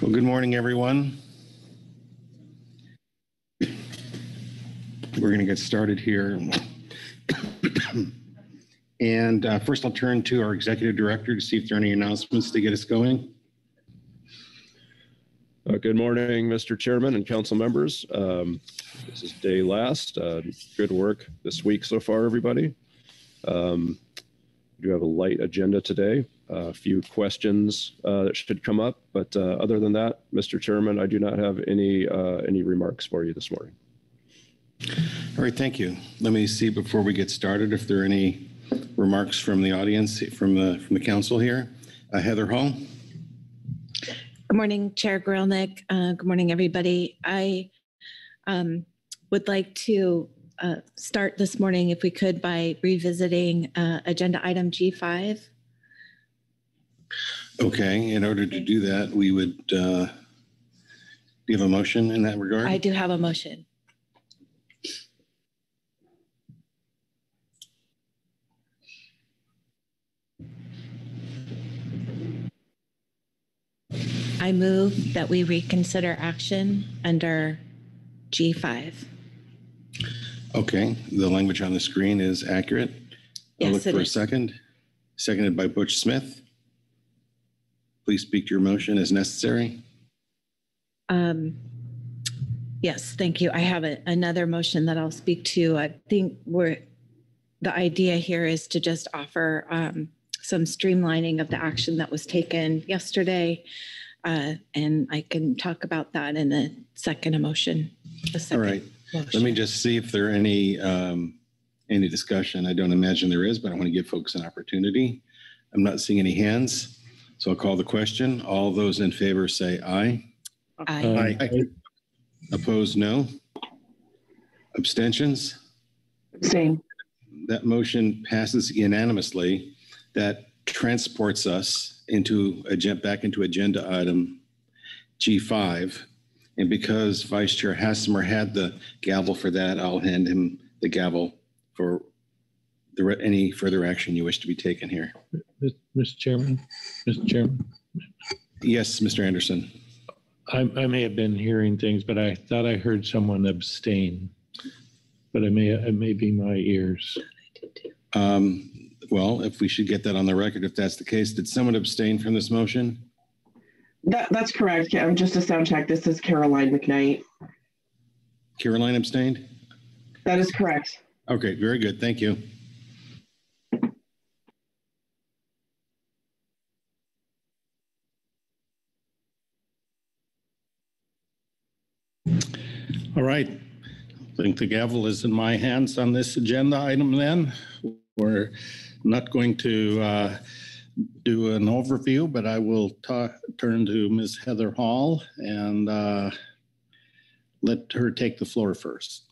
Well, good morning, everyone. We're going to get started here. And uh, first, I'll turn to our executive director to see if there are any announcements to get us going. Uh, Good morning, Mr. Chairman and council members. Um, This is day last. Uh, Good work this week so far, everybody. Um, We do have a light agenda today. A few questions uh, that should come up, but uh, other than that, Mr. Chairman, I do not have any, uh, any remarks for you this morning. All right, thank you. Let me see before we get started if there are any remarks from the audience, from the, from the council here. Uh, Heather Hall? Good morning, Chair Gorelnik. Uh, Good morning, everybody. I um, would like to uh, start this morning, if we could, by revisiting uh, Agenda Item G5. Okay, in order to do that, we would, uh, do you have a motion in that regard? I do have a motion. I move that we reconsider action under G5. Okay, the language on the screen is accurate. I'll look it for a is. second. Seconded by Butch Smith. Please speak to your motion as necessary. Um, Yes, thank you. I have a- another motion that I'll speak to. I think we're, the idea here is to just offer um, some streamlining of the action that was taken yesterday. Uh, And I can talk about that in a second emotion. All second right, let me just see if there are any, um, any discussion. I don't imagine there is, but I want to give folks an opportunity. I'm not seeing any hands, so I'll call the question. All those in favor say aye. Aye. Aye. Opposed, no. Abstentions? Same. That motion passes unanimously. That transports us into, agen- back into agenda item G5. And because Vice Chair Hassemer had the gavel for that, I'll hand him the gavel for the, re- any further action you wish to be taken here. Mr. Chairman, Mr. Chairman, Yes, Mr. Anderson. I, I may have been hearing things, but I thought I heard someone abstain. But it may, it may be my ears. Um, Well, if we should get that on the record, if that's the case, did someone abstain from this motion? That, that's correct. Yeah, just a sound check. This is Caroline McKnight. Caroline abstained? That is correct. Okay, very good. Thank you. All right. I think the gavel is in my hands on this agenda item then. We're not going to uh, do an overview, but I will turn to Ms. Heather Hall and uh, let her take the floor first.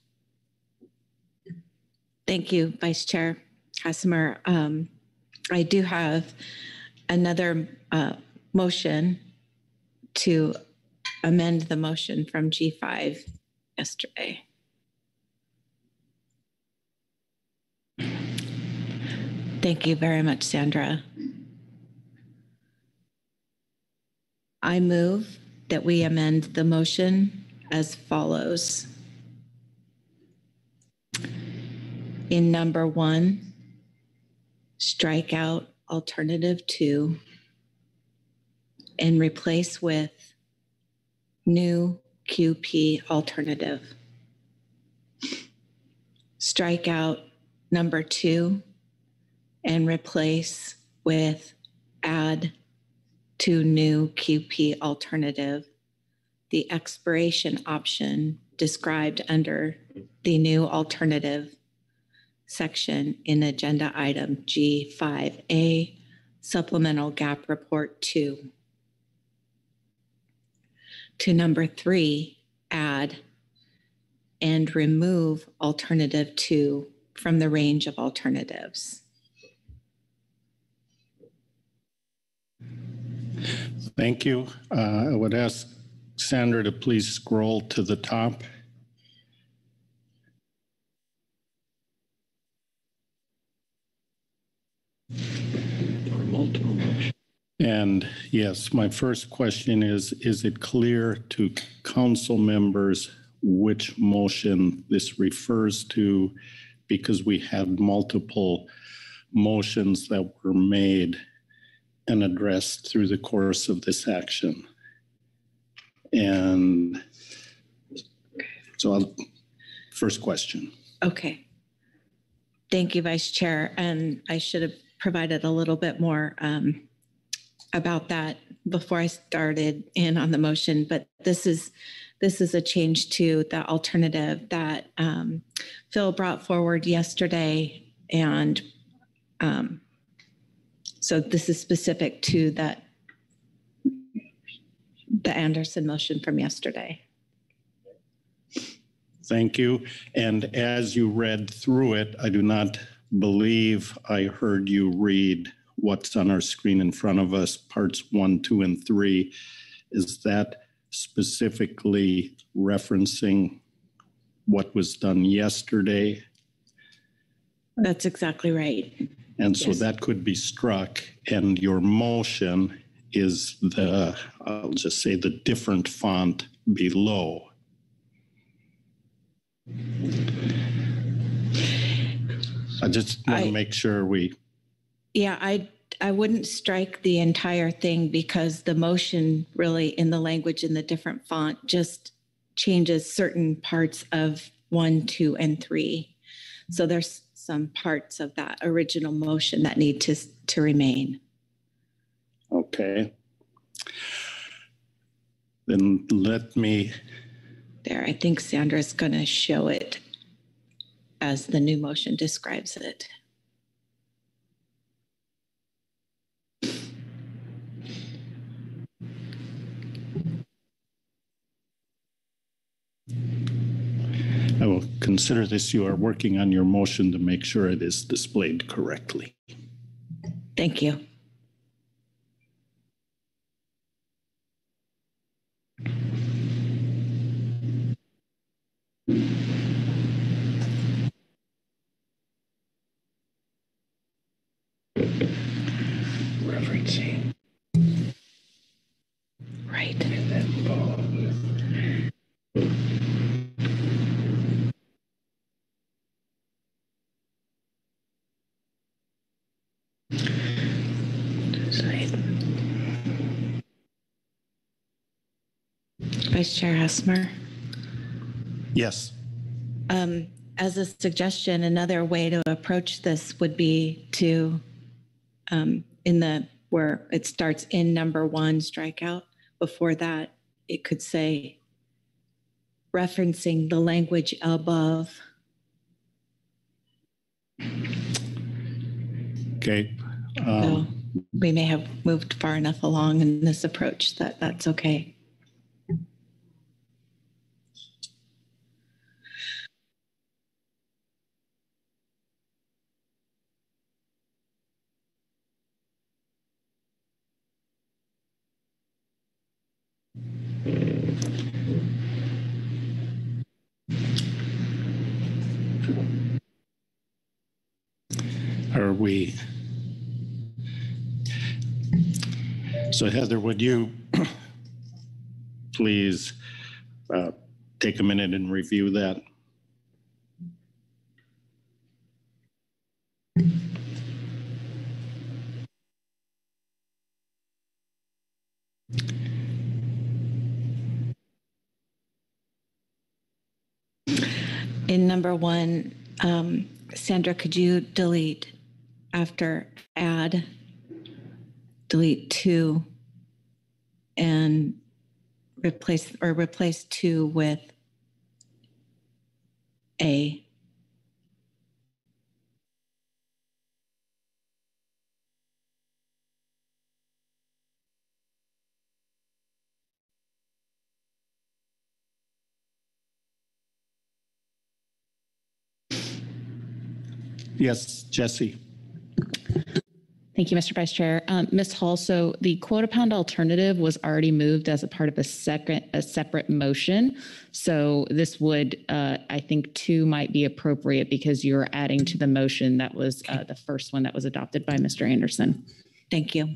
Thank you, Vice Chair Hassemer. Um, I do have another uh, motion to amend the motion from G5 yesterday. Thank you very much, Sandra. I move that we amend the motion as follows. In number one, strike out alternative two and replace with new QP alternative. Strike out number two and replace with add to new QP alternative. The expiration option described under the new alternative section in Agenda Item G5A Supplemental Gap Report 2. To number three, add and remove alternative 2 from the range of alternatives. Thank you. Uh, I would ask Sandra to please scroll to the top. And yes, my first question is, is it clear to council members which motion this refers to? Because we had multiple motions that were made and addressed through the course of this action. And so I'll, first question. Okay. Thank you, Vice Chair. And I should have provided a little bit more um, about that before I started in on the motion, but this is, this is a change to the alternative that um, Phil brought forward yesterday. And um, so this is specific to that, the Anderson motion from yesterday. Thank you. And as you read through it, I do not believe I heard you read what's on our screen in front of us, parts one, two, and three. Is that specifically referencing what was done yesterday? That's exactly right. And so Yes. that could be struck, and your motion is the, I'll just say the different font below. I just want I- to make sure we, Yeah, I, I wouldn't strike the entire thing because the motion really in the language in the different font just changes certain parts of one, two, and three. So there's some parts of that original motion that need to, to remain. okay. Then let me, There, I think Sandra's going to show it as the new motion describes it. I will consider this, you are working on your motion to make sure it is displayed correctly. Thank you. Vice Chair Hassemer. Yes. Um, as a suggestion, another way to approach this would be to, um, in the, where it starts in number one strikeout, before that, it could say referencing the language above. Okay. So Um, we may have moved far enough along in this approach that that's okay. Are we? So Heather, would you please uh, take a minute and review that? In number one, um, Sandra, could you delete after add, delete two and replace, or replace two with A? Yes, Jesse? Thank you, Mr. Vice Chair. Um, Ms. Hall, so the quota pound alternative was already moved as a part of a second, a separate motion. So this would, uh, I think two might be appropriate because you're adding to the motion that was uh, the first one that was adopted by Mr. Anderson. Thank you.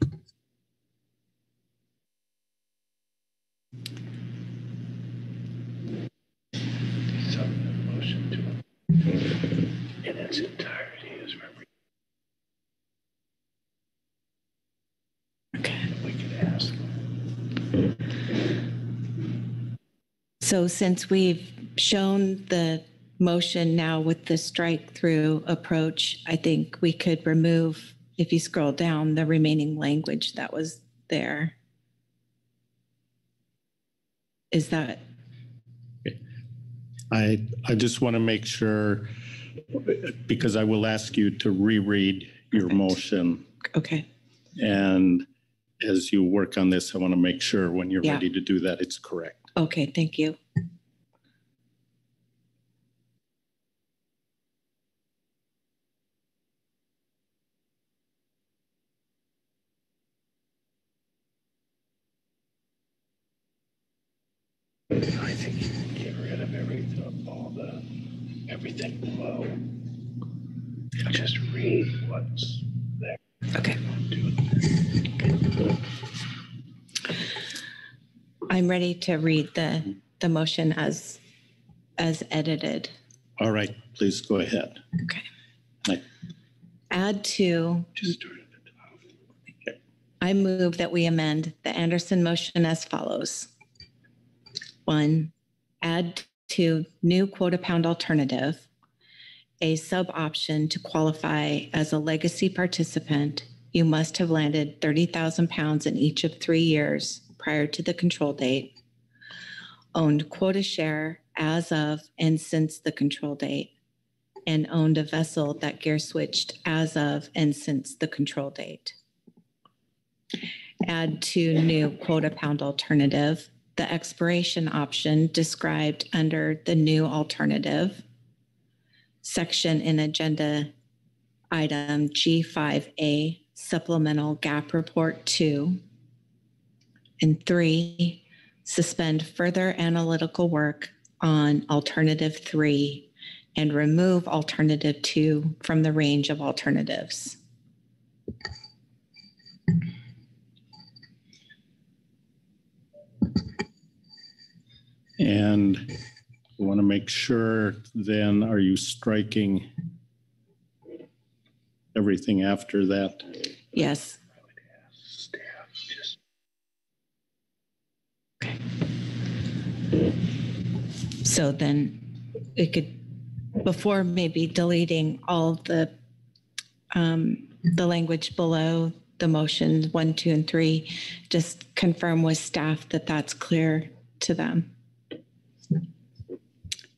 Motion to, in its entirety is Okay. we could ask. So since we've shown the motion now with the strike through approach, I think we could remove, if you scroll down, the remaining language that was there. Is that, I, I just want to make sure, because I will ask you to reread your Perfect. motion. okay, And as you work on this, I want to make sure when you're Yeah. ready to do that, it's correct. Okay, thank you. I think you can get rid of everything, all the, everything below. Just read what's there. Okay. Do it. I'm ready to read the, the motion as, as edited. All right, please go ahead. Okay. Add to Just start at the top. I move that we amend the Anderson motion as follows. One, add to new quota pound alternative, a sub option to qualify as a legacy participant. You must have landed 30,000 pounds in each of three years prior to the control date. Owned quota share as of and since the control date. And owned a vessel that gear switched as of and since the control date add to new quota pound alternative, the expiration option described under the new alternative, section in agenda item G5A supplemental gap report two. And three, suspend further analytical work on alternative three and remove alternative two from the range of alternatives. And I want to make sure then, are you striking everything after that? Yes. Staff, just So then it could, before maybe deleting all the, um, the language below the motions one, two, and three, just confirm with staff that that's clear to them.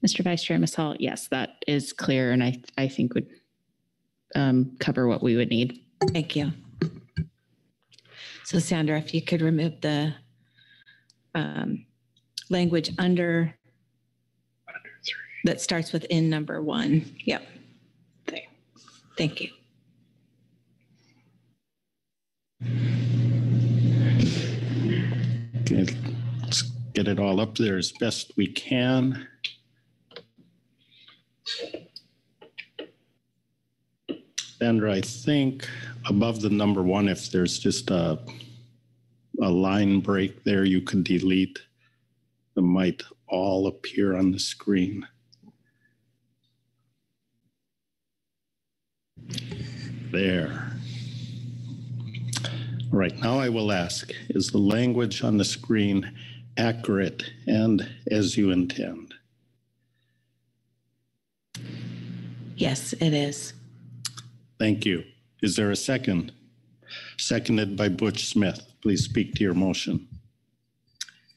Mr. Vice Chair, Ms. Hall, yes, that is clear and I, I think would um, cover what we would need. Thank you. So Sandra, if you could remove the um, language under, under three. that starts with in number one. Yep. There. Thank you. Okay, let's get it all up there as best we can. Sandra, I think above the number one, if there's just a, a line break there, you can delete. It might all appear on the screen. There. All right, now I will ask, is the language on the screen accurate and as you intend? Yes, it is. Thank you. Is there a second? Seconded by Butch Smith. Please speak to your motion.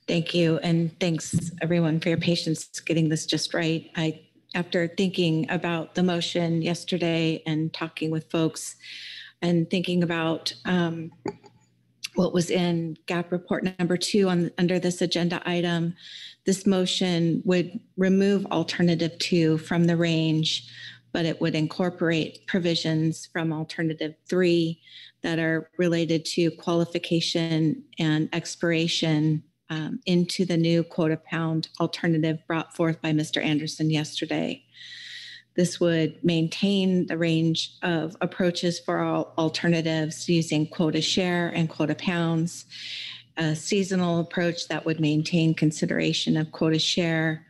Thank you. And thanks everyone for your patience getting this just right. I, after thinking about the motion yesterday and talking with folks and thinking about um, what was in gap report number two on, under this agenda item, this motion would remove alternative two from the range, but it would incorporate provisions from alternative three that are related to qualification and expiration um, into the new quota pound alternative brought forth by Mr. Anderson yesterday. This would maintain the range of approaches for all alternatives using quota share and quota pounds a seasonal approach that would maintain consideration of quota share,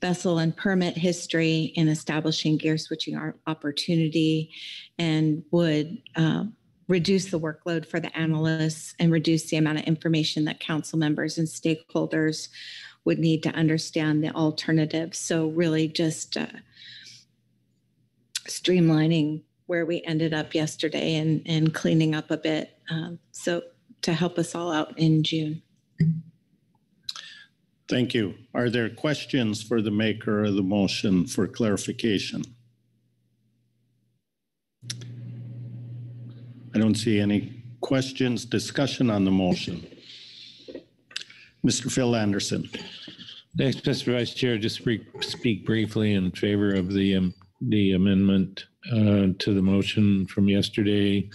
vessel and permit history in establishing gear switching opportunity, and would uh, reduce the workload for the analysts and reduce the amount of information that council members and stakeholders would need to understand the alternatives. So really just uh, streamlining where we ended up yesterday and, and cleaning up a bit. Um, so to help us all out in June. Thank you. Are there questions for the maker of the motion for clarification? I don't see any questions, discussion on the motion. Mr. Phil Anderson. Thanks, Mr. Vice Chair. Just re- speak briefly in favor of the, um, the amendment uh, to the motion from yesterday.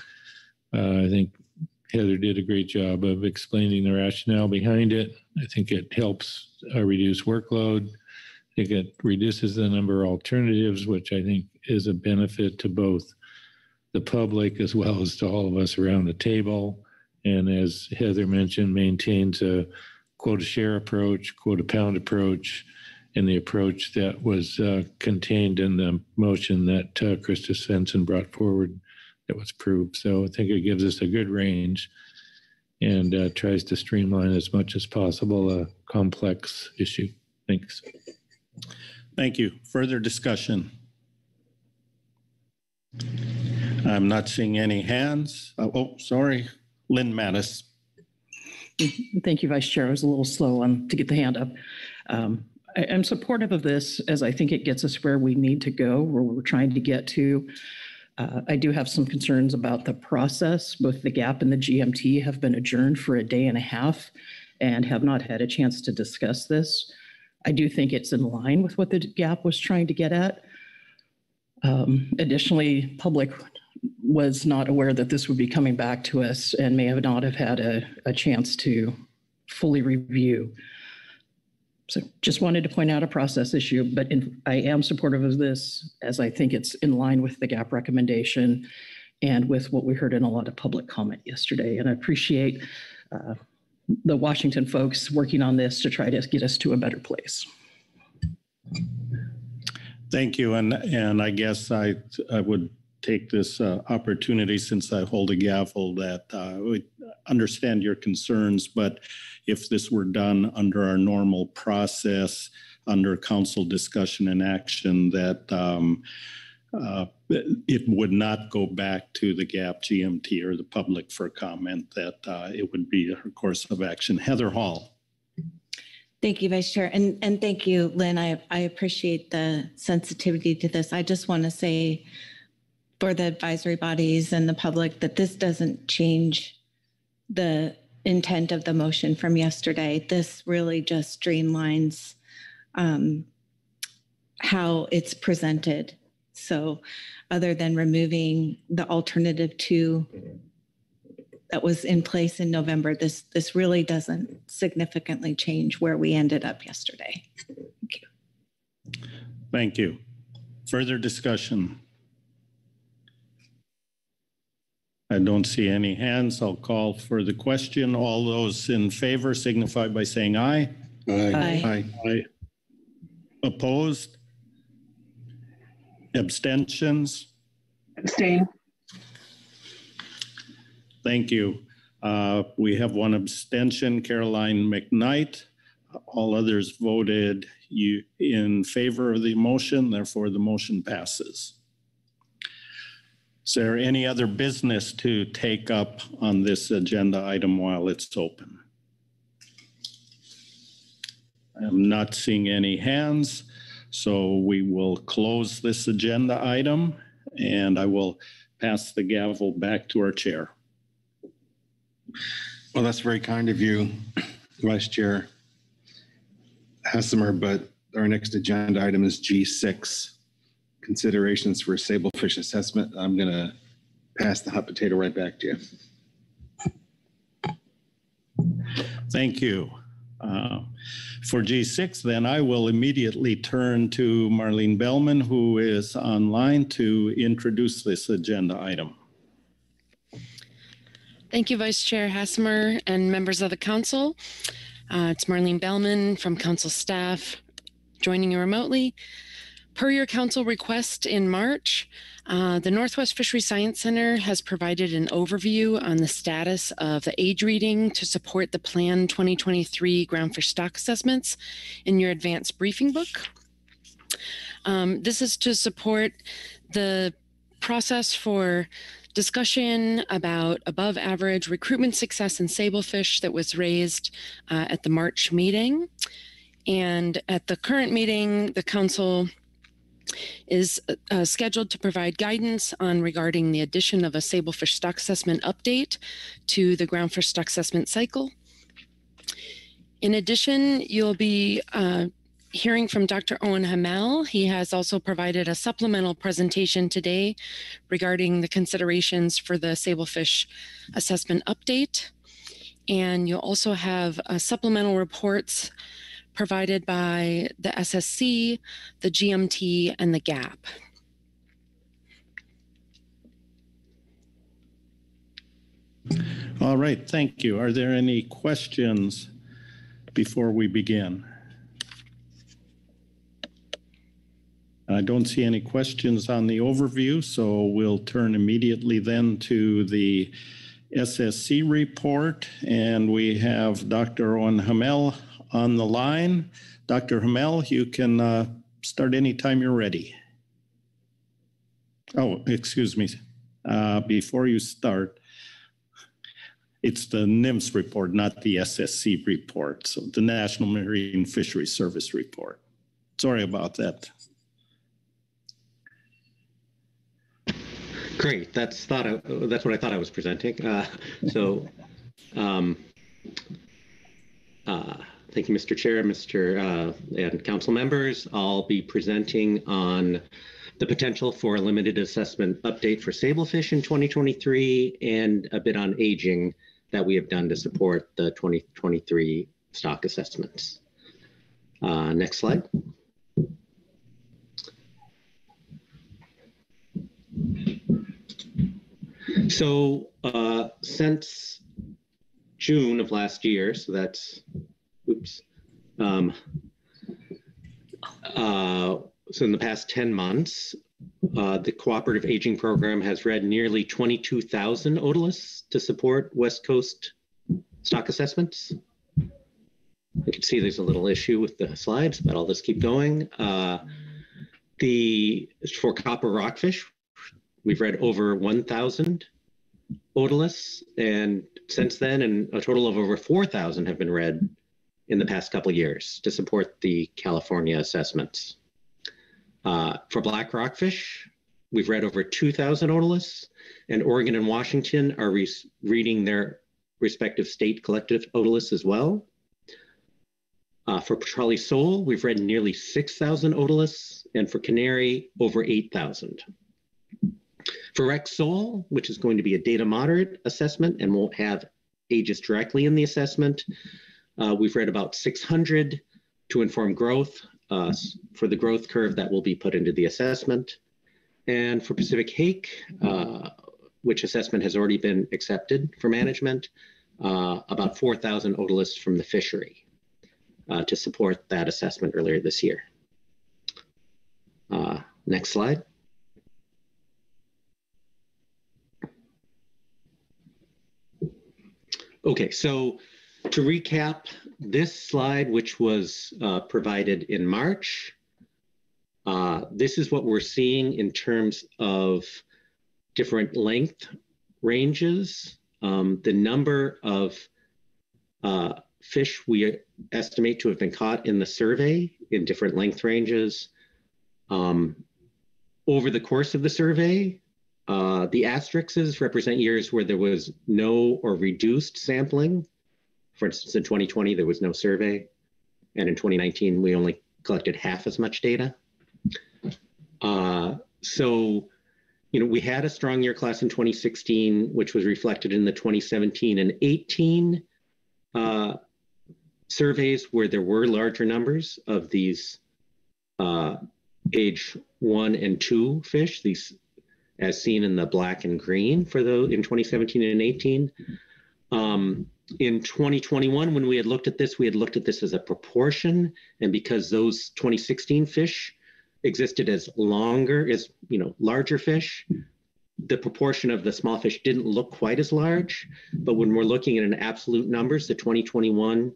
Uh, I think Heather did a great job of explaining the rationale behind it. I think it helps uh, reduce workload. I think it reduces the number of alternatives, which I think is a benefit to both the public as well as to all of us around the table. And as Heather mentioned, maintains a quota share approach, quota pound approach, and the approach that was uh, contained in the motion that uh, Christa Svensson brought forward that was approved. So I think it gives us a good range and uh, tries to streamline as much as possible a complex issue. Thanks. Thank you. Further discussion? I'm not seeing any hands. Oh, Oh, sorry. Lynn Mattes. Thank you, Vice Chair. I was a little slow on to get the hand up. Um, I, am supportive of this as I think it gets us where we need to go, where we're trying to get to. Uh, I do have some concerns about the process. Both the GAP and the GMT have been adjourned for a day and a half and have not had a chance to discuss this. I do think it's in line with what the GAP was trying to get at. Um, additionally, public was not aware that this would be coming back to us and may have not have had a, a chance to fully review. So just wanted to point out a process issue, but in, I am supportive of this as I think it's in line with the GAP recommendation and with what we heard in a lot of public comment yesterday. And I appreciate uh, the Washington folks working on this to try to get us to a better place. Thank you. And, and I guess I, I would take this uh, opportunity since I hold a gavel that uh, we understand your concerns, but if this were done under our normal process, under council discussion and action, that um, uh, it would not go back to the GAP GMT or the public for comment, that uh, it would be a course of action. Heather Hall. Thank you, Vice Chair. And, and thank you, Lynn. I, I appreciate the sensitivity to this. I just want to say for the advisory bodies and the public that this doesn't change the intent of the motion from yesterday. This really just streamlines um, how it's presented. So other than removing the alternative two that was in place in November, this, this really doesn't significantly change where we ended up yesterday. Thank you. Thank you. Further discussion? I don't see any hands. I'll call for the question. All those in favor signify by saying aye. Aye. Aye. aye. Opposed? Abstentions? Abstain. Thank you. Uh, We have one abstention, Caroline McKnight. All others voted you in favor of the motion, therefore the motion passes. Is there any other business to take up on this agenda item while it's open? I'm not seeing any hands, so we will close this agenda item and I will pass the gavel back to our chair. Well, that's very kind of you, Vice Chair Hassemer, but our next agenda item is G6, considerations for sablefish assessment. I'm going to pass the hot potato right back to you. Thank you. Uh, For G6, then, I will immediately turn to Marlene Bellman, who is online to introduce this agenda item. Thank you, Vice Chair Hassemer and members of the council. Uh, it's Marlene Bellman from council staff joining you remotely. Per your council request in March, uh, the Northwest Fishery Science Center has provided an overview on the status of the age reading to support the Plan 2023 groundfish stock assessments in your advanced briefing book. Um, this is to support the process for discussion about above average recruitment success in sablefish that was raised uh, at the March meeting. And at the current meeting, the council is uh, scheduled to provide guidance on regarding the addition of a sablefish stock assessment update to the groundfish stock assessment cycle. In addition, you'll be uh, hearing from Dr. Owen Hamel. He has also provided a supplemental presentation today regarding the considerations for the sablefish assessment update. And you'll also have uh, supplemental reports provided by the SSC, the GMT, and the GAP. All right, thank you. Are there any questions before we begin? I don't see any questions on the overview, so we'll turn immediately then to the SSC report. And we have Dr. Owen Hamel on the line. Dr. Hamel, you can uh, start anytime you're ready. Oh, excuse me. Uh, Before you start, it's the NMFS report, not the SSC report, so the National Marine Fisheries Service report. Sorry about that. Great. That's thought. That's what I thought I was presenting. Uh, so, um, uh, thank you, Mr. Chair, Mr. Uh, and council members. I'll be presenting on the potential for a limited assessment update for sablefish in 2023 and a bit on aging that we have done to support the 2023 stock assessments. Uh, next slide. So uh, since June of last year, so that's, oops. Um, uh, so in the past 10 months, uh, the Cooperative Aging Program has read nearly 22,000 otoliths to support West Coast stock assessments. You can see there's a little issue with the slides, but I'll just keep going. Uh, the for copper rockfish, We've read over 1,000 otoliths, and since then, and a total of over 4,000 have been read in the past couple years to support the California assessments. Uh, for black rockfish, we've read over 2,000 otoliths, and Oregon and Washington are re reading their respective state collective otoliths as well. Uh, for Petrale sole, we've read nearly 6,000 otoliths, and for canary, over 8,000. For Rex Sole, which is going to be a data moderate assessment and won't have ages directly in the assessment, uh, we've read about 600 to inform growth uh, for the growth curve that will be put into the assessment. And for Pacific Hake, uh, which assessment has already been accepted for management, uh, about 4,000 otoliths from the fishery uh, to support that assessment earlier this year. Uh, next slide. Okay, so to recap, this slide, which was uh, provided in March, uh, this is what we're seeing in terms of different length ranges. Um, the number of uh, fish we estimate to have been caught in the survey in different length ranges. Um, over the course of the survey, uh, the asterisks represent years where there was no or reduced sampling. For instance, in 2020, there was no survey. And in 2019, we only collected half as much data. Uh, so, you know, we had a strong year class in 2016, which was reflected in the 2017 and 18 uh, surveys where there were larger numbers of these uh, age one and two fish, these as seen in the black and green for the in 2017 and 18. Um, in 2021, when we had looked at this, we had looked at this as a proportion, and because those 2016 fish existed as longer, as you know, larger fish, the proportion of the small fish didn't look quite as large. But when we're looking at an absolute numbers, the 2021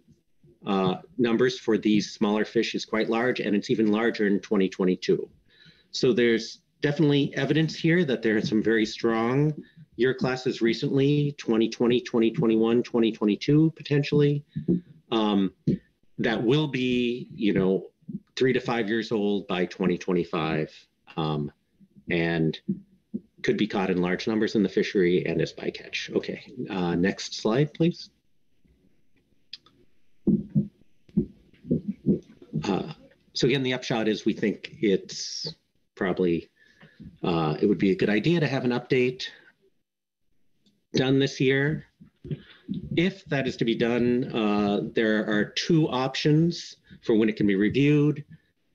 uh, numbers for these smaller fish is quite large, and it's even larger in 2022. So there's definitely evidence here that there are some very strong year classes recently 2020 2021 2022 potentially. Um, that will be you know three to five years old by 2025 um, and could be caught in large numbers in the fishery and as bycatch okay uh, next slide please. Uh, so again the upshot is we think it's probably uh, it would be a good idea to have an update done this year. If that is to be done, uh, there are two options for when it can be reviewed.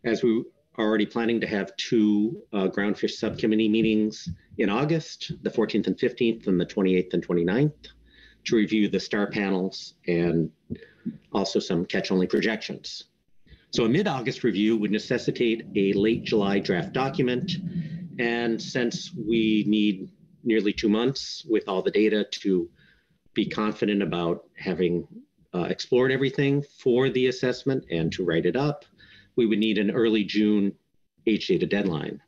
As we are already planning to have two uh, groundfish subcommittee meetings in August, the 14th and 15th, and the 28th and 29th, to review the star panels and also some catch-only projections. So a mid-August review would necessitate a late July draft document. And since we need nearly two months with all the data to be confident about having uh, explored everything for the assessment and to write it up, we would need an early June H data deadline.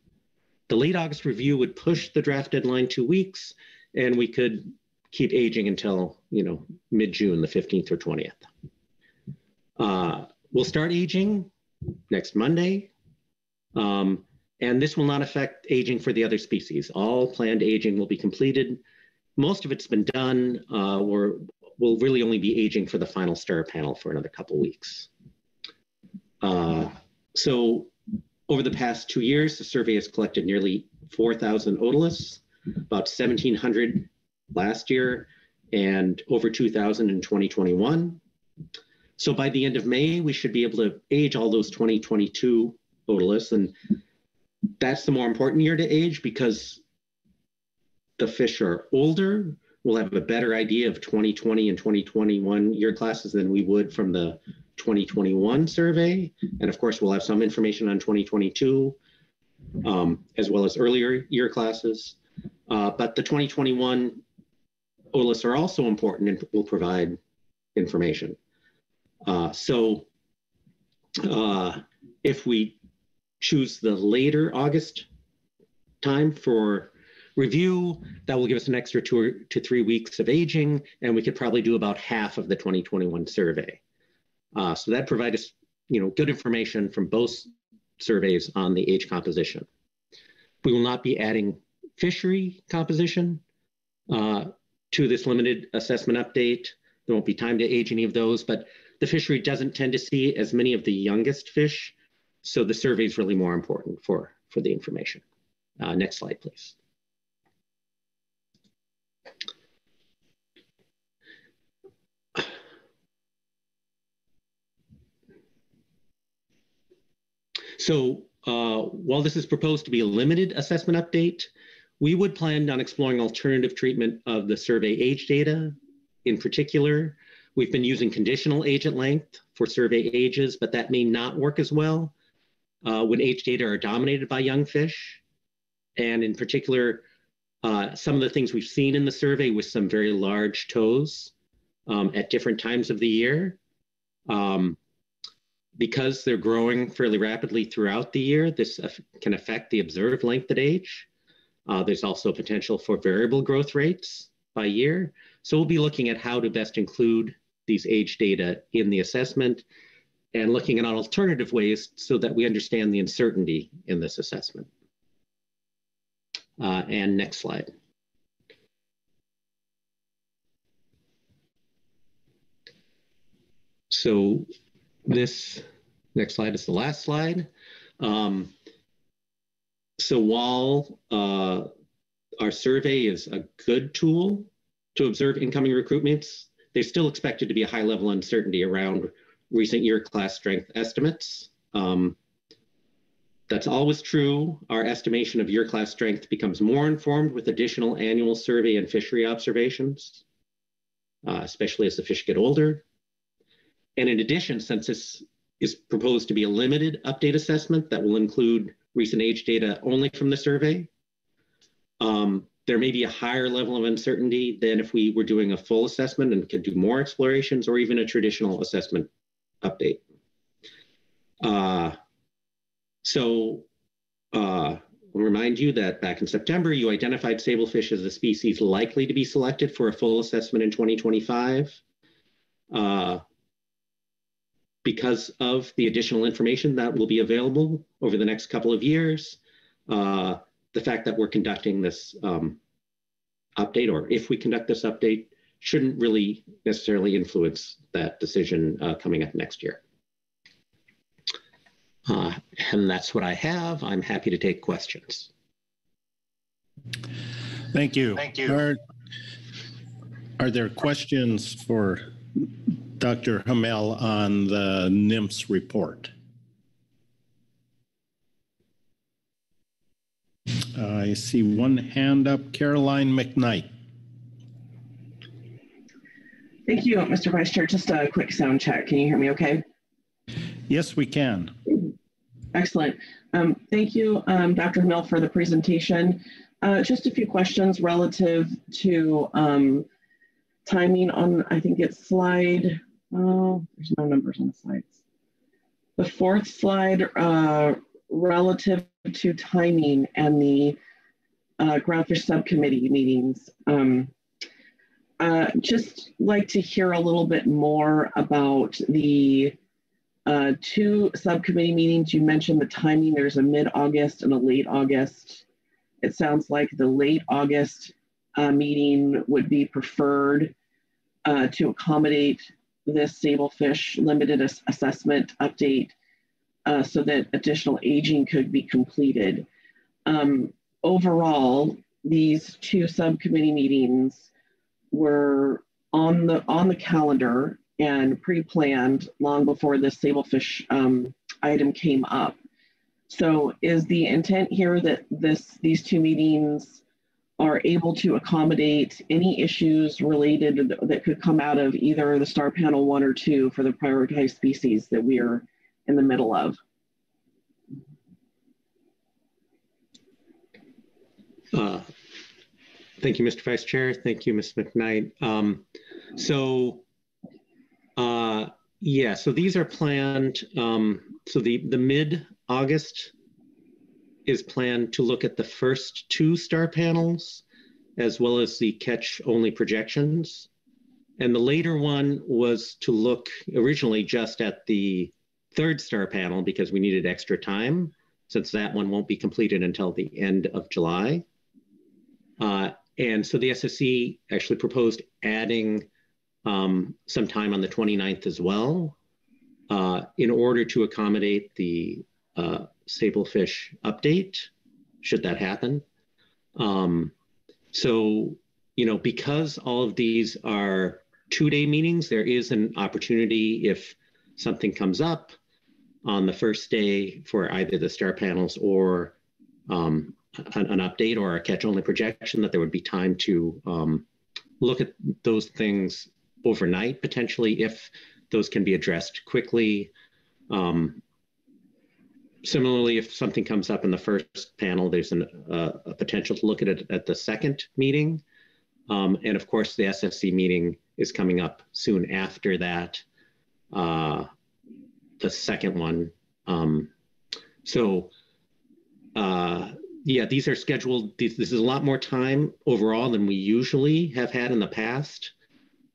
The late August review would push the draft deadline two weeks, and we could keep aging until you know mid-June, the 15th or 20th. Uh, we'll start aging next Monday. Um, and this will not affect aging for the other species. All planned aging will be completed. Most of it's been done. Uh, we're, we'll really only be aging for the final star panel for another couple weeks. Uh, so over the past two years, the survey has collected nearly 4,000 otoliths, about 1,700 last year, and over 2,000 in 2021. So by the end of May, we should be able to age all those 2022 otoliths. And that's the more important year to age because the fish are older. We'll have a better idea of 2020 and 2021 year classes than we would from the 2021 survey. And of course, we'll have some information on 2022 um, as well as earlier year classes. Uh, but the 2021 otoliths are also important and will provide information. Uh, so uh, if we choose the later August time for review. That will give us an extra two to three weeks of aging, and we could probably do about half of the 2021 survey. Uh, so that provides us, you know, good information from both surveys on the age composition. We will not be adding fishery composition uh, to this limited assessment update. There won't be time to age any of those, but the fishery doesn't tend to see as many of the youngest fish so the survey is really more important for, for the information. Uh, next slide, please. So uh, while this is proposed to be a limited assessment update, we would plan on exploring alternative treatment of the survey age data. In particular, we've been using conditional age at length for survey ages, but that may not work as well uh, when age data are dominated by young fish. And in particular, uh, some of the things we've seen in the survey with some very large toes um, at different times of the year. Um, because they're growing fairly rapidly throughout the year, this can affect the observed length at age. Uh, there's also potential for variable growth rates by year. So we'll be looking at how to best include these age data in the assessment and looking at alternative ways so that we understand the uncertainty in this assessment. Uh, and next slide. So this next slide is the last slide. Um, so while uh, our survey is a good tool to observe incoming recruitments, there's still expected to be a high level uncertainty around recent year class strength estimates. Um, that's always true. Our estimation of year class strength becomes more informed with additional annual survey and fishery observations, uh, especially as the fish get older. And in addition, since this is proposed to be a limited update assessment that will include recent age data only from the survey, um, there may be a higher level of uncertainty than if we were doing a full assessment and could do more explorations or even a traditional assessment update. Uh, so uh, I'll remind you that back in September, you identified sablefish as a species likely to be selected for a full assessment in 2025. Uh, because of the additional information that will be available over the next couple of years, uh, the fact that we're conducting this um, update, or if we conduct this update, shouldn't really necessarily influence that decision uh, coming up next year. Uh, and that's what I have. I'm happy to take questions. Thank you. Thank you. Are, are there questions for Dr. Hamel on the NMFS report? I see one hand up, Caroline McKnight. Thank you, Mr. Vice Chair. Just a quick sound check. Can you hear me okay? Yes, we can. Excellent. Um, thank you, um, Dr. Hamel, for the presentation. Uh, just a few questions relative to um, timing on, I think it's slide, oh, there's no numbers on the slides. The fourth slide, uh, relative to timing and the uh, groundfish subcommittee meetings. Um, uh, just like to hear a little bit more about the uh, two subcommittee meetings. You mentioned the timing. There's a mid-August and a late August. It sounds like the late August uh, meeting would be preferred uh, to accommodate this sablefish limited ass assessment update uh, so that additional aging could be completed. Um, overall, these two subcommittee meetings were on the on the calendar and pre-planned long before this sablefish um, item came up. So is the intent here that this these two meetings are able to accommodate any issues related that could come out of either the star panel one or two for the prioritized species that we are in the middle of? Uh, thank you, Mr. Vice Chair. Thank you, Ms. McKnight. Um, so, uh, yeah, so these are planned. Um, so the, the mid-August is planned to look at the first two star panels as well as the catch only projections. And the later one was to look originally just at the third star panel because we needed extra time since that one won't be completed until the end of July. Uh, and so the SSC actually proposed adding um, some time on the 29th as well uh, in order to accommodate the uh, sablefish update, should that happen. Um, so, you know, because all of these are two-day meetings, there is an opportunity if something comes up on the first day for either the star panels or um, an, an, update or a catch-only projection, that there would be time to um, look at those things overnight potentially if those can be addressed quickly. Um, similarly, if something comes up in the first panel, there's an, uh, a potential to look at it at the second meeting. Um, and of course, the SSC meeting is coming up soon after that. Uh, the second one. Um, so uh, yeah, these are scheduled. This, is a lot more time overall than we usually have had in the past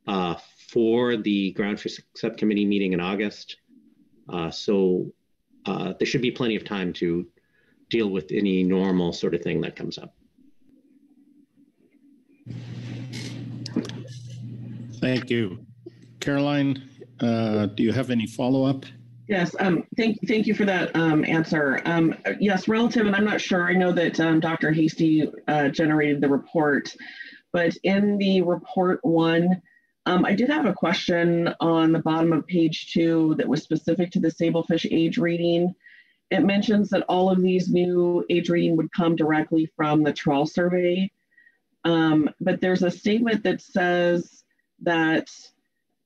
uh, for the ground groundfish subcommittee meeting in August. Uh, so uh, there should be plenty of time to deal with any normal sort of thing that comes up. Thank you. Caroline, uh, do you have any follow-up? Yes, um, thank, thank you for that um, answer. Um, yes, relative, and I'm not sure, I know that um, Dr. Hastie uh, generated the report, but in the report one, um, I did have a question on the bottom of page two that was specific to the sablefish age reading. it mentions that all of these new age reading would come directly from the Trawl survey. Um, but there's a statement that says that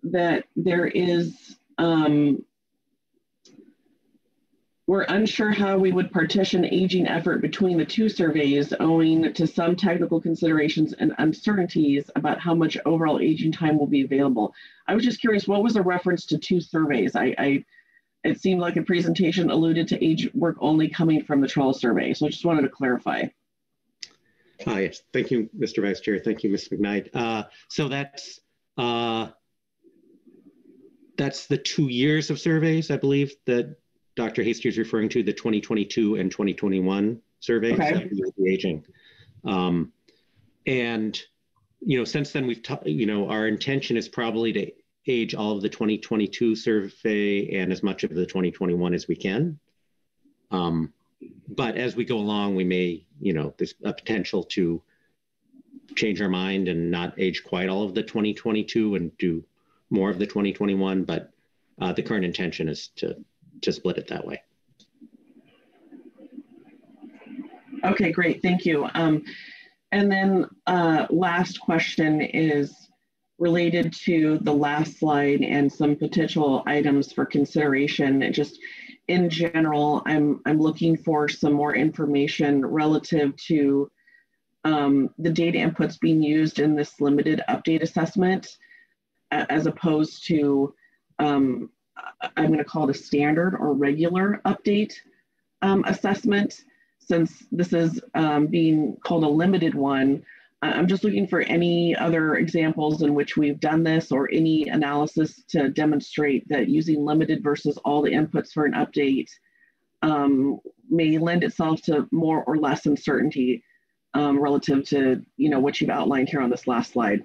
that there is um, we're unsure how we would partition aging effort between the two surveys owing to some technical considerations and uncertainties about how much overall aging time will be available. I was just curious, what was the reference to two surveys? I, I it seemed like a presentation alluded to age work only coming from the Trawl survey. So I just wanted to clarify. Uh, yes, thank you, Mr. Vice Chair. Thank you, Ms. McKnight. Uh, so that's uh, that's the two years of surveys, I believe, that Dr. Hastie is referring to, the 2022 and 2021 surveys Okay. of the aging. Um, and you know, since then we've, you know, our intention is probably to age all of the 2022 survey and as much of the 2021 as we can. Um, but as we go along, we may, you know, there's a potential to change our mind and not age quite all of the 2022 and do more of the 2021. But uh, the current intention is to to split it that way. Okay, great, thank you. Um, and then uh, last question is related to the last slide and some potential items for consideration. Just in general, I'm I'm looking for some more information relative to um, the data inputs being used in this limited update assessment, as opposed to um, I'm going to call it a standard or regular update um, assessment since this is um, being called a limited one, I'm just looking for any other examples in which we've done this or any analysis to demonstrate that using limited versus all the inputs for an update um, may lend itself to more or less uncertainty um, relative to you know what you've outlined here on this last slide.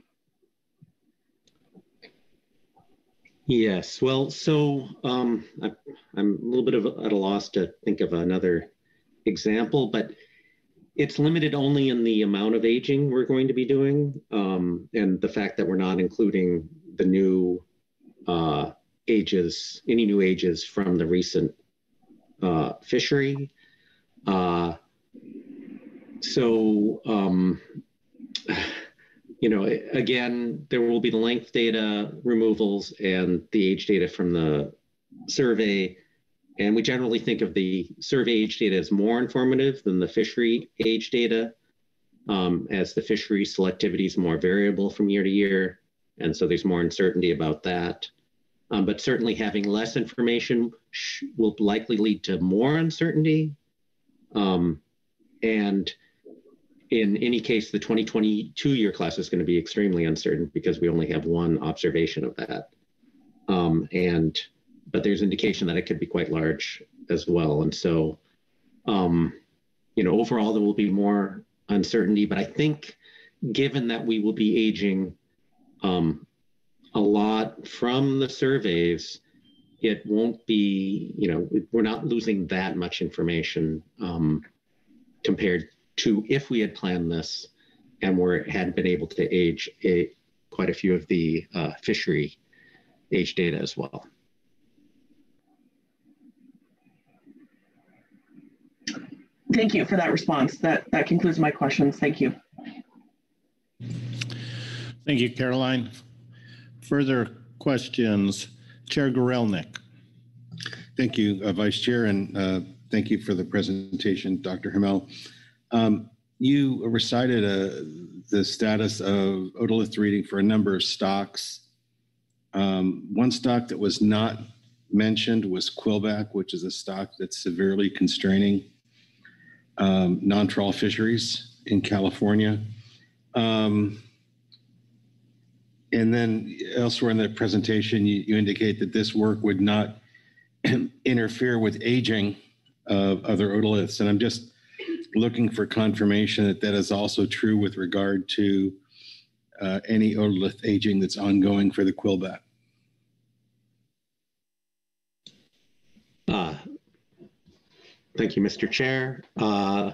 Yes. Well, so um, I, I'm a little bit of at a loss to think of another example, but it's limited only in the amount of aging we're going to be doing, um, and the fact that we're not including the new uh, ages, any new ages from the recent uh, fishery. Uh, so, um, you know, again, there will be the length data removals and the age data from the survey. And we generally think of the survey age data as more informative than the fishery age data, um, as the fishery selectivity is more variable from year to year. And so there's more uncertainty about that. Um, but certainly having less information will likely lead to more uncertainty. Um, and in any case, the 2022 year class is going to be extremely uncertain because we only have one observation of that. Um, and but there's indication that it could be quite large as well. And so, um, you know, overall there will be more uncertainty. But I think, given that we will be aging um, a lot from the surveys, it won't be, you know, we're not losing that much information um, compared to if we had planned this and were had been able to age a, quite a few of the uh, fishery age data as well. Thank you for that response. That that concludes my questions. Thank you. Thank you, Caroline. Further questions? Chair Gorelnik. Thank you, uh, Vice Chair, and uh, thank you for the presentation, Dr. Hamel. Um, You recited uh, the status of otolith reading for a number of stocks. Um, One stock that was not mentioned was quillback, which is a stock that's severely constraining um, non-trawl fisheries in California. Um, And then elsewhere in the presentation, you you indicate that this work would not interfere with aging of other otoliths. And I'm just looking for confirmation that that is also true with regard to uh, any otolith aging that's ongoing for the quillback. Uh, thank you, Mr. Chair. Uh,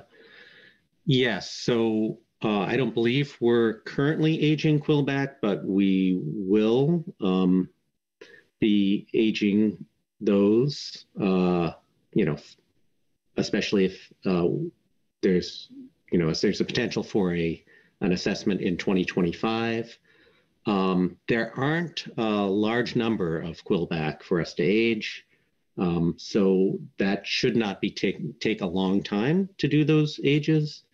yes, so uh, I don't believe we're currently aging quillback, but we will um, be aging those, uh, you know, especially if uh, there's, you know, there's a potential for a an assessment in 2025. Um, there aren't a large number of quillback for us to age. Um, so that should not be take take a long time to do those ages.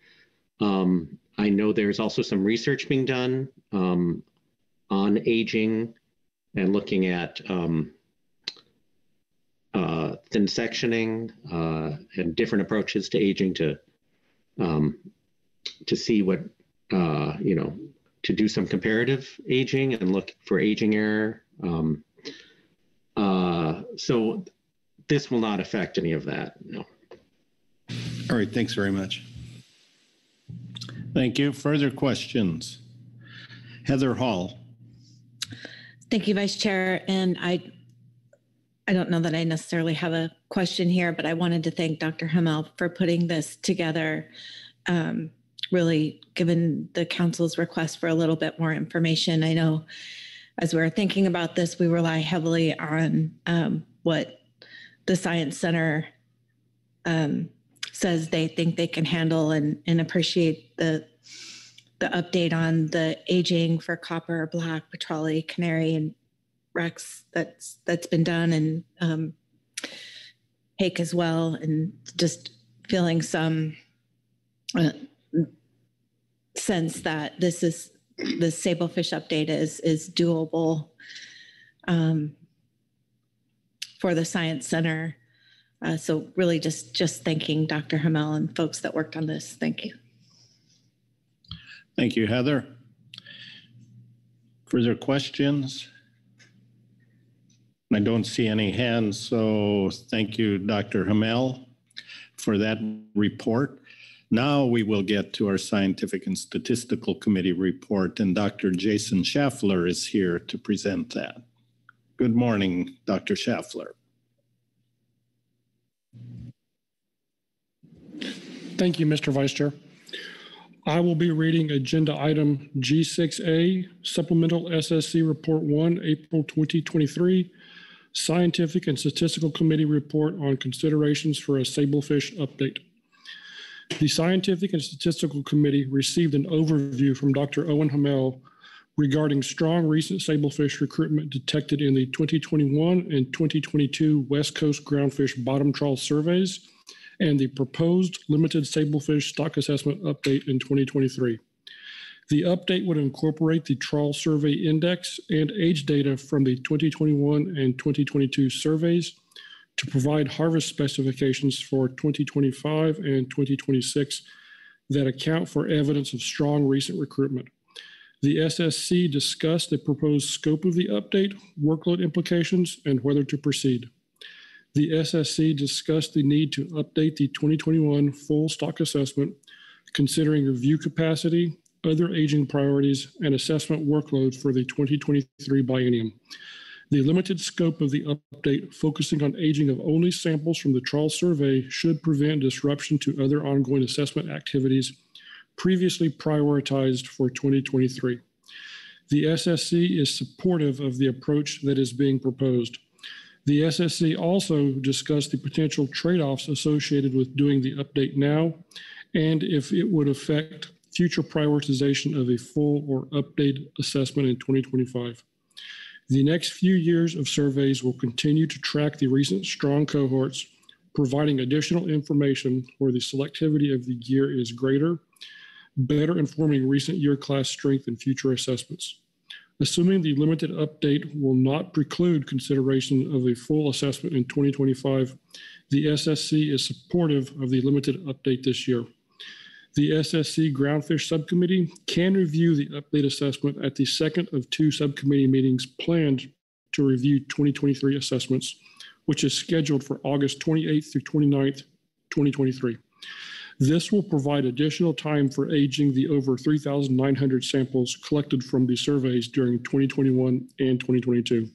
Um, I know there's also some research being done um, on aging and looking at um, uh, thin sectioning uh, and different approaches to aging to um, to see what uh, you know to do some comparative aging and look for aging error. Um, uh, so this will not affect any of that. No. All right, thanks very much. Thank you. Further questions? Heather Hall. Thank you, Vice Chair. And I, I don't know that I necessarily have a question here, but I wanted to thank Dr. Hamel for putting this together. Um, really, given the council's request for a little bit more information, I know as we were thinking about this, we rely heavily on um, what the Science Center um, says they think they can handle and, and appreciate the the update on the aging for copper, black, petrale, canary, and Rex that's that's been done, and um, Hake as well, and just feeling some uh, sense that this is the sablefish update is is doable um, for the science center. Uh, so really, just just thanking Dr. Hamel and folks that worked on this. Thank you. Thank you, Heather. Further questions? I don't see any hands, so thank you, Dr. Hamel, for that report. Now we will get to our Scientific and Statistical Committee report, and Dr. Jason Schaffler is here to present that. Good morning, Dr. Schaffler. Thank you, Mr. Vice Chair. I will be reading Agenda Item G6A, Supplemental SSC Report 1, April 2023, Scientific and Statistical Committee Report on Considerations for a Sablefish Update. The Scientific and Statistical Committee received an overview from Dr. Owen Hamel regarding strong recent sablefish recruitment detected in the 2021 and 2022 West Coast groundfish bottom trawl surveys and the proposed limited sablefish stock assessment update in 2023. The update would incorporate the trawl survey index and age data from the 2021 and 2022 surveys to provide harvest specifications for 2025 and 2026 that account for evidence of strong recent recruitment. The SSC discussed the proposed scope of the update, workload implications, and whether to proceed. The SSC discussed the need to update the 2021 full stock assessment, considering review capacity, other aging priorities, and assessment workload for the 2023 biennium. The limited scope of the update, focusing on aging of only samples from the trawl survey, should prevent disruption to other ongoing assessment activities previously prioritized for 2023. The SSC is supportive of the approach that is being proposed. The SSC also discussed the potential trade-offs associated with doing the update now and if it would affect future prioritization of a full or updated assessment in 2025. The next few years of surveys will continue to track the recent strong cohorts, providing additional information where the selectivity of the year is greater, better informing recent year class strength in future assessments. Assuming the limited update will not preclude consideration of a full assessment in 2025, the SSC is supportive of the limited update this year. The SSC Groundfish Subcommittee can review the update assessment at the second of two subcommittee meetings planned to review 2023 assessments, which is scheduled for August 28th through 29th, 2023. This will provide additional time for aging the over 3,900 samples collected from the surveys during 2021 and 2022.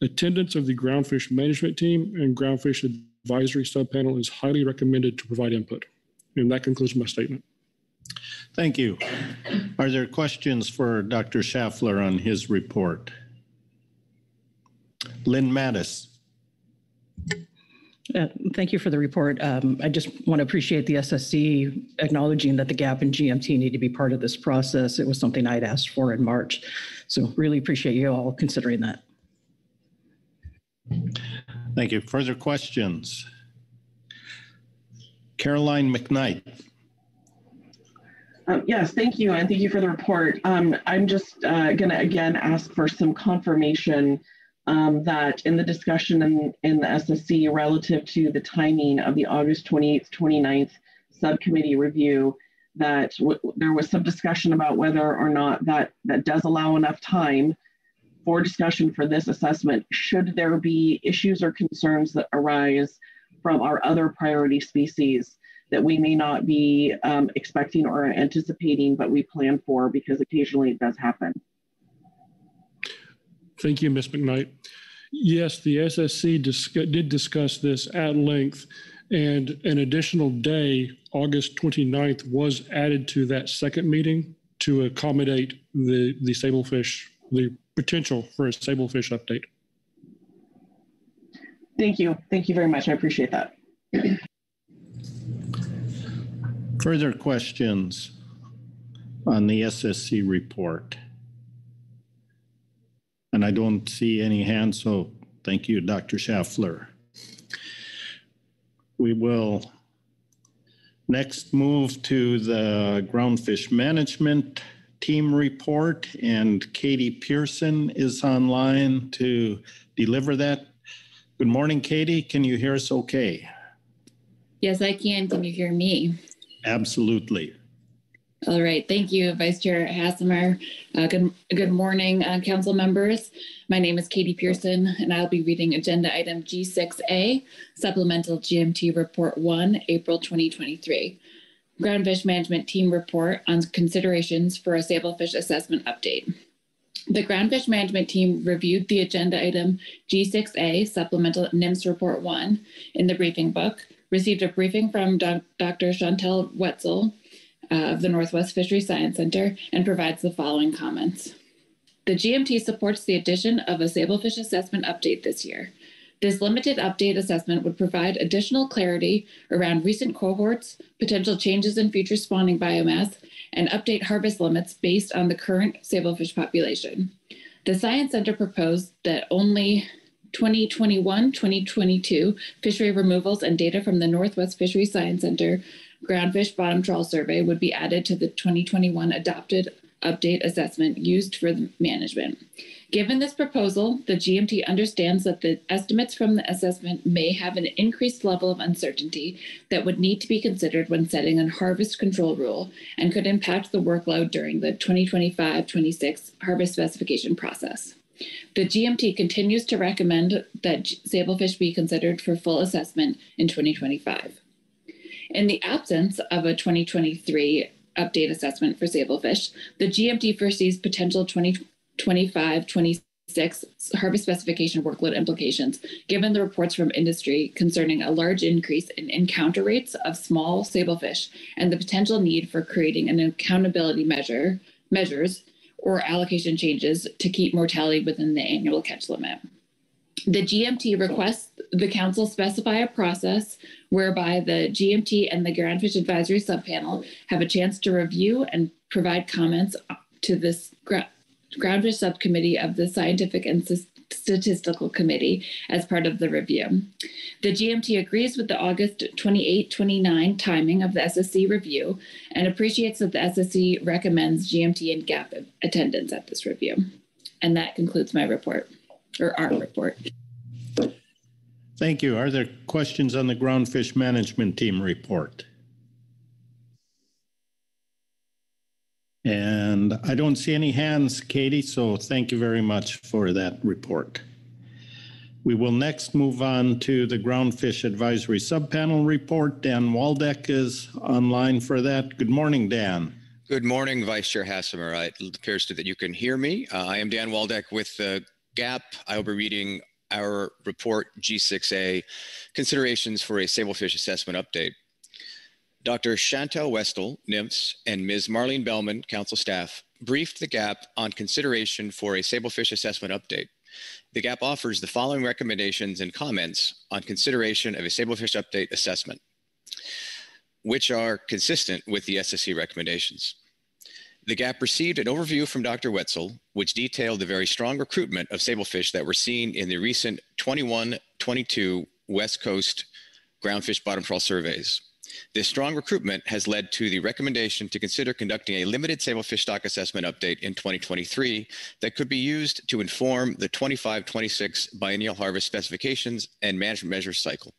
Attendance of the groundfish management team and groundfish advisory subpanel is highly recommended to provide input. And that concludes my statement. Thank you. Are there questions for Dr. Schaffler on his report? Lynn Mattes. Uh, Thank you for the report. Um, I just want to appreciate the SSC acknowledging that the GAP in GMT need to be part of this process. It was something I'd asked for in March. So really appreciate you all considering that. Thank you. Further questions? Caroline McKnight. Um, yes, thank you, and thank you for the report. Um, I'm just uh, going to again ask for some confirmation um, that in the discussion in, in the SSC relative to the timing of the August 28th, 29th subcommittee review, that there was some discussion about whether or not that, that does allow enough time for discussion for this assessment, should there be issues or concerns that arise from our other priority species that we may not be um, expecting or anticipating, but we plan for because occasionally it does happen. Thank you, Ms. McKnight. Yes, the SSC dis- did discuss this at length, and an additional day, August 29th, was added to that second meeting to accommodate the, the sablefish, the potential for a sablefish update. Thank you. Thank you very much. I appreciate that. Further questions on the SSC report? And I don't see any hands, so thank you, Dr. Schaffler. We will next move to the groundfish management team report, and Katie Pearson is online to deliver that. Good morning, Katie. Can you hear us okay? Yes, I can. Can you hear me? Absolutely. All right. Thank you, Vice Chair Hassemer. Uh, good, good morning, uh, council members. My name is Katie Pearson, and I'll be reading Agenda Item G6A, Supplemental GMT Report 1, April 2023. Groundfish Management Team Report on Considerations for a Sablefish Assessment Update. The Groundfish Management Team reviewed the agenda item G6A, Supplemental NMFS Report 1, in the briefing book, received a briefing from Dr. Chantel Wetzel uh, of the Northwest Fishery Science Center and provides the following comments. The GMT supports the addition of a sablefish assessment update this year. This limited update assessment would provide additional clarity around recent cohorts, potential changes in future spawning biomass, and update harvest limits based on the current sablefish population. The Science Center proposed that only 2021 2022 fishery removals and data from the Northwest Fishery Science Center groundfish bottom trawl survey would be added to the 2021 adopted update assessment used for management. Given this proposal, the GMT understands that the estimates from the assessment may have an increased level of uncertainty that would need to be considered when setting a harvest control rule and could impact the workload during the 2025 26 harvest specification process. The GMT continues to recommend that sablefish be considered for full assessment in 2025. In the absence of a 2023 update assessment for sablefish, the GMT foresees potential 2025 26 harvest specification workload implications, given the reports from industry concerning a large increase in encounter rates of small sablefish and the potential need for creating an accountability measure measures or allocation changes to keep mortality within the annual catch limit. The GMT requests the council specify a process whereby the GMT and the Groundfish Advisory Subpanel have a chance to review and provide comments to this Groundfish Subcommittee of the Scientific and Statistical Committee as part of the review. The GMT agrees with the August 28 29 timing of the SSC review and appreciates that the SSC recommends GMT and GAP attendance at this review. And that concludes my report or our report. Thank you. Are there questions on the groundfish management team report? And I don't see any hands, Katie, so thank you very much for that report. We will next move on to the Groundfish Advisory Subpanel report. Dan Waldeck is online for that. Good morning, Dan. Good morning, Vice Chair Hassemer. It appears to that you can hear me. Uh, I am Dan Waldeck with the GAP. I will be reading our report G6A, Considerations for a Sablefish Assessment Update. Dr. Chantel Wetzel, NMFS, and Ms. Marlene Bellman, council staff, briefed the GAP on consideration for a sablefish assessment update. The GAP offers the following recommendations and comments on consideration of a sablefish update assessment, which are consistent with the SSC recommendations. The GAP received an overview from Dr. Wetzel, which detailed the very strong recruitment of sablefish that were seen in the recent 21 22 West Coast groundfish bottom trawl surveys. This strong recruitment has led to the recommendation to consider conducting a limited sablefish stock assessment update in 2023 that could be used to inform the 25 26 biennial harvest specifications and management measures cycle.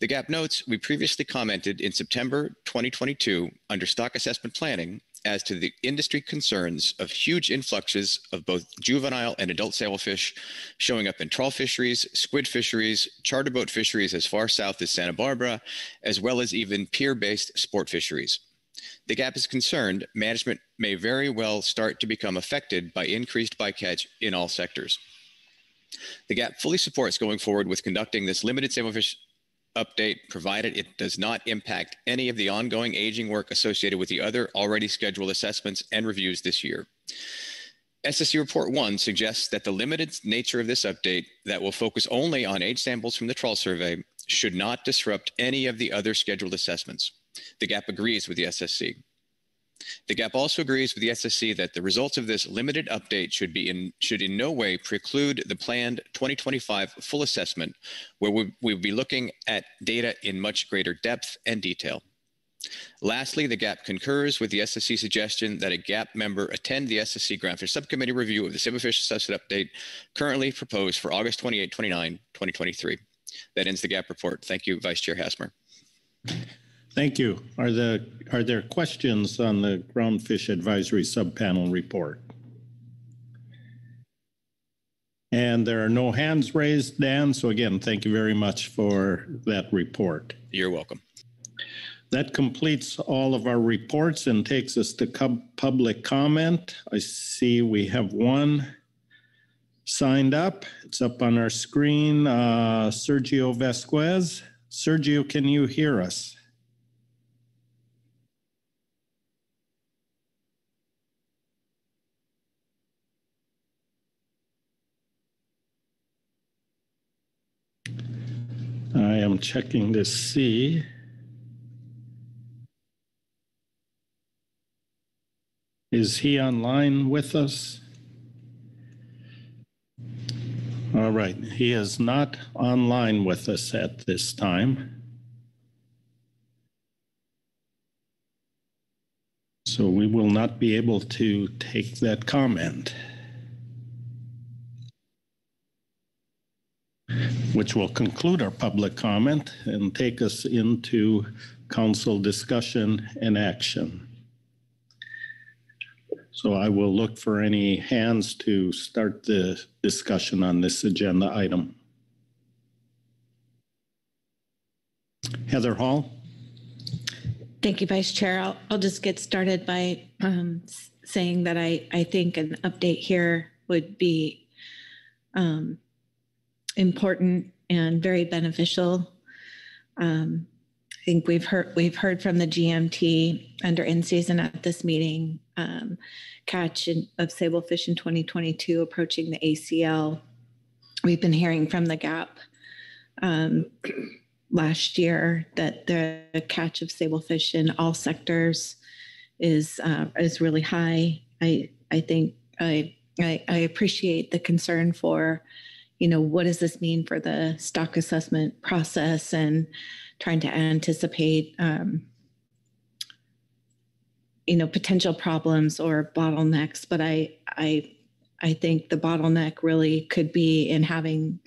The GAP notes we previously commented in September 2022 under stock assessment planning as to the industry concerns of huge influxes of both juvenile and adult sablefish showing up in trawl fisheries, squid fisheries, charter boat fisheries as far south as Santa Barbara, as well as even pier based sport fisheries. The gap is concerned management may very well start to become affected by increased bycatch in all sectors. The GAP fully supports going forward with conducting this limited sablefish update, provided it does not impact any of the ongoing aging work associated with the other already scheduled assessments and reviews this year. SSC Report 1 suggests that the limited nature of this update that will focus only on age samples from the trawl survey should not disrupt any of the other scheduled assessments. The GAP agrees with the SSC. The GAP also agrees with the SSC that the results of this limited update should be in should in no way preclude the planned 2025 full assessment, where we will be looking at data in much greater depth and detail. Lastly, the GAP concurs with the SSC suggestion that a GAP member attend the SSC Groundfish Subcommittee review of the Sablefish Assessment Update currently proposed for August 28, 29, 2023. That ends the GAP report. Thank you, Vice Chair Hassemer. Thank you. Are the are there questions on the Groundfish Advisory Subpanel report? And there are no hands raised, Dan. So again, thank you very much for that report. You're welcome. That completes all of our reports and takes us to public comment. I see we have one signed up. It's up on our screen. Uh, Sergio Vasquez. Sergio, can you hear us? I am checking to see. Is he online with us? All right, he is not online with us at this time. So we will not be able to take that comment. Which will conclude our public comment and take us into council discussion and action. So I will look for any hands to start the discussion on this agenda item. Heather Hall. Thank you, Vice Chair. I'll, I'll just get started by um, saying that I, I think an update here would be um, important and very beneficial. Um, I think we've heard we've heard from the GMT under in season at this meeting um, catch in, of sablefish in 2022 approaching the ACL. We've been hearing from the GAP um, last year that the catch of sablefish in all sectors is uh, is really high. I I think I, I I appreciate the concern for you know, what does this mean for the stock assessment process and trying to anticipate, um, you know, potential problems or bottlenecks. But I, I, I think the bottleneck really could be in having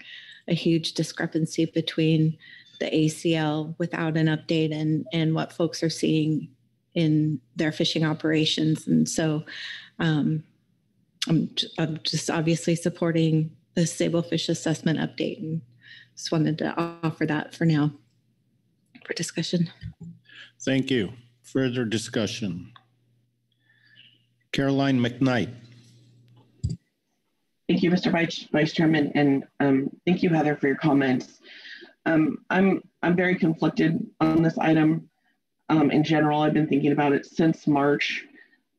a huge discrepancy between the ACL without an update and and what folks are seeing in their fishing operations. And so, um, I'm, I'm just obviously supporting the sablefish assessment update and just wanted to offer that for now for discussion. Thank you. Further discussion. Caroline McKnight. Thank you, Mr. Vice, Vice Chairman, and um, thank you, Heather, for your comments. Um, I'm I'm very conflicted on this item. Um, in general, I've been thinking about it since March.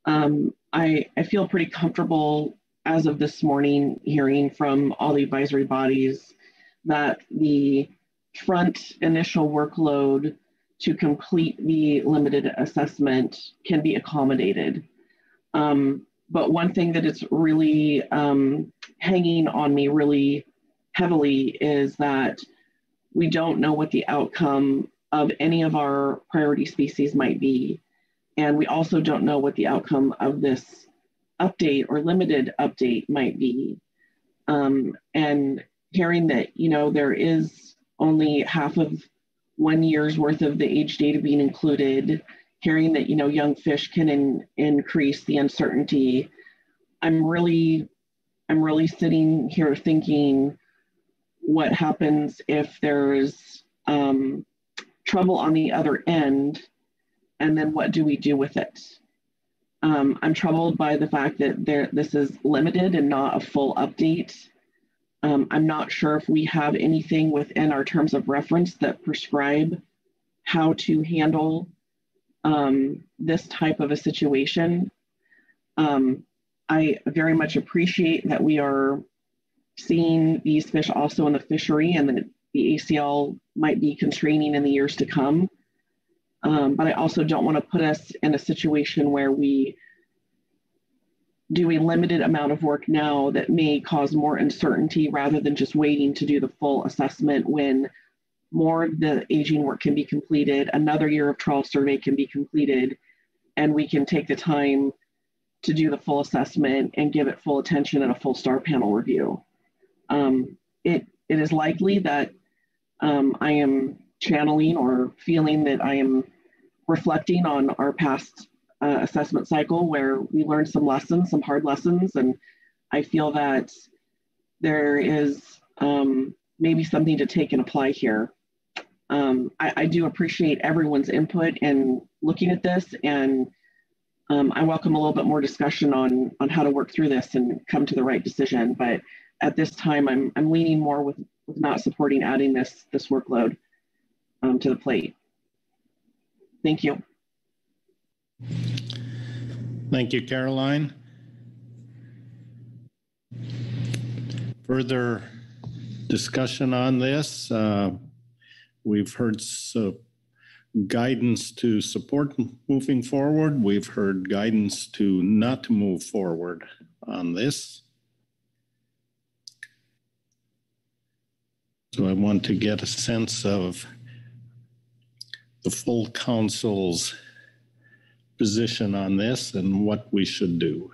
Um, I I feel pretty comfortable as of this morning, hearing from all the advisory bodies that the front initial workload to complete the limited assessment can be accommodated. Um, but one thing that is really um, hanging on me really heavily is that we don't know what the outcome of any of our priority species might be. And we also don't know what the outcome of this update or limited update might be. Um, and hearing that, you know, there is only half of one year's worth of the age data being included, hearing that, you know, young fish can in, increase the uncertainty. I'm really, I'm really sitting here thinking what happens if there's um, trouble on the other end, and then what do we do with it? Um, I'm troubled by the fact that there, this is limited and not a full update. Um, I'm not sure if we have anything within our terms of reference that prescribe how to handle um, this type of a situation. Um, I very much appreciate that we are seeing these fish also in the fishery and that the ACL might be constraining in the years to come. Um, but I also don't want to put us in a situation where we do a limited amount of work now that may cause more uncertainty rather than just waiting to do the full assessment when more of the aging work can be completed, another year of trawl survey can be completed, and we can take the time to do the full assessment and give it full attention and a full star panel review. Um, it, it is likely that um, I am channeling or feeling that I am reflecting on our past uh, assessment cycle where we learned some lessons, some hard lessons, and I feel that there is um, maybe something to take and apply here. Um, I, I, do appreciate everyone's input in looking at this, and um, I welcome a little bit more discussion on on how to work through this and come to the right decision. But at this time, I'm I'm leaning more with with not supporting adding this this workload um, to the plate. Thank you. Thank you, Caroline. Further discussion on this. Uh, we've heard so guidance to support moving forward. We've heard guidance to not move forward on this. So I want to get a sense of the full council's position on this and what we should do.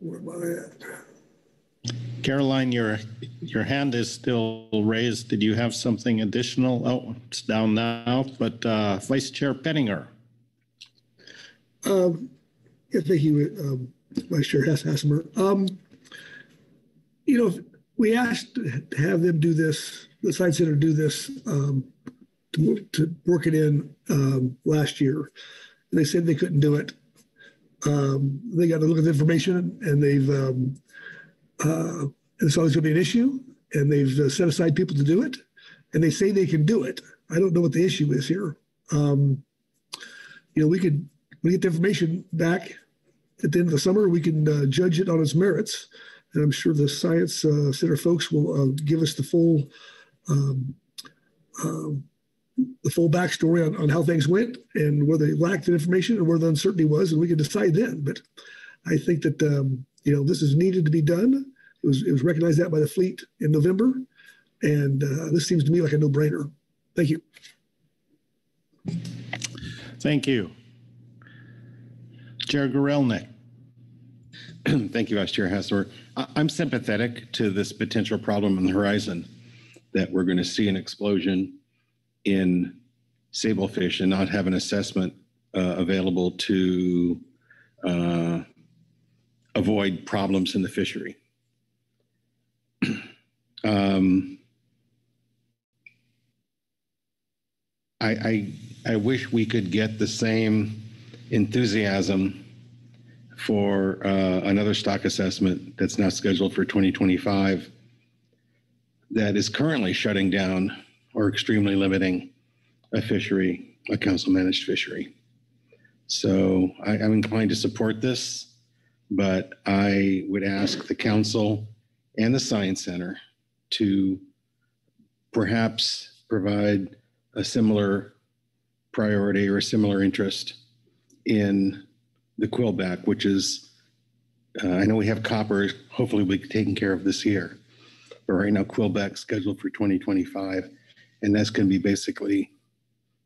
Where am I at? Caroline, your your hand is still raised. Did you have something additional? Oh, it's down now. But uh, Vice Chair Pettinger. Um, yeah, thank you, um, Vice Chair Hassemer. Um, you know, we asked to have them do this, the Science Center do this um, to, to, work it in um, last year. They said they couldn't do it. Um, they got to look at the information and they've, um, uh, it's going to be an issue and they've uh, set aside people to do it and they say they can do it. I don't know what the issue is here. Um, you know, we could, we get the information back at the end of the summer, we can uh, judge it on its merits and I'm sure the Science uh, Center folks will uh, give us the full um, um, the full backstory on, on how things went and where they lacked information and where the uncertainty was, and we can decide then. But I think that um, you know this is needed to be done. It was it was recognized that by the fleet in November, and uh, this seems to me like a no brainer. Thank you. Thank you, Chair Gorelnik. Thank you, Vice Chair Hassemer. I'm sympathetic to this potential problem on the horizon that we're going to see an explosion in sablefish and not have an assessment uh, available to uh, avoid problems in the fishery. um, I, I, I wish we could get the same enthusiasm for uh, another stock assessment that's now scheduled for 2025 that is currently shutting down or extremely limiting a fishery, a council managed fishery. So I, am inclined to support this. but I would ask the council and the Science Center to perhaps provide a similar priority or a similar interest in the Quillback, which is, uh, I know we have copper, hopefully we can taken care of this year. But right now Quillback's scheduled for 2025, and that's going to be basically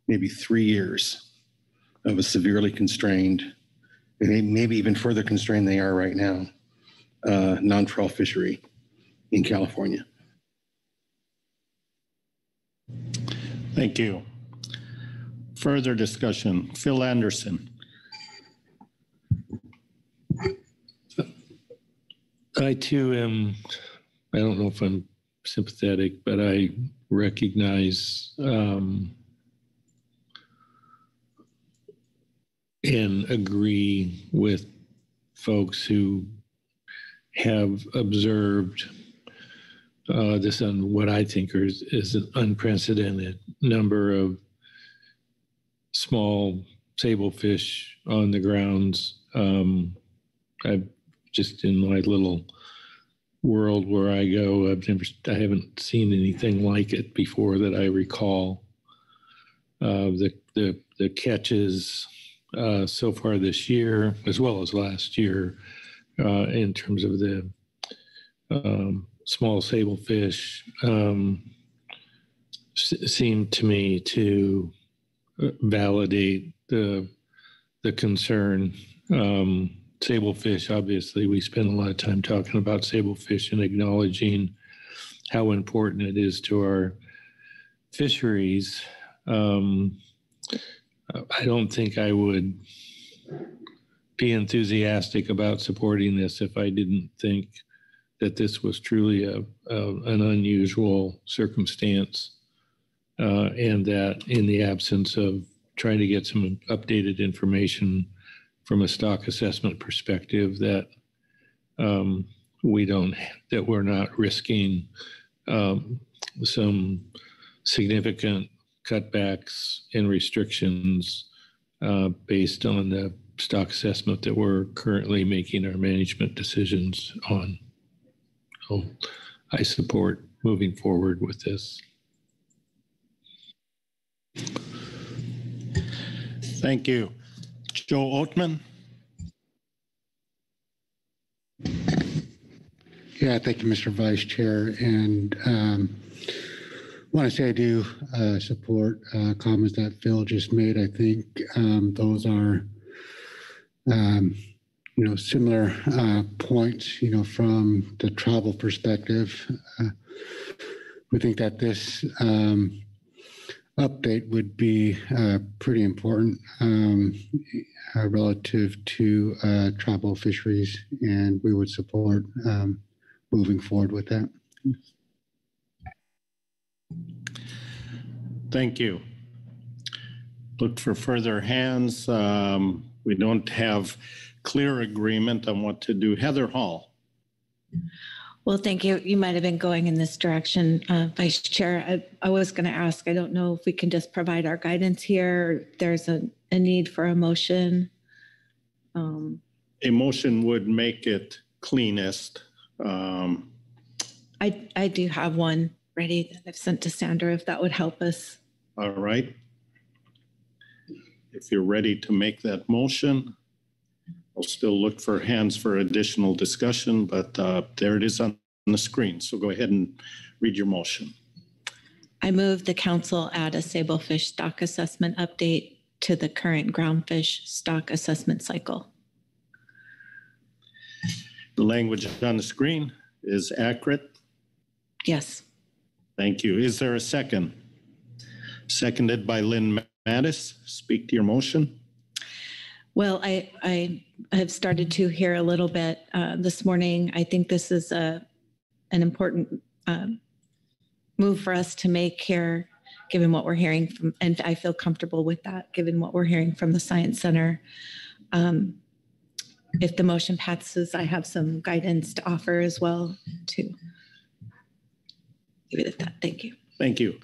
maybe three years of a severely constrained, and maybe even further constrained they are right now, uh, non-trawl fishery in California. Thank you. Further discussion, Phil Anderson. I too am, I don't know if I'm sympathetic, but I recognize um, and agree with folks who have observed uh, this on what I think is, is an unprecedented number of small sablefish on the grounds. Um, I've just in my little world where I go, I've never, I haven't seen anything like it before that I recall. Uh, the the the catches uh, so far this year, as well as last year, uh, in terms of the um, small sablefish, um, s- seem to me to uh, validate the the concern. Um, sablefish, obviously, we spend a lot of time talking about sablefish and acknowledging how important it is to our fisheries. Um, I don't think I would be enthusiastic about supporting this if I didn't think that this was truly a, a an unusual circumstance, uh, and that in the absence of trying to get some updated information from a stock assessment perspective, that um, we don't that we're not risking um, some significant cutbacks and restrictions uh, based on the stock assessment that we're currently making our management decisions on. So I support moving forward with this. Thank you. Joe Oatman. Yeah, thank you, Mr. Vice Chair. And um, want to say I do uh, support uh, comments that Phil just made. I think um, those are, um, you know, similar uh, points, you know, from the travel perspective. Uh, we think that this um, update would be uh, pretty important um, uh, relative to uh, travel fisheries, and we would support um, moving forward with that. Thank you. Look for further hands. Um, We don't have clear agreement on what to do. Heather Hall. Well, thank you. You might have been going in this direction, uh, Vice Chair. I, I was going to ask, I don't know if we can just provide our guidance here. There's a, a need for a motion. Um, A motion would make it cleanest. Um, I, I do have one ready that I've sent to Sandra, if that would help us. All right. If you're ready to make that motion, I'll still look for hands for additional discussion, but uh, there it is on the screen. So go ahead and read your motion. I move the council add a sablefish stock assessment update to the current groundfish stock assessment cycle. The language on the screen is accurate. Yes. Thank you. Is there a second? Seconded by Lynn Mattes. Speak to your motion. Well, I, I have started to hear a little bit uh, this morning. I think this is a, an important um, move for us to make here, given what we're hearing from, and I feel comfortable with that, given what we're hearing from the Science Center. Um, If the motion passes, I have some guidance to offer as well too. leave it at that. Thank you. Thank you.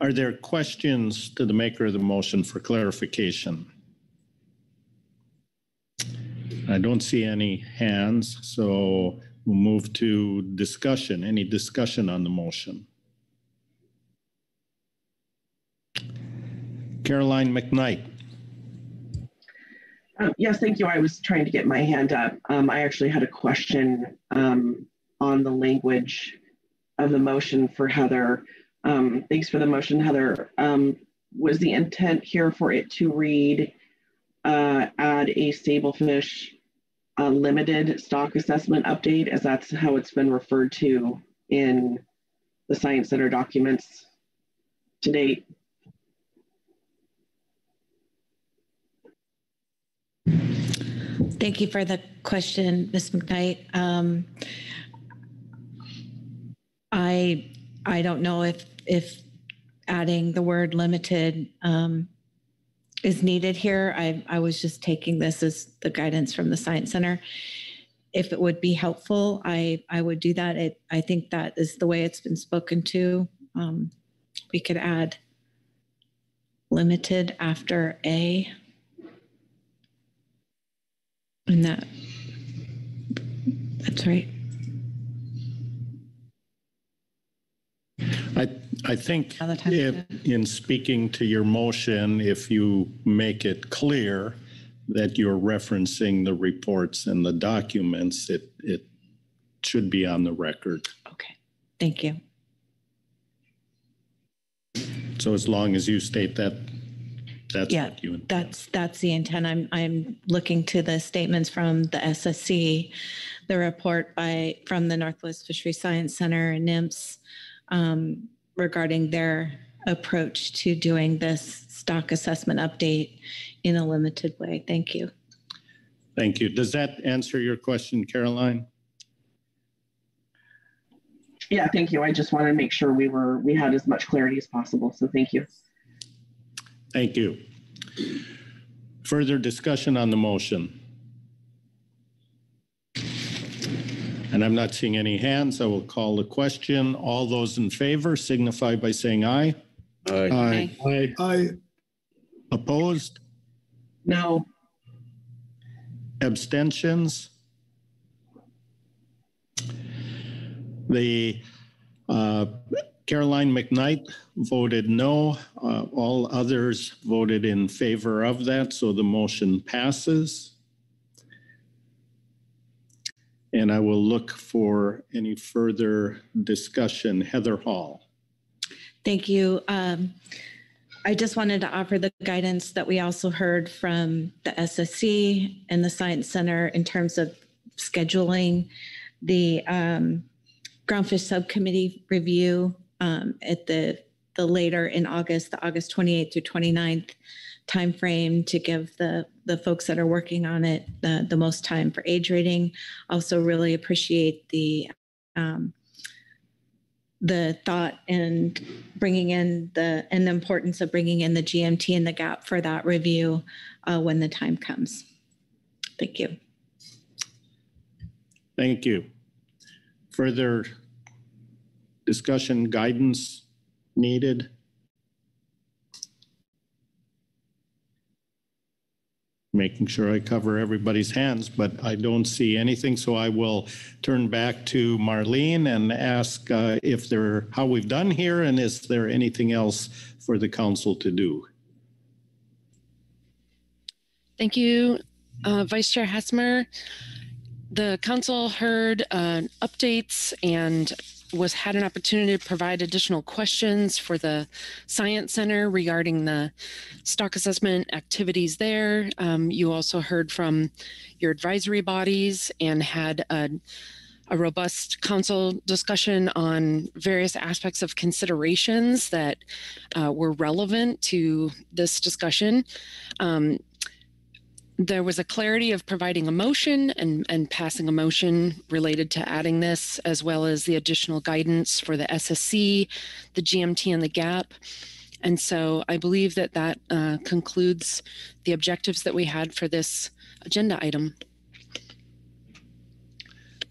Are there questions to the maker of the motion for clarification? I don't see any hands, so we'll move to discussion. Any discussion on the motion? Caroline McKnight. Um, yes, thank you. I was trying to get my hand up. Um, I actually had a question um, on the language of the motion for Heather. Um, thanks for the motion, Heather. Um, was the intent here for it to read, uh, add a Sablefish uh, limited stock assessment update, as that's how it's been referred to in the Science Center documents to date? Thank you for the question, Ms. McKnight. Um, I, I don't know if, if adding the word limited um, is needed here. I, I was just taking this as the guidance from the Science Center. If it would be helpful, I, I would do that. It, I think that is the way it's been spoken to. Um, we could add limited after A. And that, that's right. I, I think if, in speaking to your motion, if you make it clear that you're referencing the reports and the documents, it, it should be on the record. Okay, thank you. So as long as you state that, that's Yeah, what you, that's, that's the intent. I'm, I'm looking to the statements from the SSC, the report by, from the Northwest Fishery Science Center and NMFS um, regarding their approach to doing this stock assessment update in a limited way. Thank you. thank you. Does that answer your question, Caroline? Yeah, thank you. I just wanted to make sure we were, we had as much clarity as possible. So thank you. Thank you. Further discussion on the motion? And I'm not seeing any hands. I will call the question. All those in favor signify by saying aye. Aye. Aye. Aye. Opposed? No, Abstentions? The uh, Caroline McKnight voted no. Uh, All others voted in favor of that, so the motion passes. And I will look for any further discussion. Heather Hall. Thank you. Um, I just wanted to offer the guidance that we also heard from the SSC and the Science Center in terms of scheduling the um, groundfish subcommittee review um, at the the later in August, the August 28th through 29th timeframe to give the the folks that are working on it the, the most time for age reading. Also, really appreciate the um, the thought and bringing in the and the importance of bringing in the GMT and the GAP for that review uh, when the time comes. Thank you. Thank you. Further discussion, guidance needed? Making sure I cover everybody's hands, but I don't see anything, so I will turn back to Marlene and ask uh, if there, how we've done here, and is there anything else for the council to do? Thank you, uh, Vice Chair Hassemer. The council heard uh, updates and was had an opportunity to provide additional questions for the Science Center regarding the stock assessment activities there. Um, you also heard from your advisory bodies and had a, a robust council discussion on various aspects of considerations that uh, were relevant to this discussion. Um, there was a clarity of providing a motion and, and passing a motion related to adding this, as well as the additional guidance for the SSC, the GMT, and the GAP. And so I believe that that uh, concludes the objectives that we had for this agenda item.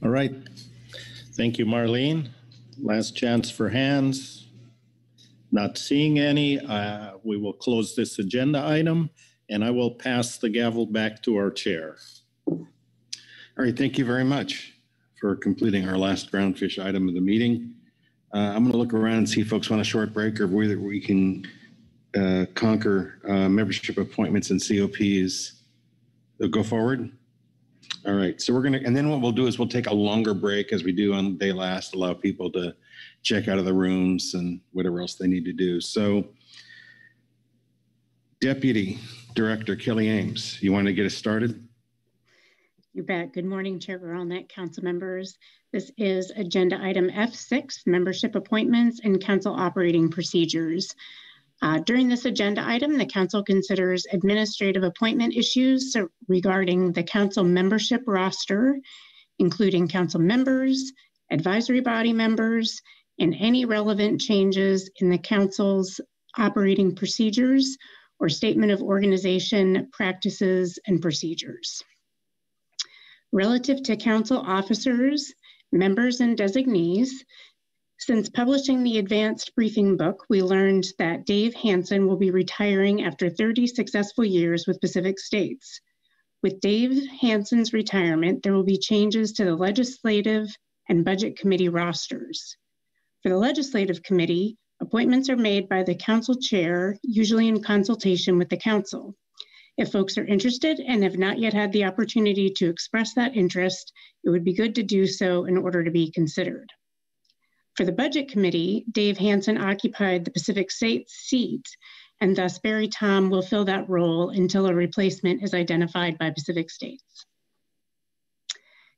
All right. Thank you, Marlene. Last chance for hands. Not seeing any, uh, we will close this agenda item and I will pass the gavel back to our chair. All right, thank you very much for completing our last groundfish item of the meeting. Uh, I'm going to look around and see if folks want a short break or whether we can uh, conquer uh, membership appointments and COPs. Go forward. All right, so we're going to, and then what we'll do is we'll take a longer break as we do on day last, allow people to check out of the rooms and whatever else they need to do. So Deputy Director Kelly Ames, you want to get us started? You bet. Good morning, Chair Gorelnik, council members. This is agenda item F6, membership appointments and council operating procedures. Uh, during this agenda item, the council considers administrative appointment issues regarding the council membership roster, including council members, advisory body members, and any relevant changes in the council's operating procedures or statement of organization, practices, and procedures. Relative to council officers, members, and designees, since publishing the advanced briefing book, we learned that Dave Hanson will be retiring after 30 successful years with Pacific States. With Dave Hanson's retirement, there will be changes to the legislative and budget committee rosters. For the legislative committee, appointments are made by the council chair, usually in consultation with the council. If folks are interested and have not yet had the opportunity to express that interest, it would be good to do so in order to be considered. For the Budget Committee, Dave Hanson occupied the Pacific States seat, and thus Barry Thom will fill that role until a replacement is identified by Pacific States.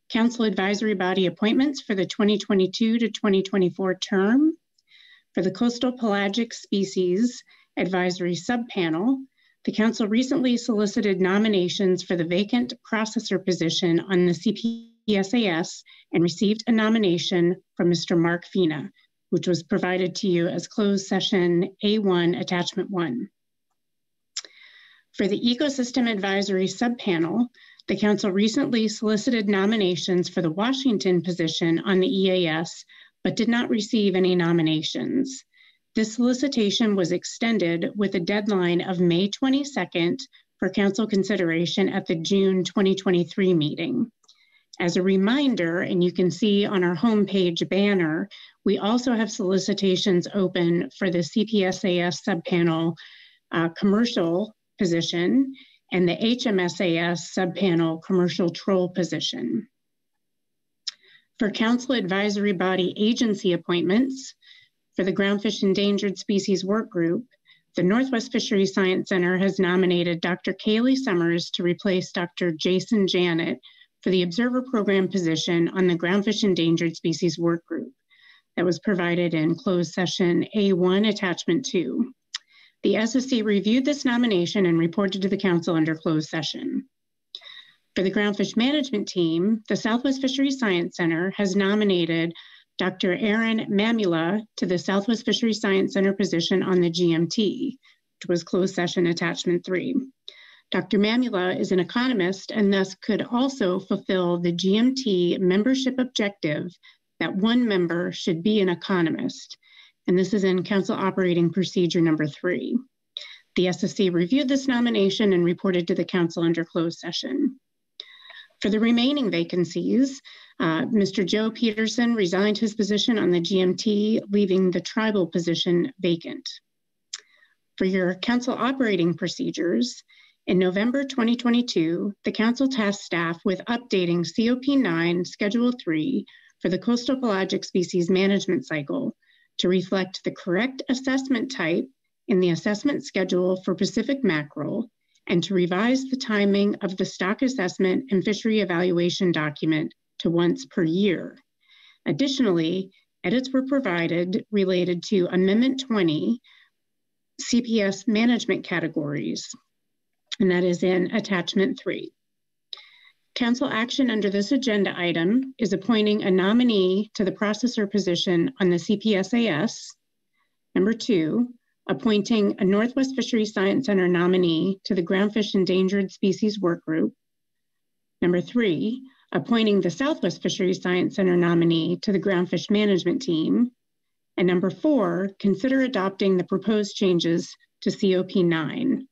Council Advisory Body appointments for the 2022 to 2024 term. For the Coastal Pelagic Species Advisory Subpanel, the Council recently solicited nominations for the vacant processor position on the CPSAS and received a nomination from Mr. Mark Fina, which was provided to you as closed session A1 attachment one. For the Ecosystem Advisory Subpanel, the Council recently solicited nominations for the Washington position on the EAS, but did not receive any nominations. This solicitation was extended with a deadline of May 22nd for Council consideration at the June 2023 meeting. As a reminder, and you can see on our homepage banner, we also have solicitations open for the CPSAS subpanel uh, commercial position and the HMSAS subpanel commercial troll position. For Council Advisory Body agency appointments, for the Groundfish Endangered Species Work Group, the Northwest Fisheries Science Center has nominated Dr. Kayleigh Somers to replace Dr. Jason Jannot for the observer program position on the Groundfish Endangered Species Work Group that was provided in closed session A1 attachment 2. The SSC reviewed this nomination and reported to the council under closed session. For the groundfish management team, the Southwest Fisheries Science Center has nominated Dr. Aaron Mamula to the Southwest Fisheries Science Center position on the GMT, which was closed session attachment three. Dr. Mamula is an economist and thus could also fulfill the GMT membership objective that one member should be an economist. And this is in Council Operating Procedure number three. The SSC reviewed this nomination and reported to the Council under closed session. For the remaining vacancies, uh, Mr. Joe Peterson resigned his position on the GMT, leaving the tribal position vacant. For your council operating procedures, in November 2022, the Council tasked staff with updating COP9 Schedule 3 for the coastal pelagic species management cycle to reflect the correct assessment type in the assessment schedule for Pacific mackerel and to revise the timing of the stock assessment and fishery evaluation document to once per year. Additionally, edits were provided related to Amendment 20 CPS management categories and that is in attachment three. Council action under this agenda item is appointing a nominee to the processor position on the CPSAS. Number two, appointing a Northwest Fisheries Science Center nominee to the Groundfish Endangered Species Work Group. Number three, appointing the Southwest Fisheries Science Center nominee to the Groundfish Management Team. And number four, consider adopting the proposed changes to COP9.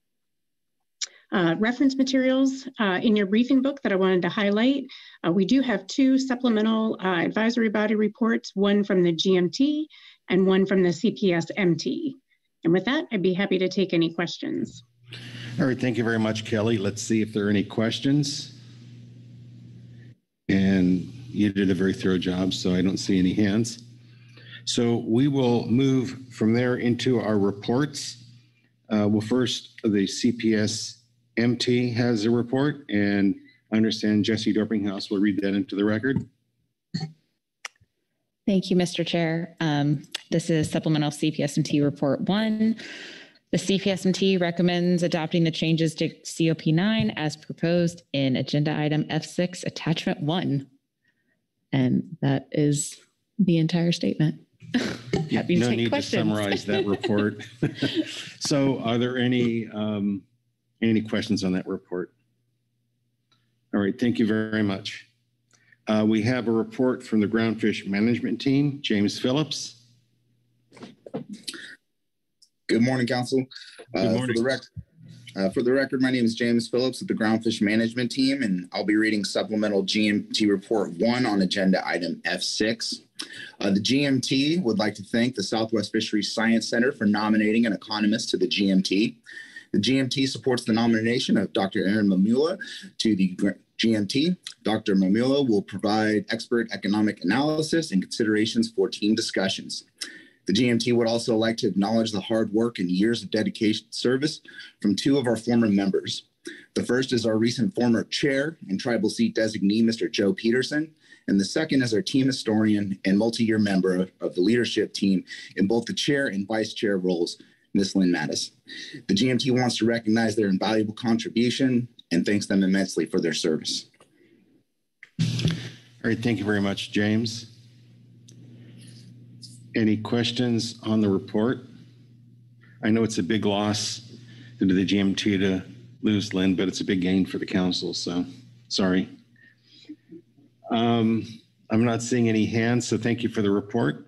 uh, reference materials uh, in your briefing book that I wanted to highlight. Uh, we do have two supplemental uh, advisory body reports, one from the GMT and one from the CPS MT. And with that, I'd be happy to take any questions. All right, thank you very much, Kelly. Let's see if there are any questions. And you did a very thorough job, so I don't see any hands. So we will move from there into our reports. Uh, well, first, the CPS MT has a report, and I understand Jessi Doerpinghaus will read that into the record. Thank you, Mr. Chair. Um, This is supplemental CPSMT Report 1. The CPSMT recommends adopting the changes to COP9 as proposed in Agenda Item F6, Attachment 1. And that is the entire statement. To No need to summarize that report. So are there any, um, any questions on that report? All right, thank you very much. Uh, We have a report from the Groundfish Management Team, James Phillips. Good morning, Council. Good Uh, morning. For the rec- uh, for the record, my name is James Phillips with the Groundfish Management Team, and I'll be reading supplemental GMT Report 1 on agenda item F6. Uh, the GMT would like to thank the Southwest Fisheries Science Center for nominating an economist to the GMT. The GMT supports the nomination of Dr. Aaron Mamula to the gr- GMT. Dr. Mamula will provide expert economic analysis and considerations for team discussions. The GMT would also like to acknowledge the hard work and years of dedication service from two of our former members. The first is our recent former chair and tribal seat designee, Mr. Joe Peterson. And the second is our team historian and multi-year member of, of the leadership team in both the chair and vice chair roles, Ms. Lynn Mattes. The GMT wants to recognize their invaluable contribution and thanks them immensely for their service. All right, thank you very much, James. Any questions on the report? I know it's a big loss to the GMT to lose Lynn, but it's a big gain for the council, so sorry. Um, I'm not seeing any hands, so thank you for the report.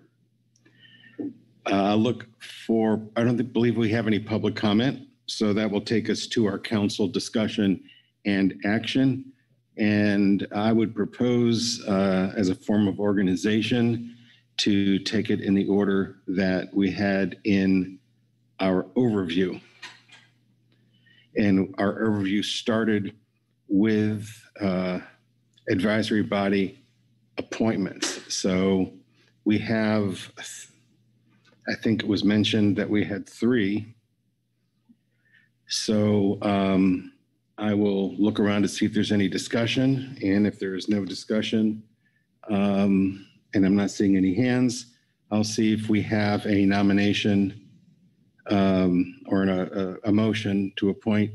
Uh, look for, I don't believe we have any public comment, so that will take us to our council discussion and action. And I would propose, uh, as a form of organization, to take it in the order that we had in our overview. And our overview started with uh, advisory body appointments. So we have, I think it was mentioned that we had three. So um, I will look around to see if there's any discussion, and if there is no discussion, um, and I'm not seeing any hands, I'll see if we have a nomination um, or an- a, a motion to appoint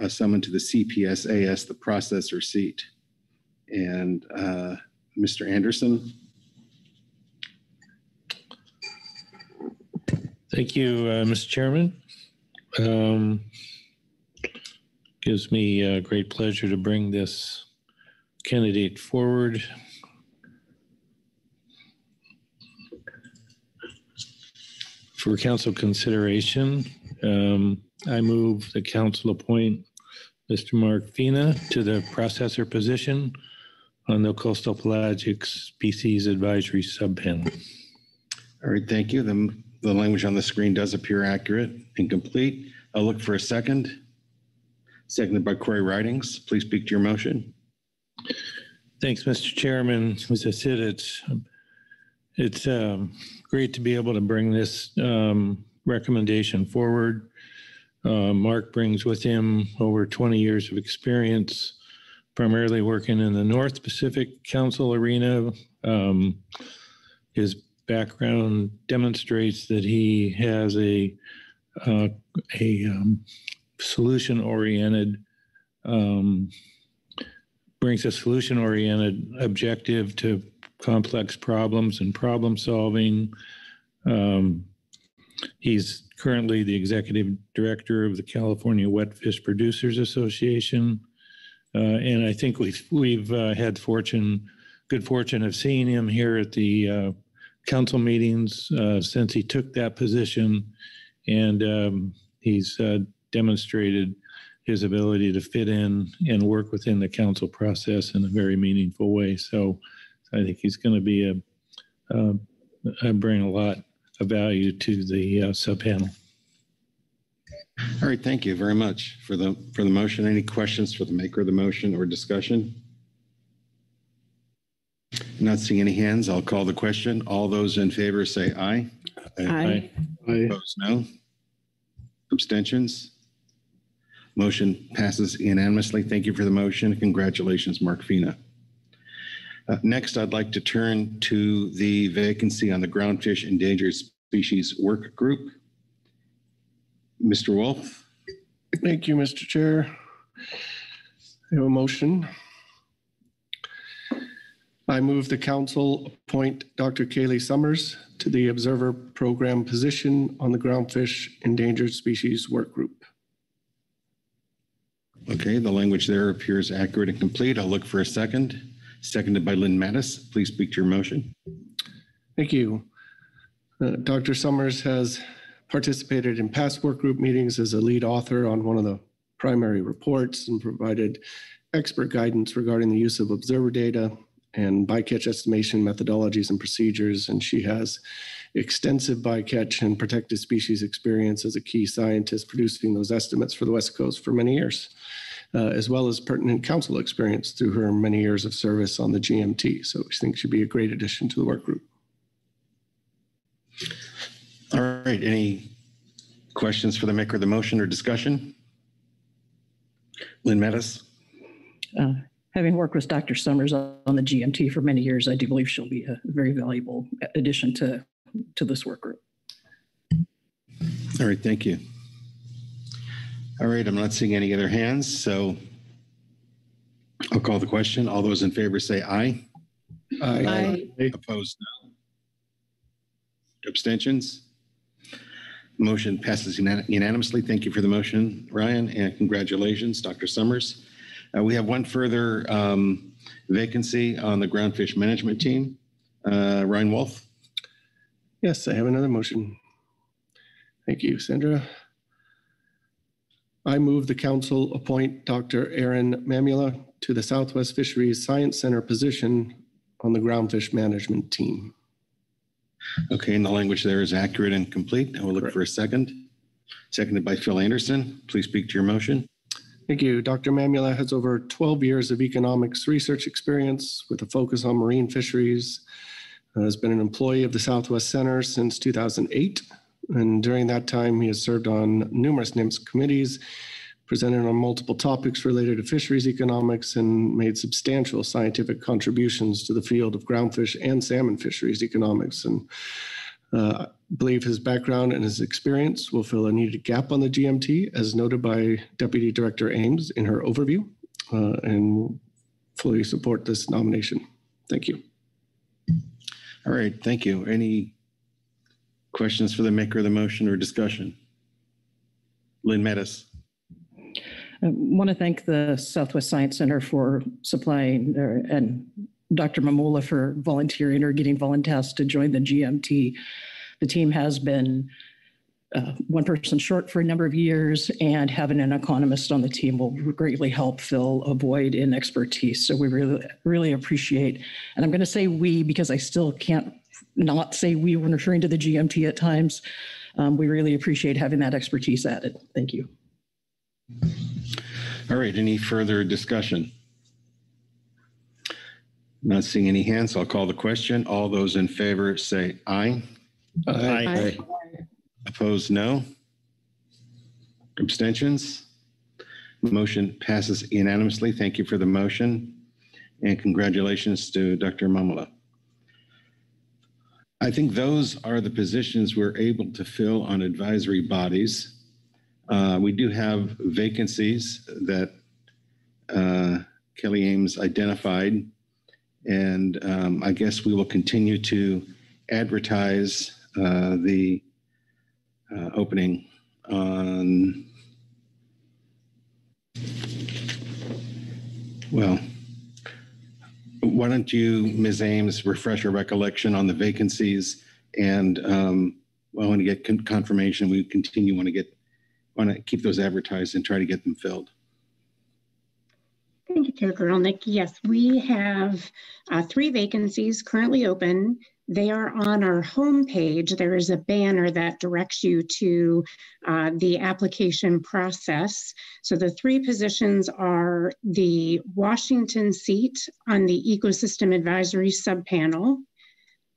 uh, someone to the CPSAS, the processor seat. And uh, Mr. Anderson? Thank you, uh, Mr. Chairman. Um, Gives me uh, great pleasure to bring this candidate forward. For council consideration, um, I move the council appoint Mr. Mark Fina to the processor position on the Coastal Pelagic Species Advisory Subpanel. All right, thank you. The, the language on the screen does appear accurate and complete. I'll look for a second. Seconded by Corey Ridings. Please speak to your motion. Thanks, Mr. Chairman. As I said, it's, it's um, great to be able to bring this um, recommendation forward. Uh, Mark brings with him over 20 years of experience, primarily working in the North Pacific Council arena. Um, His background demonstrates that he has a, uh, a um, solution-oriented um, brings a solution oriented objective to complex problems and problem solving. Um, he's currently the executive director of the California Wetfish Producers Association. Uh, and I think we've, we've uh, had fortune, good fortune of seeing him here at the uh, council meetings uh, since he took that position. And um, he's uh, demonstrated his ability to fit in and work within the council process in a very meaningful way. So I think he's going to be a, uh, uh, bring a lot of value to the uh, sub panel. All right, thank you very much for the, for the motion. Any questions for the maker of the motion or discussion? Not seeing any hands, I'll call the question. All those in favor say aye. Aye. Opposed, no. Abstentions? Motion passes unanimously. Thank you for the motion. Congratulations, Mark Fina. Uh, Next, I'd like to turn to the vacancy on the Groundfish Endangered Species Work Group. Mr. Wulff? Thank you, Mr. Chair. I have a motion. I move the council appoint Dr. Kayleigh Somers to the Observer Program position on the Groundfish Endangered Species Work Group. Okay, the language there appears accurate and complete. I'll look for a second. Seconded by Lynn Mattes. Please speak to your motion. Thank you. Uh, Dr. Somers has participated in past work group meetings as a lead author on one of the primary reports and provided expert guidance regarding the use of observer data and bycatch estimation methodologies and procedures. And she has extensive bycatch and protected species experience as a key scientist producing those estimates for the West Coast for many years, uh, as well as pertinent council experience through her many years of service on the GMT. So I think she'd be a great addition to the work group. All right, any questions for the maker of the motion or discussion? Lynn Mattes? Uh, Having worked with Dr. Somers on the GMT for many years, I do believe she'll be a very valuable addition to, to this work group. All right, thank you. All right, I'm not seeing any other hands, so I'll call the question. All those in favor say aye. Aye. Opposed, no. Abstentions? Motion passes unanimously. Thank you for the motion, Ryan, and congratulations, Dr. Somers. Uh, We have one further um, vacancy on the groundfish management team. Uh, Ryan Wulff? Yes, I have another motion. Thank you, Sandra. I move the council appoint Dr. Aaron Mamula to the Southwest Fisheries Science Center position on the groundfish management team. Okay, and the language there is accurate and complete. I will look for a second. Seconded by Phil Anderson. Please speak to your motion. Thank you. Dr. Mamula has over 12 years of economics research experience with a focus on marine fisheries. Uh, Has been an employee of the Southwest Center since 2008. And during that time, he has served on numerous NMFS committees, presented on multiple topics related to fisheries economics, and made substantial scientific contributions to the field of groundfish and salmon fisheries economics. And uh, I believe his background and his experience will fill a needed gap on the GMT, as noted by Deputy Director Ames in her overview, uh, and fully support this nomination. Thank you. All right, thank you. Any questions for the maker of the motion or discussion? Lynn Mattes? I want to thank the Southwest Science Center for supplying, uh, and Dr. Mamula for volunteering or getting volunteers to join the GMT. The team has been uh, one person short for a number of years, and having an economist on the team will greatly help fill a void in expertise. So we really, really appreciate, and I'm going to say we because I still can't not say we when referring to the GMT at times. Um, we really appreciate having that expertise added. Thank you. All right, any further discussion? Not seeing any hands, I'll call the question. All those in favor say aye. Aye. Opposed, no. Abstentions? Motion passes unanimously. Thank you for the motion. And congratulations to Dr. Mamula. I think those are the positions we're able to fill on advisory bodies. Uh, We do have vacancies that uh, Kelly Ames identified. And um, I guess we will continue to advertise uh, the uh, opening on, well, why don't you, Ms. Ames, refresh our recollection on the vacancies? And um, I want to get con- confirmation. We continue want to get, want to keep those advertised and try to get them filled. Thank you, Chair Gorelnik. Yes, we have uh, three vacancies currently open. They are on our homepage. There is a banner that directs you to uh, the application process. So the three positions are the Washington seat on the Ecosystem Advisory Subpanel,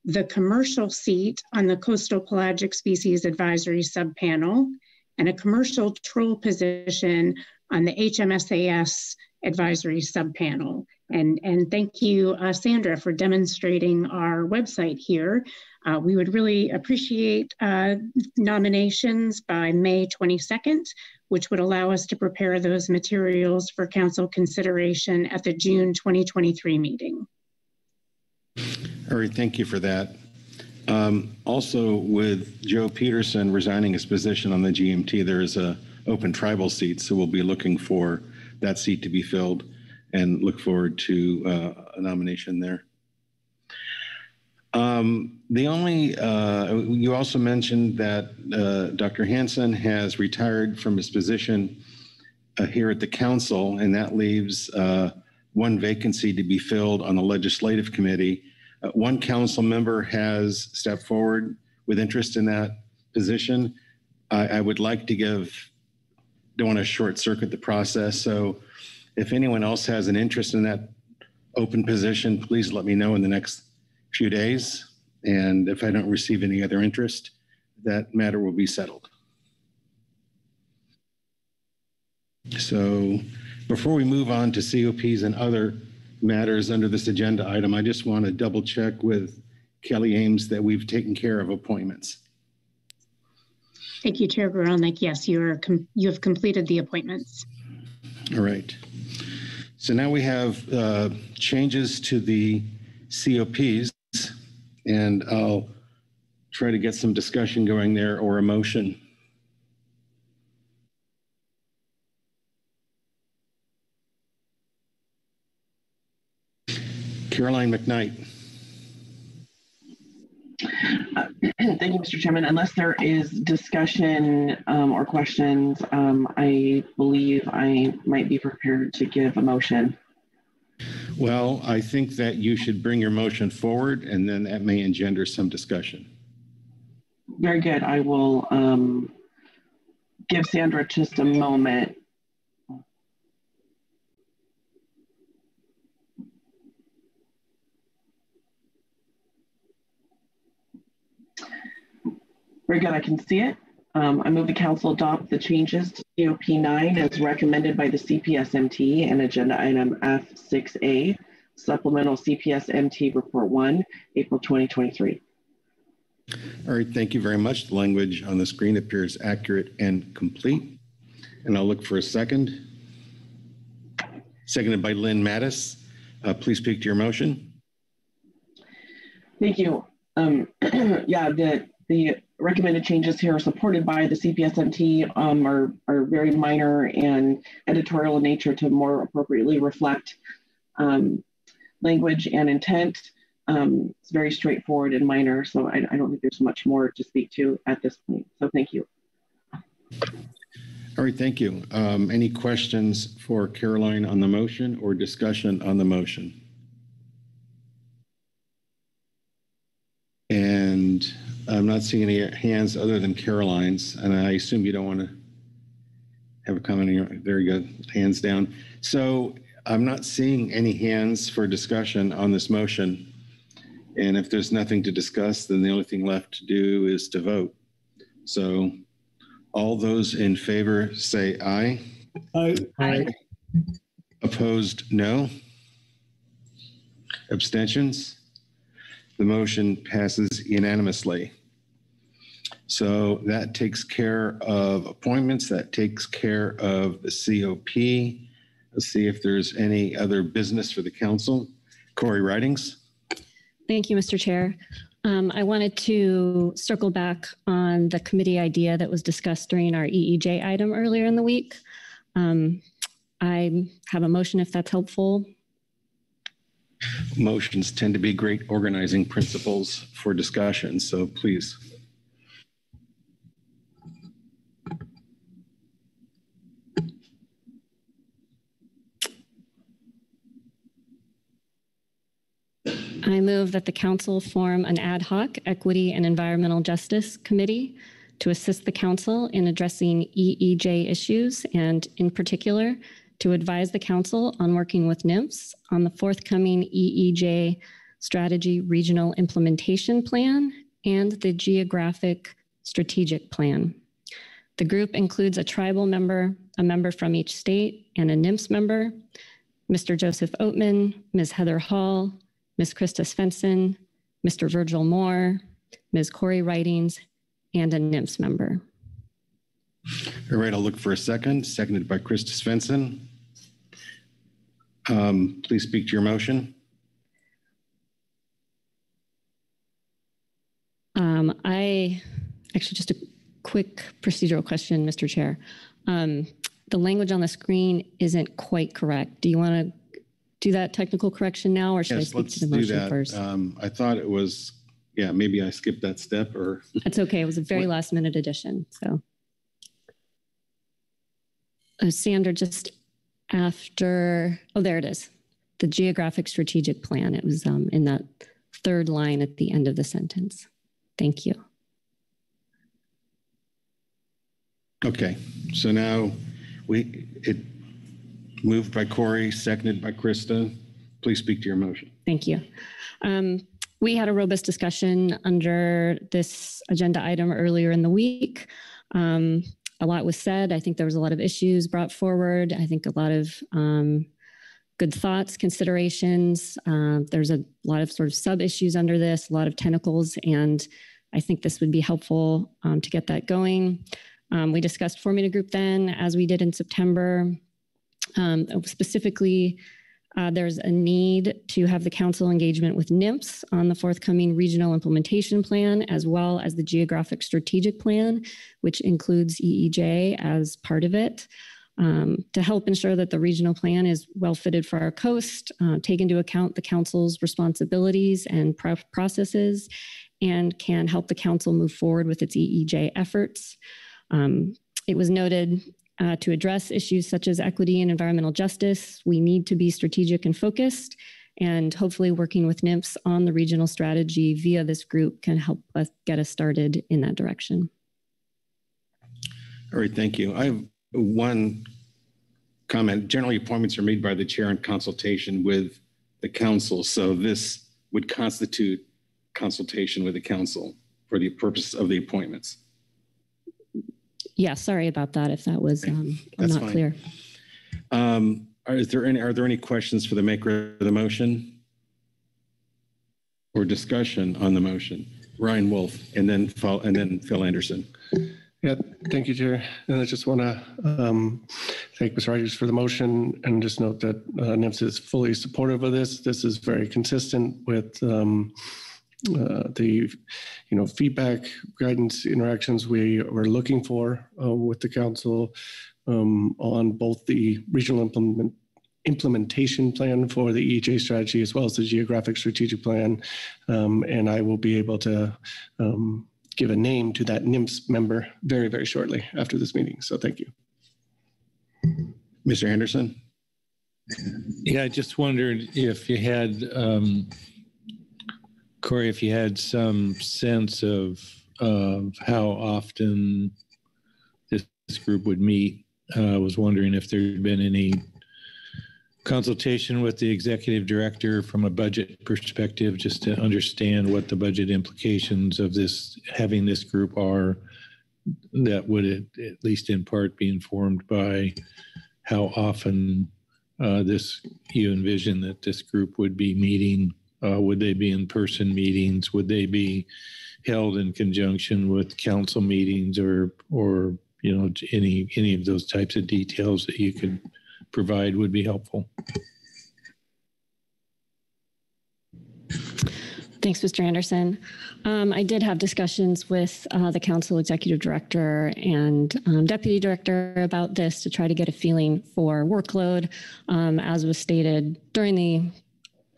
the commercial seat on the Coastal Pelagic Species Advisory Subpanel, and a commercial troll position on the HMSAS Advisory Subpanel. And, and thank you, uh, Sandra, for demonstrating our website here. Uh, we would really appreciate uh, nominations by May 22nd, which would allow us to prepare those materials for council consideration at the June 2023 meeting. All right, thank you for that. Um, also, with Joe Peterson resigning his position on the GMT, there is a open tribal seat, so we'll be looking for that seat to be filled and look forward to uh, a nomination there. Um, the only, uh, you also mentioned that uh, Dr. Hanson has retired from his position uh, here at the council, and that leaves uh, one vacancy to be filled on the legislative committee. Uh, one council member has stepped forward with interest in that position. I, I would like to give, don't want to short circuit the process, so if anyone else has an interest in that open position, please let me know in the next few days. And if I don't receive any other interest, that matter will be settled. So before we move on to COPs and other matters under this agenda item, I just want to double check with Kelly Ames that we've taken care of appointments. Thank you, Chair Gorelnik. Yes, you are you have completed the appointments. All right. So now we have uh, changes to the COPs, and I'll try to get some discussion going there or a motion. Caroline McKnight. Uh, thank you, Mr. Chairman. Unless there is discussion um, or questions, um, I believe I might be prepared to give a motion. Well, I think that you should bring your motion forward and then that may engender some discussion. Very good. I will um, give Sandra just a moment Very good, I can see it. Um, I move the council adopt the changes to COP 9 as recommended by the CPSMT and agenda item F6A, supplemental CPSMT report 1, April 2023. All right, thank you very much. The language on the screen appears accurate and complete. And I'll look for a second. Seconded by Lynn Mattes. Uh, please speak to your motion. Thank you. Um, yeah, the the recommended changes here supported by the CPSMT um, are, are very minor and editorial in nature to more appropriately reflect um, language and intent. Um, it's very straightforward and minor, so I, I, don't think there's much more to speak to at this point. So thank you. All right, thank you. Um, any questions for Caroline on the motion or discussion on the motion? And I'm not seeing any hands other than Caroline's, and I assume you don't want to have a comment here. Very good. Hands down. So I'm not seeing any hands for discussion on this motion. And if there's nothing to discuss, then the only thing left to do is to vote. So all those in favor say aye. Aye. Aye. Opposed, no. Abstentions? The motion passes unanimously. So that takes care of appointments, that takes care of the COP. Let's see if there's any other business for the council. Corey Ridings. Thank you, Mr. Chair. Um, I wanted to circle back on the committee idea that was discussed during our EEJ item earlier in the week. Um, I have a motion if that's helpful. Motions tend to be great organizing principles for discussion, so please. I move that the council form an ad hoc equity and environmental justice committee to assist the council in addressing EEJ issues and in particular to advise the council on working with NMFS on the forthcoming EEJ strategy regional implementation plan and the geographic strategic plan. The group includes a tribal member, a member from each state, and a NMFS member, Mr. Joseph Oatman, Ms. Heather Hall, Ms. Christa Svensson, Mr. Virgil Moore, Ms. Corey Ridings, and a NMFS member. All right, I'll look for a second. Seconded by Christa Svensson. Um, Please speak to your motion. Um, I, actually, just a quick procedural question, Mr. Chair. Um, The language on the screen isn't quite correct. Do you want to do that technical correction now, or should I Yes, speak let's to the do motion that. first? Um, I thought it was, yeah, maybe I skipped that step or, That's okay. It was a very last minute addition, so. Uh, Sandra, just after, oh, there it is. The geographic strategic plan. It was um, in that third line at the end of the sentence. Thank you. okay. So now we, it moved by Corey, seconded by Christa. Please speak to your motion. Thank you. Um, we had a robust discussion under this agenda item earlier in the week. Um, a lot was said. I think there was a lot of issues brought forward. I think a lot of um, good thoughts, considerations. Uh, there's a lot of sort of sub issues under this, a lot of tentacles, and I think this would be helpful um, to get that going. Um, we discussed forming a group then, as we did in September. Um, specifically, uh, there's a need to have the council engagement with NMFS on the forthcoming regional implementation plan, as well as the geographic strategic plan, which includes EEJ as part of it. Um, to help ensure that the regional plan is well fitted for our coast, uh, take into account the council's responsibilities and pro- processes, and can help the council move forward with its EEJ efforts. Um, it was noted uh, to address issues such as equity and environmental justice, we need to be strategic and focused. And hopefully, working with NMFS on the regional strategy via this group can help us get us started in that direction. All right, thank you. I have one comment. Generally, appointments are made by the chair in consultation with the council. So this would constitute consultation with the council for the purpose of the appointments. Yeah, sorry about that if that was um, That's not fine. clear. Um, are- Is there any, are there any questions for the maker of the motion? Or discussion on the motion? Ryan Wulff, and then, Phil- and then Phil Anderson. Yeah, thank you, Chair. And I just want to um, thank Ms. Rogers for the motion and just note that uh, NMFS is fully supportive of this. This is very consistent with um, uh, the, you know, feedback, guidance, interactions we were looking for uh, with the council um, on both the regional implement implementation plan for the EJ strategy as well as the geographic strategic plan. Um, and I will be able to um, give a name to that NMFS member very, very shortly after this meeting. So thank you. Mr. Anderson? Yeah, I just wondered if you had, um, Corey, if you had some sense of, of how often this, this group would meet. Uh, I was wondering if there'd been any consultation with the executive director from a budget perspective, just to understand what the budget implications of this, having this group are, that would at, at least in part be informed by how often uh, this, you envision that this group would be meeting? Uh, Would they be in-person meetings? Would they be held in conjunction with council meetings or, or, you know, any, any of those types of details that you could provide would be helpful? Thanks, Mr. Anderson. Um, I did have discussions with uh, the council executive director and um, deputy director about this to try to get a feeling for workload. Um, as was stated during the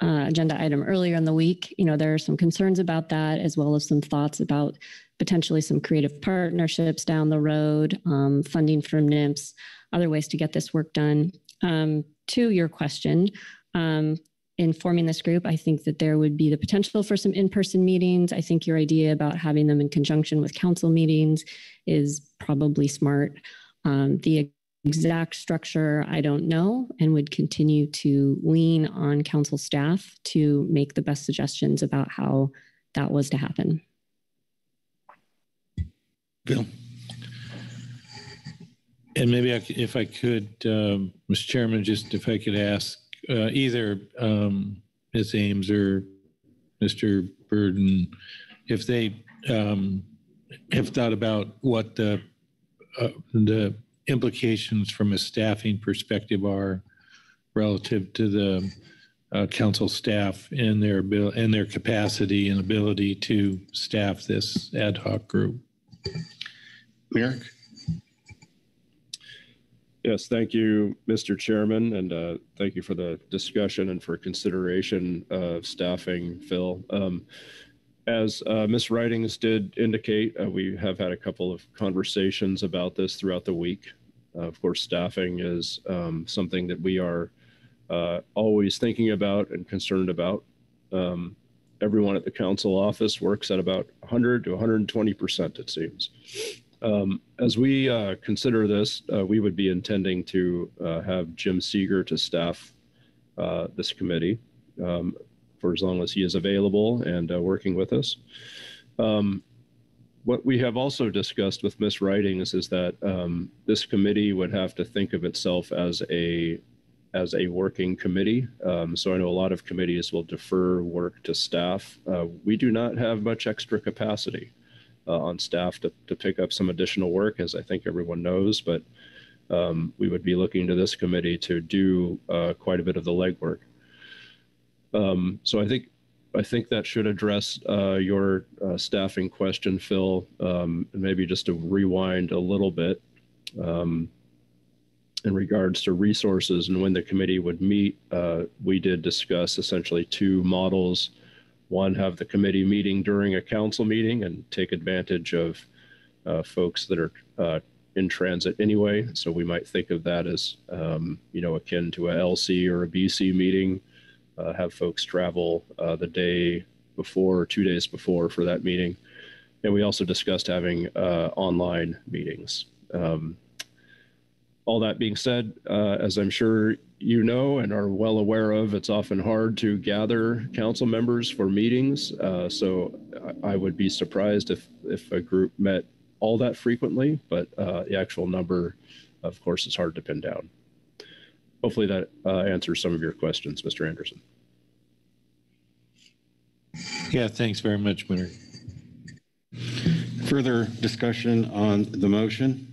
uh, agenda item earlier in the week, you know, there are some concerns about that as well as some thoughts about potentially some creative partnerships down the road, um, funding from NMFS, other ways to get this work done. Um, to your question, um, in forming this group, I think that there would be the potential for some in-person meetings. I think your idea about having them in conjunction with council meetings is probably smart. Um, the exact structure, I don't know, and would continue to lean on council staff to make the best suggestions about how that was to happen. Bill? And maybe I c if I could, um, Mr. Chairman, just if I could ask uh, either um, Ms. Ames or Mr. Burden, if they um, have thought about what the uh, the implications from a staffing perspective are relative to the uh, council staff and their abil- and their capacity and ability to staff this ad hoc group. Merrick? Yes, thank you, Mr. Chairman, and uh, thank you for the discussion and for consideration of staffing, Phil. Um, as uh, Ms. Ridings did indicate, uh, we have had a couple of conversations about this throughout the week. Uh, of course, staffing is um, something that we are uh, always thinking about and concerned about. Um, everyone at the council office works at about 100 to 120 percent, it seems. Um, as we uh, consider this, uh, we would be intending to have Jim Seger to staff this committee um, for as long as he is available and uh, working with us. Um, what we have also discussed with Ms. Ridings is that um, this committee would have to think of itself as a as a working committee. Um, so I know a lot of committees will defer work to staff. Uh, we do not have much extra capacity uh, on staff to, to pick up some additional work, as I think everyone knows. But um, we would be looking to this committee to do uh, quite a bit of the legwork. Um, so I think I think that should address uh, your uh, staffing question, Phil. Um, and maybe just to rewind a little bit um, in regards to resources and when the committee would meet, uh, we did discuss essentially two models one, have the committee meeting during a council meeting and take advantage of uh, folks that are uh, in transit anyway. So we might think of that as, um, you know, akin to a LC or a BC meeting. Uh, have folks travel uh, the day before or two days before for that meeting. And we also discussed having uh, online meetings. Um, all that being said, uh, as I'm sure you know and are well aware of, it's often hard to gather council members for meetings. Uh, so I, would be surprised if, if a group met all that frequently, but the actual number, of course, is hard to pin down. Hopefully that uh, answers some of your questions, Mr. Anderson. Yeah, thanks very much, Mary. Further discussion on the motion?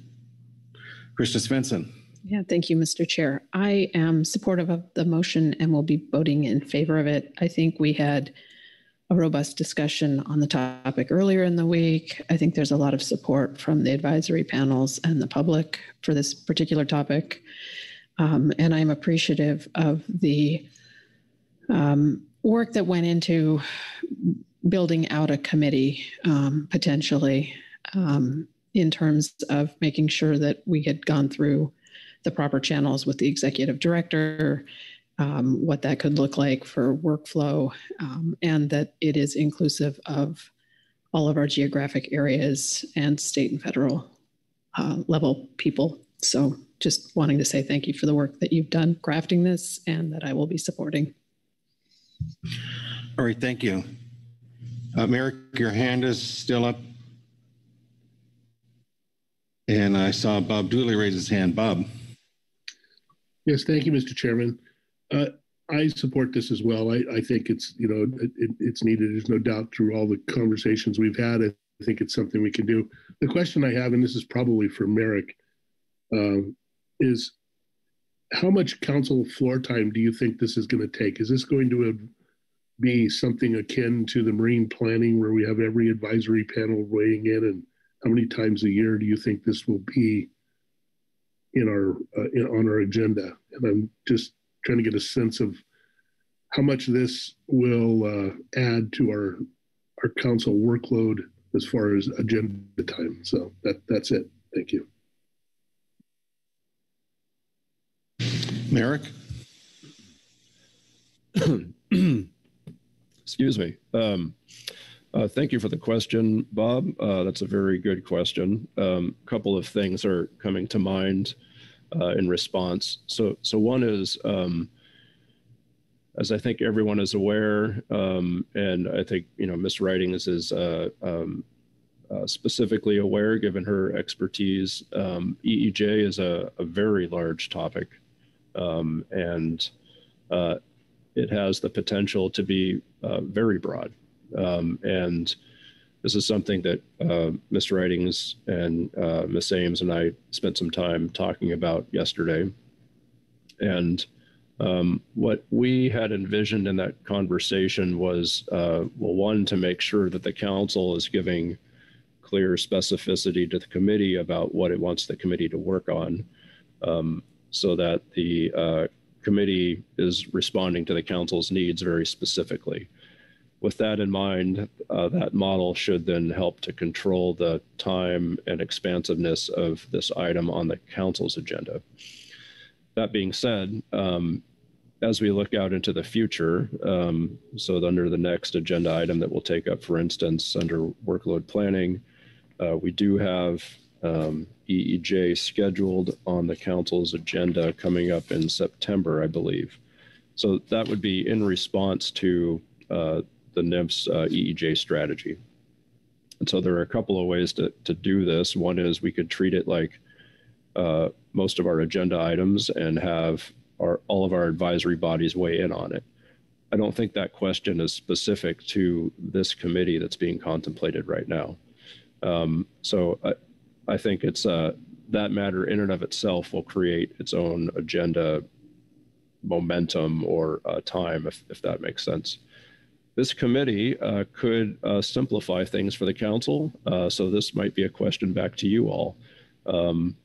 Christa Svensson. Yeah, thank you, Mr. Chair. I am supportive of the motion and will be voting in favor of it. I think we had a robust discussion on the topic earlier in the week. I think there's a lot of support from the advisory panels and the public for this particular topic. Um, and I'm appreciative of the um, work that went into building out a committee um, potentially um, in terms of making sure that we had gone through the proper channels with the executive director, um, what that could look like for workflow, um, and that it is inclusive of all of our geographic areas and state and federal uh, level people. So just wanting to say thank you for the work that you've done crafting this and that I will be supporting. All right, thank you. Uh, Merrick, your hand is still up. And I saw Bob Dooley raise his hand. Bob. Yes, thank you, Mr. Chairman. Uh, I support this as well. I, I think it's, you know, it, it's needed. There's no doubt through all the conversations we've had. I think it's something we can do. The question I have, and this is probably for Merrick, um, is how much council floor time do you think this is going to take? Is this going to be something akin to the marine planning where we have every advisory panel weighing in and how many times a year do you think this will be in our uh, in, on our agenda? And I'm just trying to get a sense of how much this will uh, add to our our council workload as far as agenda time. So that that's it. Thank you. Merrick? Excuse me. Um, uh, thank you for the question, Bob. Uh, that's a very good question. A um, couple of things are coming to mind uh, in response. So, so one is, um, as I think everyone is aware, um, and I think you know, Ms. Ridings is uh, um, uh, specifically aware, given her expertise. Um, EEJ is a, a, very large topic, um, and uh, it has the potential to be very broad. Um, and this is something that uh, Mr. Ridings and uh, Ms. Ames and I spent some time talking about yesterday. And um, what we had envisioned in that conversation was, uh, well, one, to make sure that the council is giving clear specificity to the committee about what it wants the committee to work on um, so that the uh, committee is responding to the council's needs very specifically with that in mind, uh, that model should then help to control the time and expansiveness of this item on the council's agenda. That being said, um, as we look out into the future, um, so under the next agenda item that we'll take up, for instance, under workload planning, uh, we do have um, EEJ scheduled on the council's agenda coming up in September, I believe. So that would be in response to uh, the NMFS uh, EEJ strategy. And so there are a couple of ways to, to do this. One is we could treat it like uh, most of our agenda items and have our, all of our advisory bodies weigh in on it. I don't think that question is specific to this committee that's being contemplated right now. Um, so I, I think it's uh, that matter in and of itself will create its own agenda momentum or uh, time, if, if that makes sense. This committee uh, could uh, simplify things for the council. Uh, so this might be a question back to you all. Um,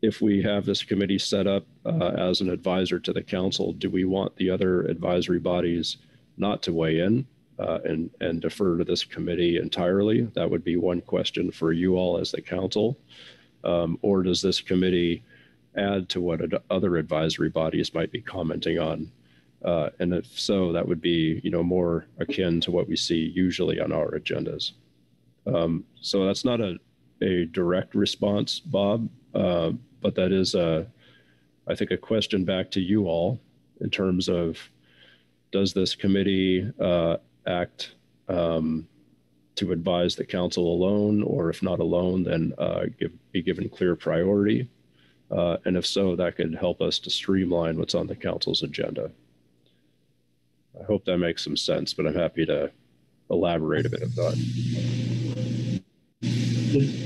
if we have this committee set up uh, as an advisor to the council, do we want the other advisory bodies not to weigh in uh, and, and defer to this committee entirely? That would be one question for you all as the council. Um, or does this committee add to what other advisory bodies might be commenting on uh, and if so, that would be you know more akin to what we see usually on our agendas. Um, so that's not a, a direct response, Bob, uh, but that is a, I think a question back to you all in terms of does this committee uh, act um, to advise the council alone, or if not alone, then uh, give, be given clear priority. Uh, and if so, that could help us to streamline what's on the council's agenda. I hope that makes some sense, but I'm happy to elaborate a bit if not.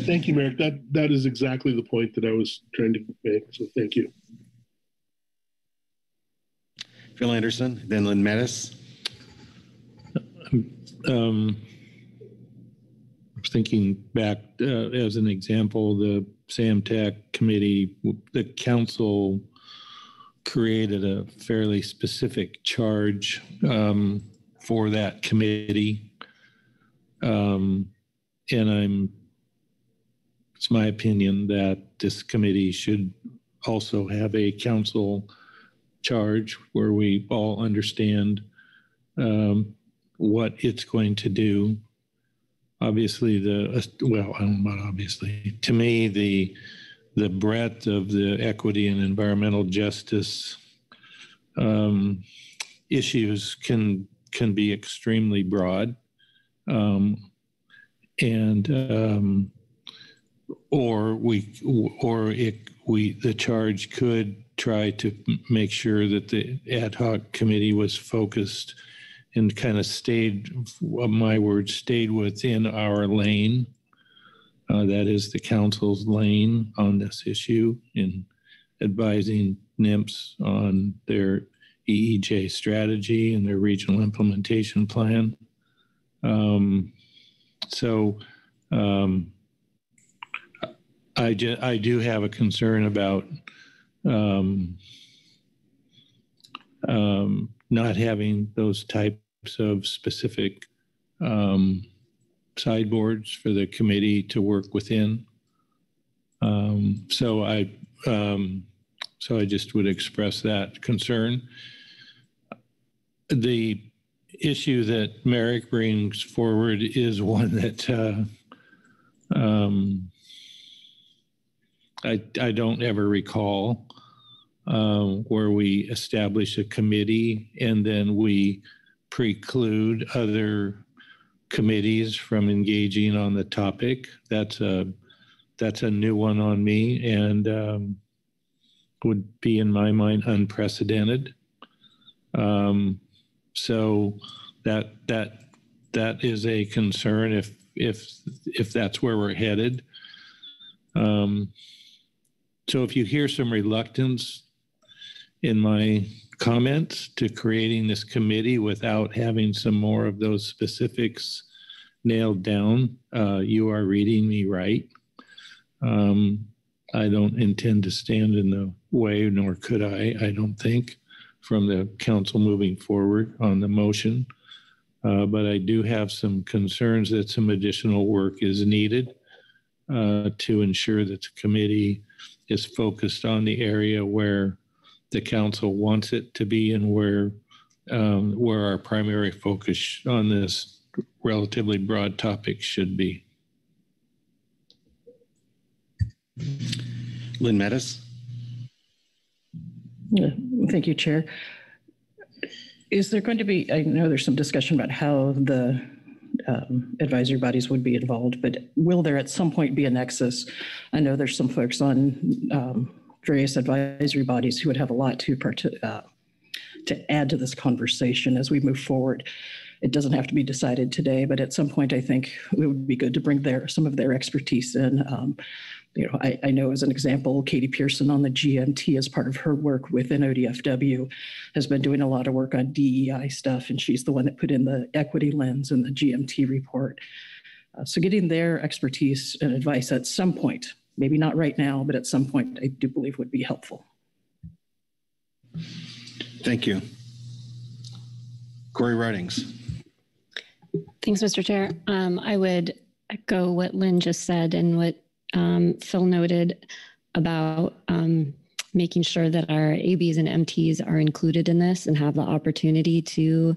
Thank you, Merrick. That that is exactly the point that I was trying to make. So thank you. Phil Anderson, then Lynn Mattes. Um, I was thinking back uh, as an example, the SAMTAC committee, the council created a fairly specific charge um, for that committee. Um, and I'm, it's my opinion that this committee should also have a council charge where we all understand um, what it's going to do. Obviously, the, well, I about obviously, to me, the the breadth of the equity and environmental justice um, issues can can be extremely broad, um, and um, or we or it we the charge could try to make sure that the ad hoc committee was focused and kind of stayed my word stayed within our lane uh, that is the council's lane on this issue in advising NMFS on their EEJ strategy and their regional implementation plan. Um, so um, I, ju- I do have a concern about um, um not having those types of specific um, sideboards for the committee to work within. Um, so I, um, so I just would express that concern. the issue that Merrick brings forward is one that uh, um, I, I don't ever recall um, where we establish a committee and then we preclude other committees from engaging on the topic. That's a that's a new one on me and um, would be in my mind unprecedented. Um, so that that that is a concern if if if that's where we're headed. Um, so if you hear some reluctance in my comments to creating this committee without having some more of those specifics nailed down, uh, you are reading me right. Um, I don't intend to stand in the way, nor could I, I don't think, from the council moving forward on the motion. Uh, but I do have some concerns that some additional work is needed uh, to ensure that the committee is focused on the area where the council wants it to be and where um, where our primary focus on this relatively broad topic should be. Lynn Mattes. Yeah, Thank you, Chair. Is there going to be, I know there's some discussion about how the um, advisory bodies would be involved, but will there at some point be a nexus? I know there's some folks on um, various advisory bodies who would have a lot to part uh, to add to this conversation as we move forward. It doesn't have to be decided today, but at some point, I think it would be good to bring their some of their expertise in. Um, you know, I, I, know as an example, Katie Pearson on the GMT as part of her work within ODFW has been doing a lot of work on DEI stuff, and she's the one that put in the equity lens in the GMT report. Uh, so getting their expertise and advice at some point, maybe not right now, but at some point, I do believe would be helpful. Thank you. Corey Ridings. Thanks, Mr. Chair. Um, I would echo what Lynn just said and what um, Phil noted about um, making sure that our ABs and MTs are included in this and have the opportunity to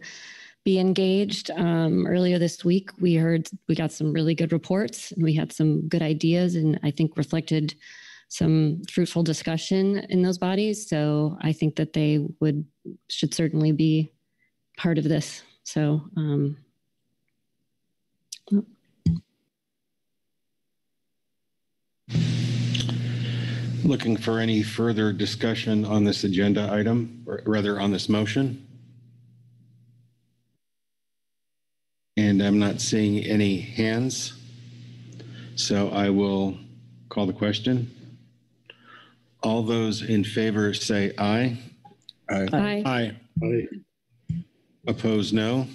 be engaged. Um, earlier this week, we heard we got some really good reports and we had some good ideas, and I think reflected some fruitful discussion in those bodies. So I think that they would should certainly be part of this. So um, Looking for any further discussion on this agenda item, or rather on this motion? And I'm not seeing any hands. So I will call the question. All those in favor say aye. Aye. Aye. Aye. Opposed, no.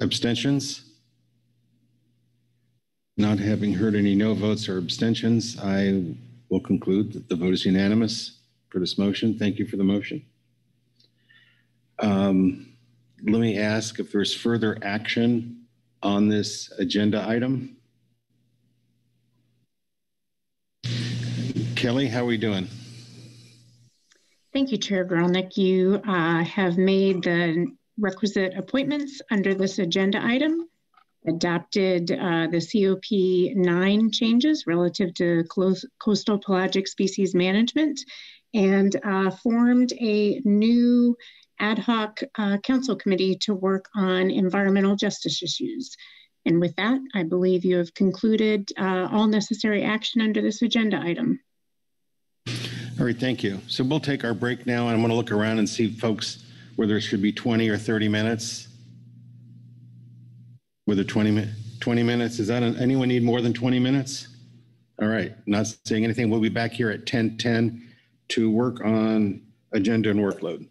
Abstentions? Not having heard any no votes or abstentions, I will conclude that the vote is unanimous for this motion. Thank you for the motion. Um, let me ask if there's further action on this agenda item. Kelly, how are we doing? Thank you, Chair Gorelnik. You uh, have made the requisite appointments under this agenda item adopted uh, the COP 9 changes relative to close, coastal pelagic species management and uh, formed a new ad hoc uh, council committee to work on environmental justice issues. And with that, I believe you have concluded uh, all necessary action under this agenda item. All right, thank you. So we'll take our break now and I'm going to look around and see folks whether it should be 20 or 30 minutes. Whether a 20 20 minutes, is that, an, anyone need more than 20 minutes? All right, not saying anything. We'll be back here at 10:10 to work on agenda and workload.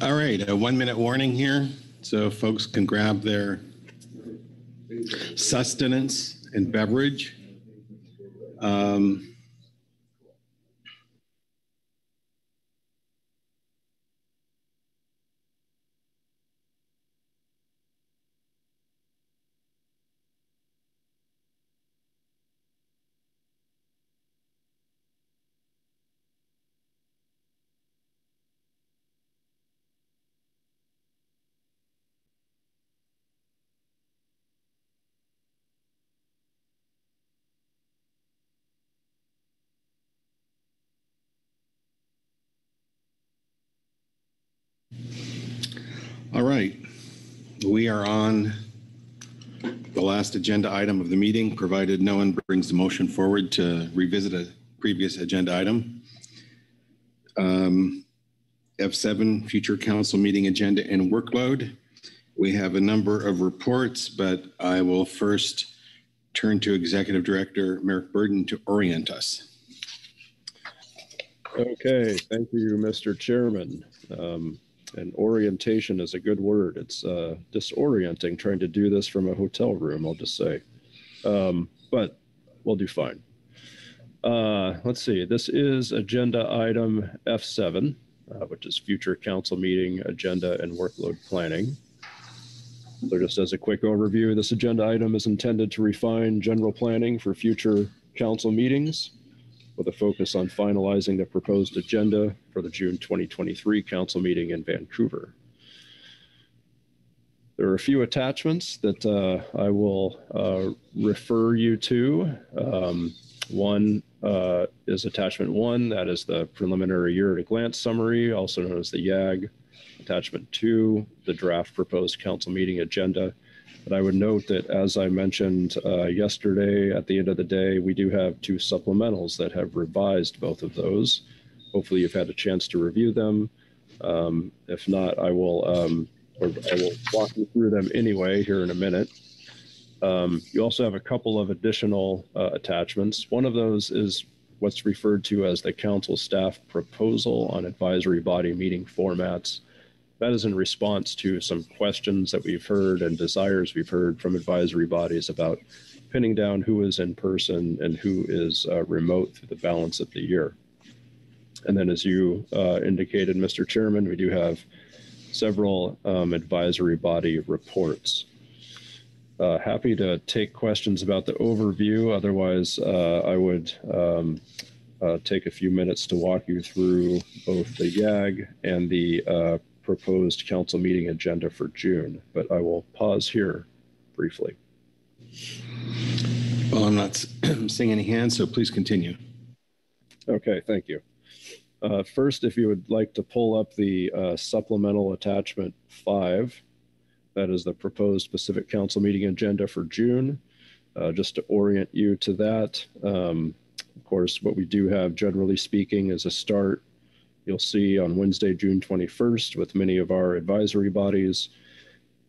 All right, a one minute warning here so folks can grab their sustenance and beverage. Um, All right, we are on the last agenda item of the meeting, provided no one brings the motion forward to revisit a previous agenda item. Um, F7, future council meeting agenda and workload. We have a number of reports, but I will first turn to Executive Director Merrick Burden to orient us. Okay, thank you, Mr. Chairman. Um, and orientation is a good word. It's uh, disorienting trying to do this from a hotel room, I'll just say. Um, but we'll do fine. Uh, let's see, this is agenda item F7, uh, which is future council meeting agenda and workload planning. So just as a quick overview, this agenda item is intended to refine general planning for future council meetings with a focus on finalizing the proposed agenda for the June 2023 council meeting in Vancouver. There are a few attachments that uh, I will uh, refer you to. Um, one uh, is attachment one, that is the preliminary year at a glance summary, also known as the YAG. Attachment two, the draft proposed council meeting agenda. But I would note that, as I mentioned uh, yesterday, at the end of the day, we do have two supplementals that have revised both of those. Hopefully, you've had a chance to review them. Um, if not, I will um, or I will walk you through them anyway here in a minute. Um, you also have a couple of additional uh, attachments. One of those is what's referred to as the council staff proposal on advisory body meeting formats. That is in response to some questions that we've heard and desires we've heard from advisory bodies about pinning down who is in person and who is uh, remote through the balance of the year. And then, as you uh, indicated, Mr. Chairman, we do have several um, advisory body reports. Uh, happy to take questions about the overview. Otherwise, uh, I would um, uh, take a few minutes to walk you through both the YAG and the uh, proposed council meeting agenda for June. But I will pause here briefly. Well, I'm not seeing any hands, so please continue. Okay, thank you. Uh, first, if you would like to pull up the uh, supplemental attachment five, that is the proposed Pacific Council meeting agenda for June. Uh, just to orient you to that, um, of course, what we do have, generally speaking, is a start. You'll see on Wednesday, June 21st, with many of our advisory bodies.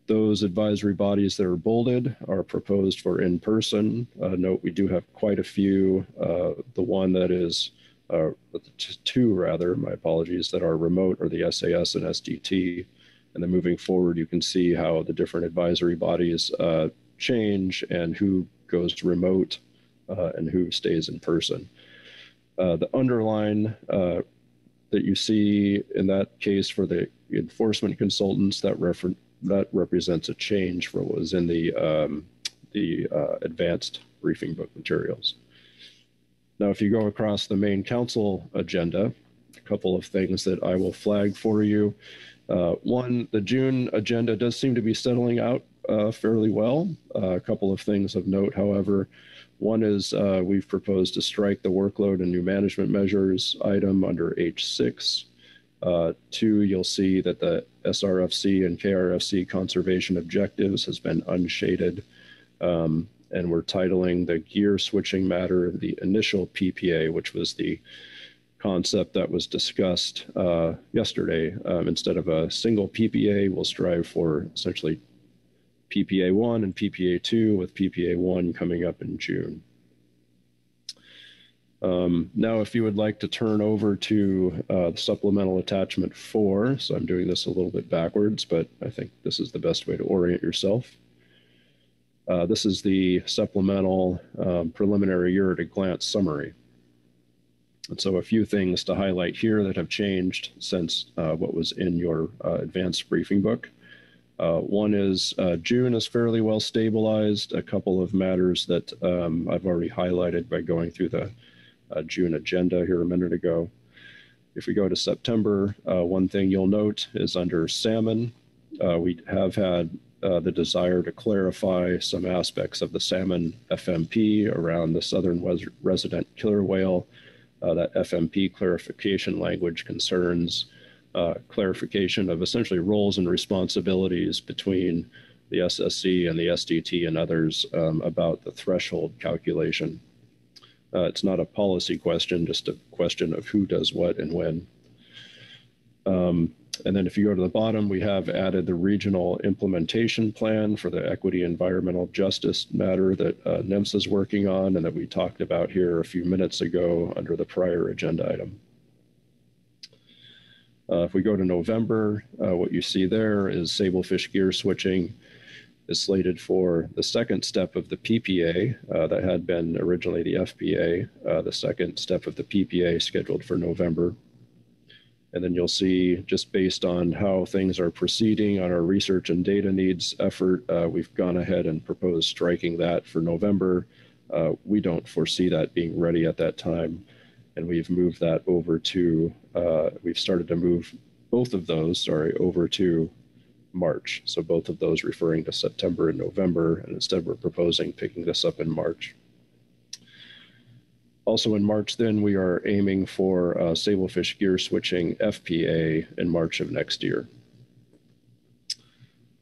Those advisory bodies that are bolded are proposed for in person. Uh, note we do have quite a few. Uh, the one that is uh, two rather, my apologies, that are remote are the SAS and SDT. And then moving forward, you can see how the different advisory bodies uh, change and who goes remote uh, and who stays in person. Uh, the underline uh, that you see in that case for the enforcement consultants that refer- that represents a change for what was in the um, the uh, advanced briefing book materials. Now, if you go across the main council agenda, a couple of things that I will flag for you. Uh, one, the June agenda does seem to be settling out uh, fairly well. Uh, a couple of things of note, however. One is uh, we've proposed to strike the workload and new management measures item under H6. Uh, two, you'll see that the SRFC and KRFC conservation objectives has been unshaded. Um, and we're titling the gear switching matter the initial PPA, which was the concept that was discussed uh, yesterday. Um, instead of a single PPA, we'll strive for essentially PPA 1 and PPA 2, with PPA 1 coming up in June. Um, now, if you would like to turn over to uh, supplemental attachment four, so I'm doing this a little bit backwards, but I think this is the best way to orient yourself. Uh, this is the supplemental um, preliminary year at a glance summary. And so a few things to highlight here that have changed since uh, what was in your uh, advanced briefing book. Uh, one is uh, June is fairly well stabilized. A couple of matters that um, I've already highlighted by going through the June agenda here a minute ago. If we go to September, one thing you'll note is under salmon, uh, we have had uh, the desire to clarify some aspects of the salmon FMP around the southern resident killer whale. Uh, that FMP clarification language concerns uh, clarification of essentially roles and responsibilities between the SSC and the SDT and others um, about the threshold calculation. Uh, it's not a policy question, just a question of who does what and when. Um, and then if you go to the bottom, we have added the regional implementation plan for the equity environmental justice matter that uh, is working on and that we talked about here a few minutes ago under the prior agenda item. Uh, if we go to November, uh, what you see there is sablefish gear switching is slated for the second step of the PPA uh, that had been originally the FPA, uh, the second step of the PPA scheduled for November. And then you'll see, just based on how things are proceeding on our research and data needs effort, uh, we've gone ahead and proposed striking that for November. Uh, we don't foresee that being ready at that time. And we've moved that over to, uh, we've started to move both of those, sorry, over to March. So both of those referring to September and November, and instead we're proposing picking this up in March. Also in March, then we are aiming for uh, Sablefish gear switching FPA in March of next year.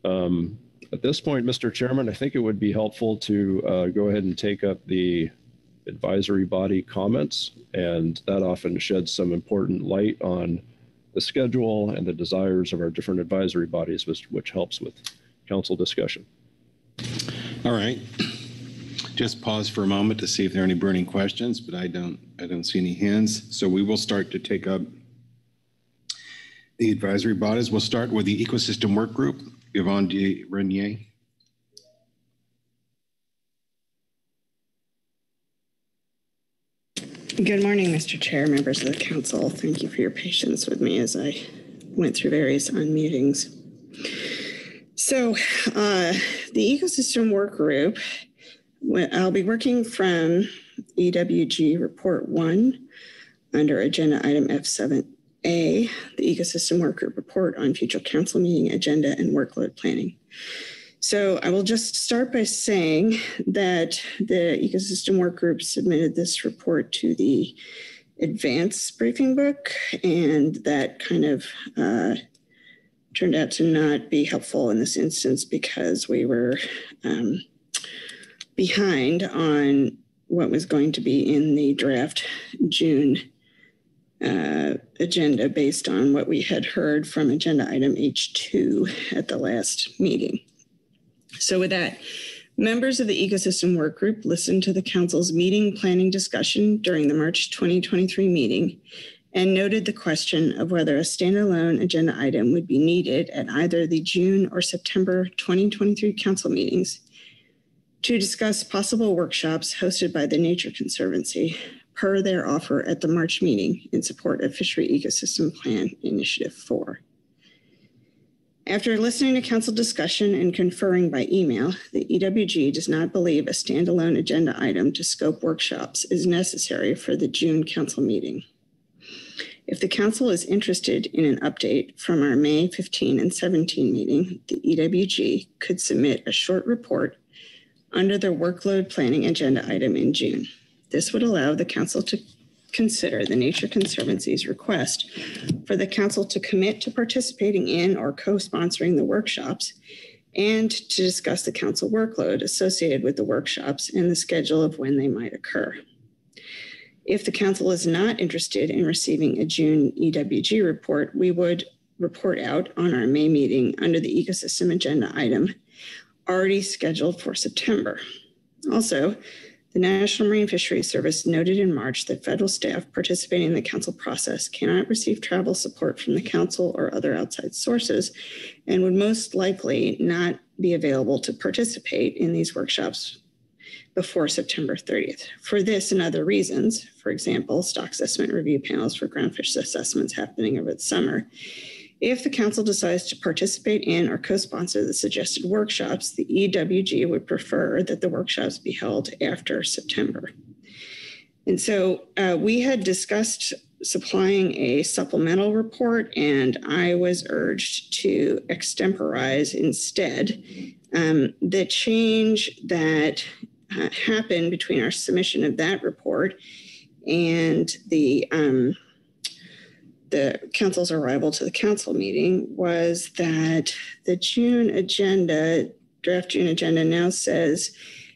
Um, at this point, Mr. Chairman, I think it would be helpful to uh, go ahead and take up the advisory body comments, and that often sheds some important light on the schedule and the desires of our different advisory bodies, which, which helps with council discussion. All right. Just pause for a moment to see if there are any burning questions, but I don't I don't see any hands. So we will start to take up the advisory bodies. We'll start with the ecosystem work group. Yvonne deReynier. Good morning, Mr. Chair, members of the council. Thank you for your patience with me as I went through various unmutings. So, uh, the ecosystem work group, I'll be working from EWG report one under agenda item F7A, the ecosystem work group report on future council meeting agenda and workload planning. So I will just start by saying that the ecosystem work group submitted this report to the advanced briefing book, and that kind of uh, turned out to not be helpful in this instance because we were um, behind on what was going to be in the draft June uh, agenda based on what we had heard from agenda item H2 at the last meeting. So with that, members of the ecosystem work group listened to the council's meeting planning discussion during the March 2023 meeting and noted the question of whether a standalone agenda item would be needed at either the June or September 2023 council meetings to discuss possible workshops hosted by the Nature Conservancy per their offer at the March meeting in support of Fishery Ecosystem Plan Initiative 4. After listening to council discussion and conferring by email, the EWG does not believe a standalone agenda item to scope workshops is necessary for the June council meeting. If the council is interested in an update from our May 15 and 17 meeting, the EWG could submit a short report under their workload planning agenda item in June. This would allow the council to consider the Nature Conservancy's request for the council to commit to participating in or co-sponsoring the workshops and to discuss the council workload associated with the workshops and the schedule of when they might occur. If the council is not interested in receiving a June EWG report, we would report out on our May meeting under the ecosystem agenda item already scheduled for September. Also, The National Marine Fisheries Service noted in March that federal staff participating in the council process cannot receive travel support from the council or other outside sources and would most likely not be available to participate in these workshops before September 30th. For this and other reasons, for example, stock assessment review panels for groundfish assessments happening over the summer, if the council decides to participate in or co-sponsor the suggested workshops, the EWG would prefer that the workshops be held after September. And so uh, we had discussed supplying a supplemental report, and I was urged to extemporize instead. Um, the change that uh, happened between our submission of that report and the um, the council's arrival to the council meeting was that the June agenda, draft June agenda now says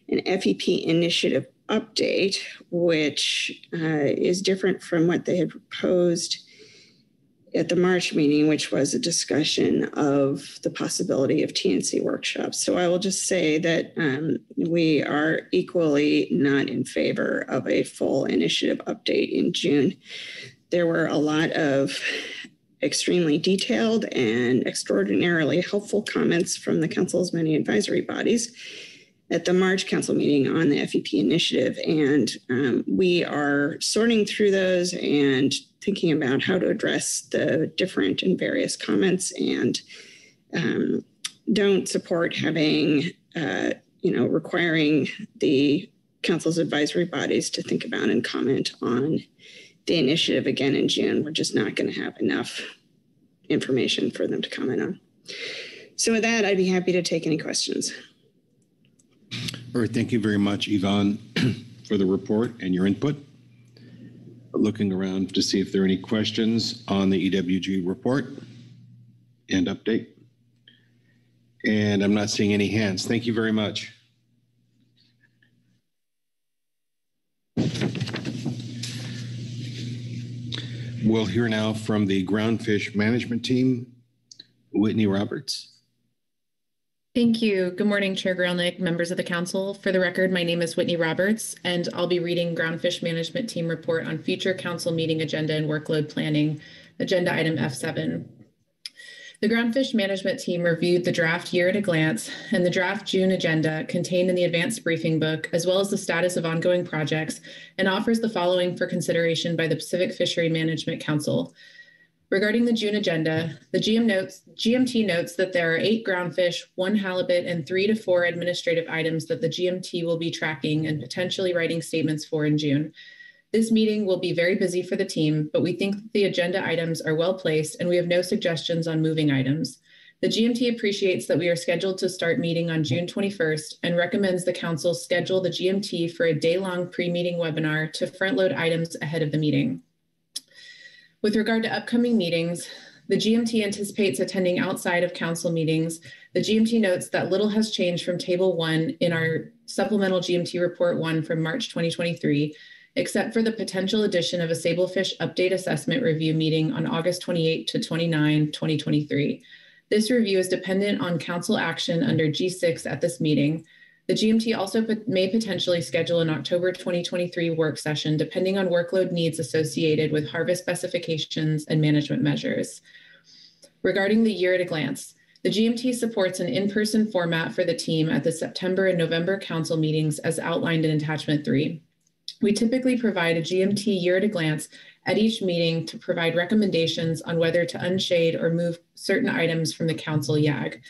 an FEP initiative update, which uh, is different from what they had proposed at the March meeting, which was a discussion of the possibility of TNC workshops. So I will just say that um, we are equally not in favor of a full initiative update in June. There were a lot of extremely detailed and extraordinarily helpful comments from the council's many advisory bodies at the March council meeting on the FEP initiative. And um, we are sorting through those and thinking about how to address the different and various comments and um, don't support having, uh, you know, requiring the council's advisory bodies to think about and comment on the initiative again in June. We're just not going to have enough information for them to comment on. So with that, I'd be happy to take any questions. All right, thank you very much, Yvonne, for the report and your input. Looking around to see if there are any questions on the EWG report and update. And I'm not seeing any hands. Thank you very much. We'll hear now from the groundfish management team, Whitney Roberts. Thank you. Good morning, Chair Gorelnik, members of the council. For the record, my name is Whitney Roberts, and I'll be reading Groundfish Management Team report on future council meeting agenda and workload planning, agenda item F7. The Groundfish Management Team reviewed the draft year at a glance and the draft June agenda contained in the advanced briefing book, as well as the status of ongoing projects, and offers the following for consideration by the Pacific Fishery Management Council. Regarding the June agenda, the GM notes, GMT notes that there are eight groundfish, one halibut, and three to four administrative items that the GMT will be tracking and potentially writing statements for in June. This meeting will be very busy for the team, but we think the agenda items are well placed and we have no suggestions on moving items. The GMT appreciates that we are scheduled to start meeting on June 21st and recommends the council schedule the GMT for a day-long pre-meeting webinar to front-load items ahead of the meeting. With regard to upcoming meetings, the GMT anticipates attending outside of council meetings. The GMT notes that little has changed from table one in our supplemental GMT report one from March 2023, except for the potential addition of a sablefish update assessment review meeting on August 28 to 29, 2023. This review is dependent on council action under G6 at this meeting. The GMT also may potentially schedule an October 2023 work session depending on workload needs associated with harvest specifications and management measures. Regarding the year at a glance, the GMT supports an in-person format for the team at the September and November council meetings as outlined in attachment three. We typically provide a GMT year at a glance at each meeting to provide recommendations on whether to unshade or move certain items from the council YAG,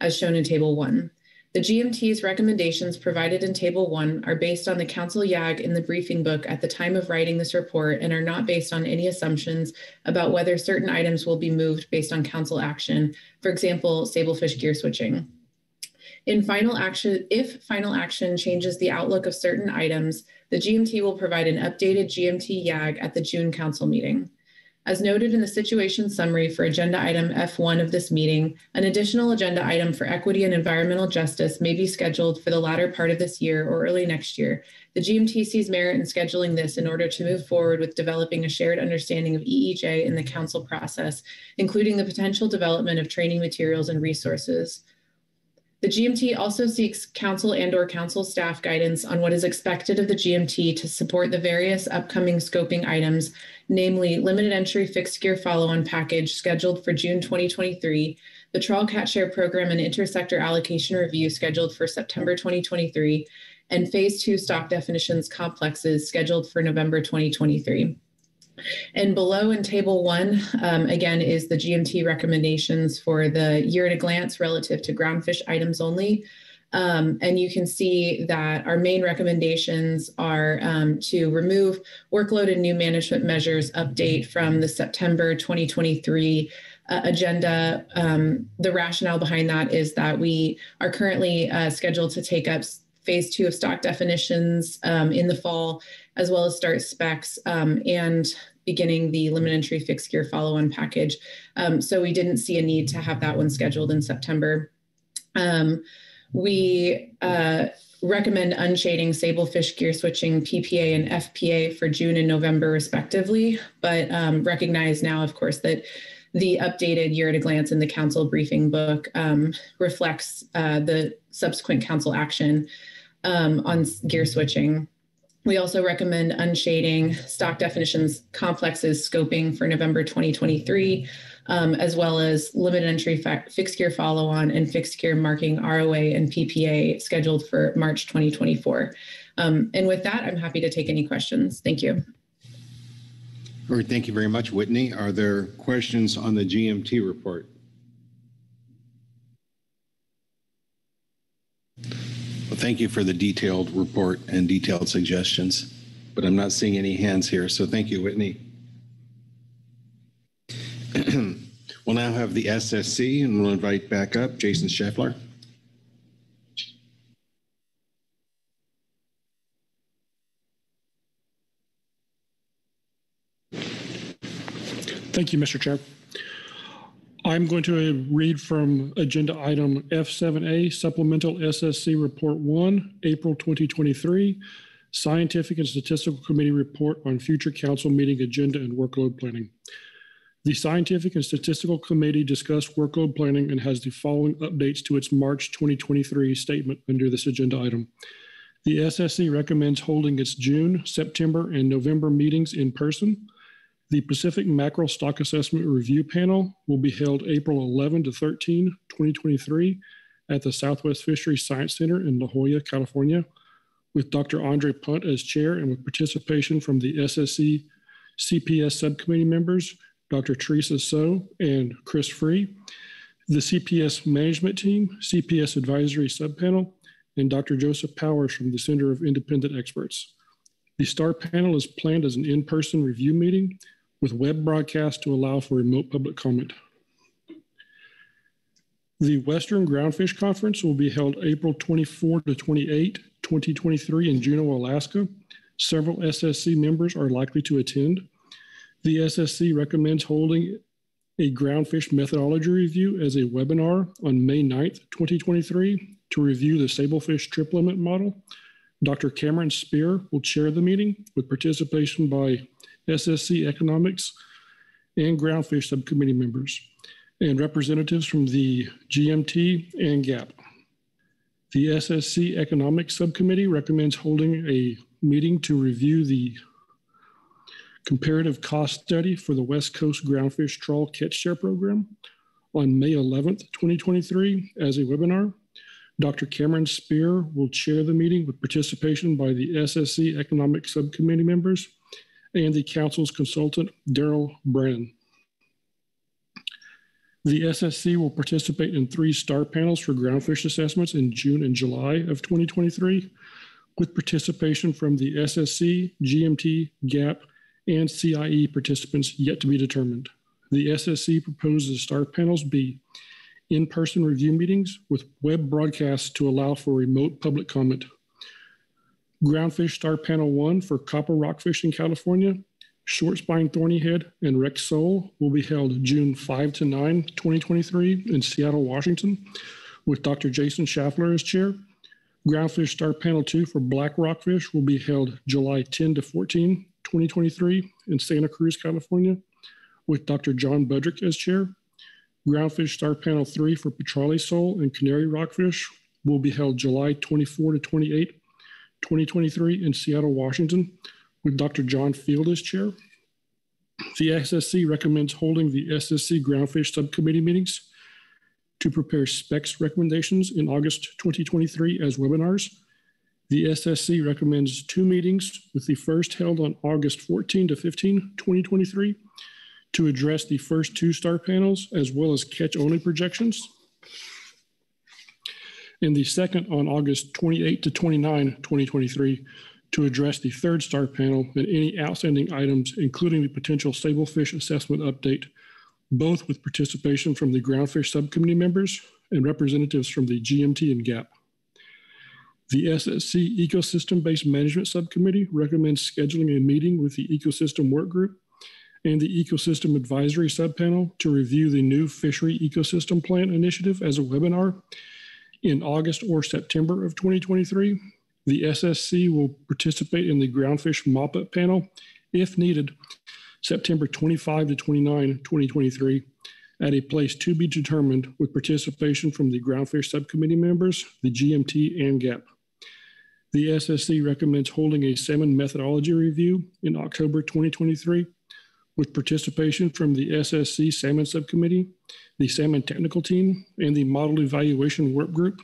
as shown in Table 1. The GMT's recommendations provided in Table 1 are based on the Council YAG in the briefing book at the time of writing this report and are not based on any assumptions about whether certain items will be moved based on Council action, for example, sablefish gear switching. In final action, if final action changes the outlook of certain items, the GMT will provide an updated GMT YAG at the June council meeting. As noted in the situation summary for agenda item F1 of this meeting, an additional agenda item for equity and environmental justice may be scheduled for the latter part of this year or early next year. The GMT sees merit in scheduling this in order to move forward with developing a shared understanding of EEJ in the council process, including the potential development of training materials and resources. The GMT also seeks council and or council staff guidance on what is expected of the GMT to support the various upcoming scoping items, namely limited entry fixed gear follow-on package scheduled for June 2023, the Trawl Catch Share Program and Intersector Allocation Review scheduled for September 2023, and Phase 2 stock definitions complexes scheduled for November 2023. And below in table one, um, again, is the GMT recommendations for the year at a glance relative to groundfish items only. Um, and you can see that our main recommendations are um, to remove workload and new management measures update from the September 2023 uh, agenda. Um, the rationale behind that is that we are currently uh, scheduled to take up phase two of stock definitions um, in the fall, as well as start specs um, and beginning the limit entry fixed gear follow-on package. Um, so we didn't see a need to have that one scheduled in September. Um, we uh, recommend unshading sablefish gear switching PPA and FPA for June and November respectively, but um, recognize now, of course, that the updated year at a glance in the council briefing book um, reflects uh, the subsequent council action um, on gear switching. We also recommend unshading stock definitions complexes scoping for November 2023, um, as well as limited entry fixed gear follow on and fixed gear marking ROA and PPA scheduled for March 2024. Um, and with that, I'm happy to take any questions. Thank you. All right, thank you very much, Whitney. Are there questions on the GMT report? Well, thank you for the detailed report and detailed suggestions, but I'm not seeing any hands here, so thank you, Whitney. we'll now have the SSC, and we'll invite back up Jason Schaffler. Thank you, Mr. Chair. I'm going to read from agenda item F7A Supplemental SSC Report 1, April 2023, Scientific and Statistical Committee Report on Future Council Meeting Agenda and Workload Planning. The Scientific and Statistical Committee discussed workload planning and has the following updates to its March 2023 statement under this agenda item. The SSC recommends holding its June, September, and November meetings in person the Pacific Mackerel Stock Assessment Review Panel will be held April 11 to 13, 2023 at the Southwest Fisheries Science Center in La Jolla, California, with Dr. Andre Punt as chair and with participation from the SSC CPS subcommittee members, Dr. Theresa Tsou and Chris Free, the CPS management team, CPS advisory subpanel, and Dr. Joseph Powers from the Center of Independent Experts. The STAR panel is planned as an in-person review meeting with web broadcast to allow for remote public comment. The Western Groundfish Conference will be held April 24 to 28, 2023 in Juneau, Alaska. Several SSC members are likely to attend. The SSC recommends holding a groundfish methodology review as a webinar on May 9th, 2023 to review the sablefish trip limit model. Dr. Cameron Speir will chair the meeting with participation by SSC Economics, and Groundfish Subcommittee members, and representatives from the GMT and GAP. The SSC Economics Subcommittee recommends holding a meeting to review the comparative cost study for the West Coast Groundfish Trawl Catch Share Program on May 11th, 2023 as a webinar. Dr. Cameron Speir will chair the meeting with participation by the SSC Economic Subcommittee members and the council's consultant, Daryl Brannan. The SSC will participate in three STAR panels for groundfish assessments in June and July of 2023, with participation from the SSC, GMT, GAP, and CIE participants yet to be determined. The SSC proposes STAR panels be in-person review meetings with web broadcasts to allow for remote public comment. Groundfish Star Panel 1 for copper rockfish in California, short spine thorny head, and Rex sole will be held June 5 to 9, 2023 in Seattle, Washington, with Dr. Jason Schaffler as chair. Groundfish Star Panel 2 for black rockfish will be held July 10 to 14, 2023 in Santa Cruz, California, with Dr. John Budrick as chair. Groundfish Star Panel 3 for Petrale Sole and Canary Rockfish will be held July 24 to 28, 2023 in Seattle, Washington, with Dr. John Field as chair. The SSC recommends holding the SSC Groundfish Subcommittee meetings to prepare specs recommendations in August 2023 as webinars. The SSC recommends two meetings, with the first held on August 14 to 15, 2023, to address the first two star panels as well as catch only projections. And the second on August 28 to 29, 2023, to address the third star panel and any outstanding items, including the potential sablefish assessment update, both with participation from the groundfish subcommittee members and representatives from the GMT and GAP. The SSC Ecosystem Based Management Subcommittee recommends scheduling a meeting with the Ecosystem Work Group and the Ecosystem Advisory Subpanel to review the new Fishery Ecosystem Plan Initiative as a webinar in August or September of 2023. The SSC will participate in the Groundfish Mop-Up Panel, if needed, September 25 to 29, 2023, at a place to be determined with participation from the Groundfish Subcommittee members, the GMT, and GAP. The SSC recommends holding a salmon methodology review in October 2023 with participation from the SSC Salmon Subcommittee, the Salmon Technical Team, and the Model Evaluation Work Group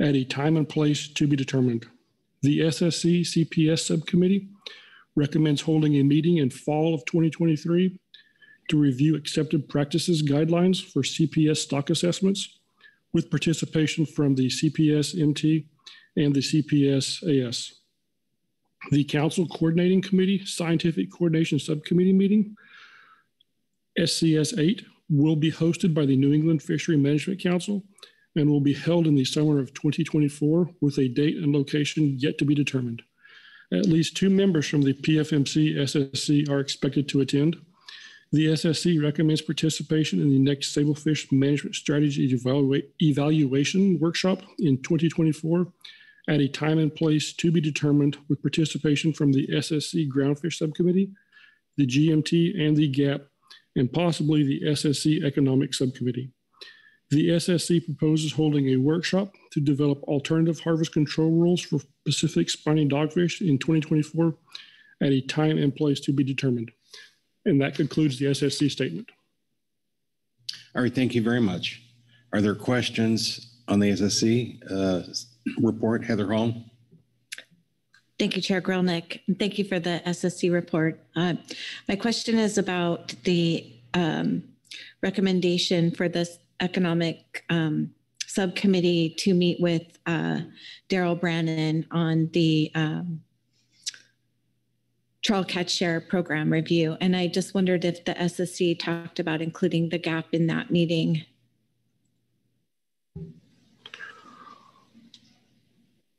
at a time and place to be determined. The SSC CPS Subcommittee recommends holding a meeting in fall of 2023 to review accepted practices guidelines for CPS stock assessments with participation from the CPS MT and the CPS AS. The Council Coordinating Committee Scientific Coordination Subcommittee meeting, SCS 8, will be hosted by the New England Fishery Management Council and will be held in the summer of 2024 with a date and location yet to be determined. At least two members from the PFMC SSC are expected to attend. The SSC recommends participation in the next Sablefish Management Strategy Evaluation Workshop in 2024 at a time and place to be determined with participation from the SSC Groundfish Subcommittee, the GMT, and the GAP, and possibly the SSC Economic Subcommittee. The SSC proposes holding a workshop to develop alternative harvest control rules for Pacific spiny dogfish in 2024 at a time and place to be determined. And that concludes the SSC statement. All right, thank you very much. Are there questions on the SSC uh, report, Heather Hall? Thank you, Chair Gorelnik. And thank you for the SSC report. Uh, my question is about the um, recommendation for this economic um, subcommittee to meet with uh, Daryl Brannan on the um, trawl catch share program review. And I just wondered if the SSC talked about including the gap in that meeting.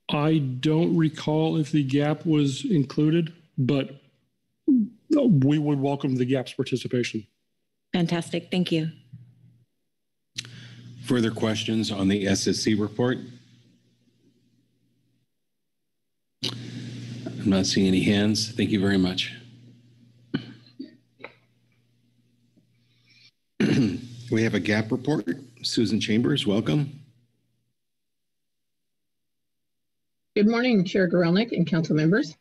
I don't recall if the gap was included, but we would welcome the gap's participation. Fantastic. Thank you. Further questions on the SSC report? I'm not seeing any hands. Thank you very much. we have a gap report. Susan Chambers, welcome. Good morning, Chair Gorelnik and council members.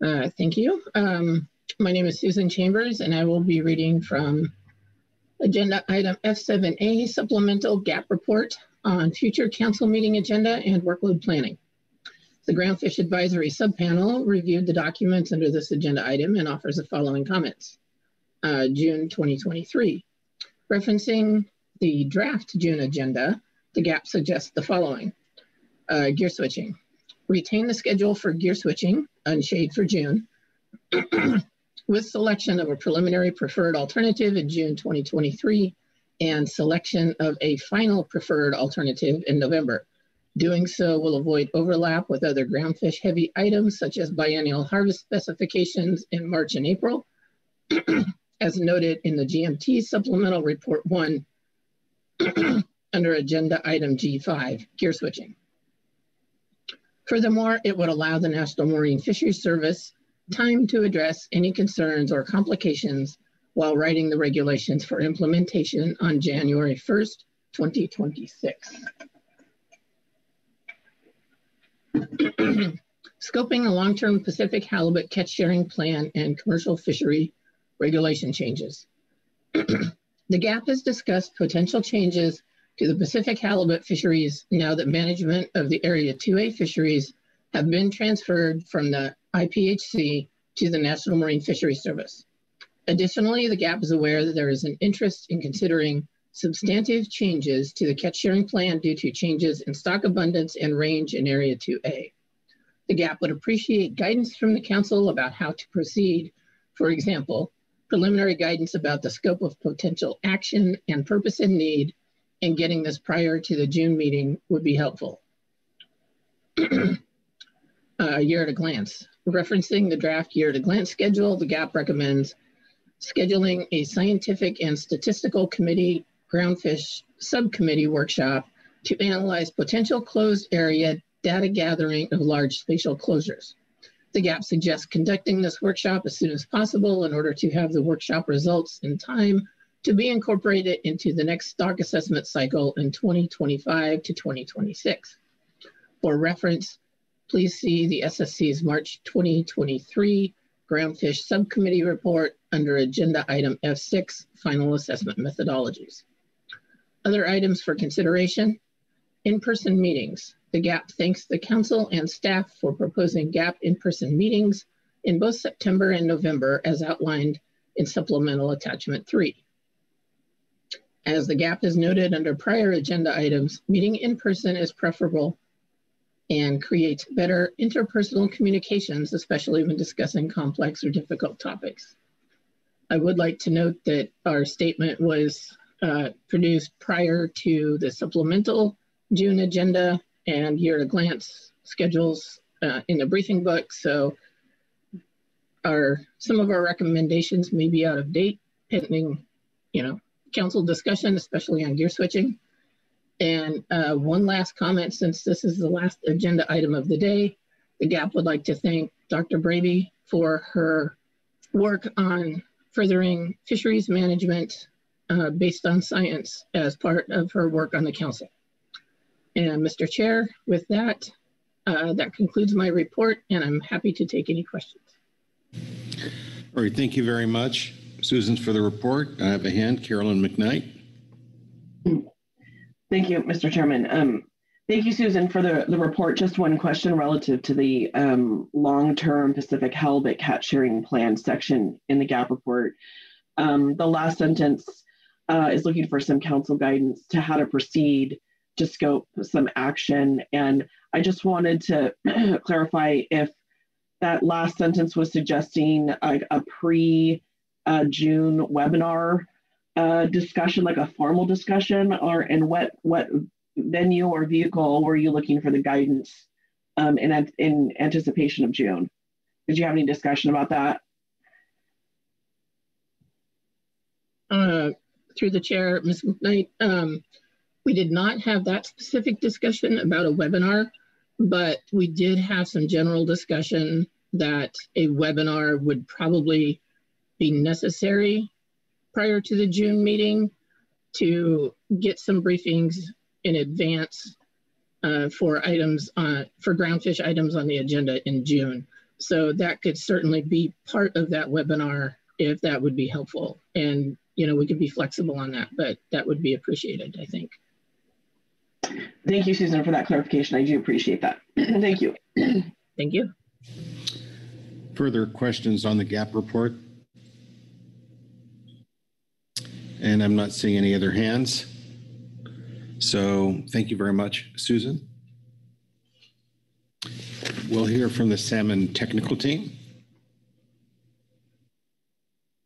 Uh, thank you. Um, my name is Susan Chambers, and I will be reading from agenda item F7A, supplemental gap report on future council meeting agenda and workload planning. The Groundfish Advisory Subpanel reviewed the documents under this agenda item and offers the following comments. Uh, June 2023. Referencing the draft June agenda, the GAP suggests the following. Uh, gear switching retain the schedule for gear switching, unshade for June, with selection of a preliminary preferred alternative in June 2023 and selection of a final preferred alternative in November. Doing so will avoid overlap with other groundfish heavy items such as biennial harvest specifications in March and April, as noted in the GMT Supplemental Report 1 under Agenda Item G5, gear switching. Furthermore, it would allow the National Marine Fisheries Service time to address any concerns or complications while writing the regulations for implementation on January 1st, 2026. Scoping a long-term Pacific halibut catch sharing plan and commercial fishery regulation changes. the GAP has discussed potential changes to the Pacific halibut fisheries now that management of the Area 2A fisheries have been transferred from the IPHC to the National Marine Fisheries Service. Additionally, the GAP is aware that there is an interest in considering substantive changes to the catch sharing plan due to changes in stock abundance and range in Area 2A. The GAP would appreciate guidance from the Council about how to proceed. For example, preliminary guidance about the scope of potential action and purpose and need, and getting this prior to the June meeting would be helpful. uh, year at a glance. Referencing the draft year at a glance schedule, the GAP recommends scheduling a scientific and statistical committee groundfish subcommittee workshop to analyze potential closed area data gathering of large spatial closures. The GAP suggests conducting this workshop as soon as possible in order to have the workshop results in time to be incorporated into the next stock assessment cycle in 2025 to 2026. For reference, please see the SSC's March 2023 Groundfish Subcommittee report under Agenda Item F6, Final Assessment Methodologies. Other items for consideration, in-person meetings. The GAP thanks the Council and staff for proposing GAP in-person meetings in both September and November as outlined in Supplemental Attachment 3. As the GAP is noted under prior agenda items, meeting in person is preferable and creates better interpersonal communications, especially when discussing complex or difficult topics. I would like to note that our statement was uh, produced prior to the supplemental June agenda and year at a glance schedules uh, in the briefing book. So our some of our recommendations may be out of date pending, you know, council discussion, especially on gear switching. And uh, one last comment, since this is the last agenda item of the day, the GAP would like to thank Dr. Braby for her work on furthering fisheries management uh, based on science as part of her work on the council. And Mr. Chair, with that, uh, that concludes my report and I'm happy to take any questions. All right, thank you very much, Susan, for the report. I have a hand, Carolyn McKnight. Thank you, Mr. Chairman. Um, thank you, Susan, for the, the report. Just one question relative to the um, long-term Pacific halibut catch sharing plan section in the GAP report. Um, the last sentence uh, is looking for some council guidance to how to proceed to scope some action. And I just wanted to clarify if that last sentence was suggesting a, a pre June webinar uh, discussion, like a formal discussion, or and what what venue or vehicle were you looking for the guidance um, in in anticipation of June? Did you have any discussion about that? Uh, through the chair, Ms. McKnight, um, we did not have that specific discussion about a webinar, but we did have some general discussion that a webinar would probably be necessary prior to the June meeting to get some briefings in advance uh, for items on, for groundfish items on the agenda in June. So that could certainly be part of that webinar if that would be helpful. And, you know, we could be flexible on that, but that would be appreciated, I think. Thank you, Susan, for that clarification. I do appreciate that. Thank you. Thank you. Further questions on the GAP report? And I'm not seeing any other hands. So thank you very much, Susan. We'll hear from the salmon technical team.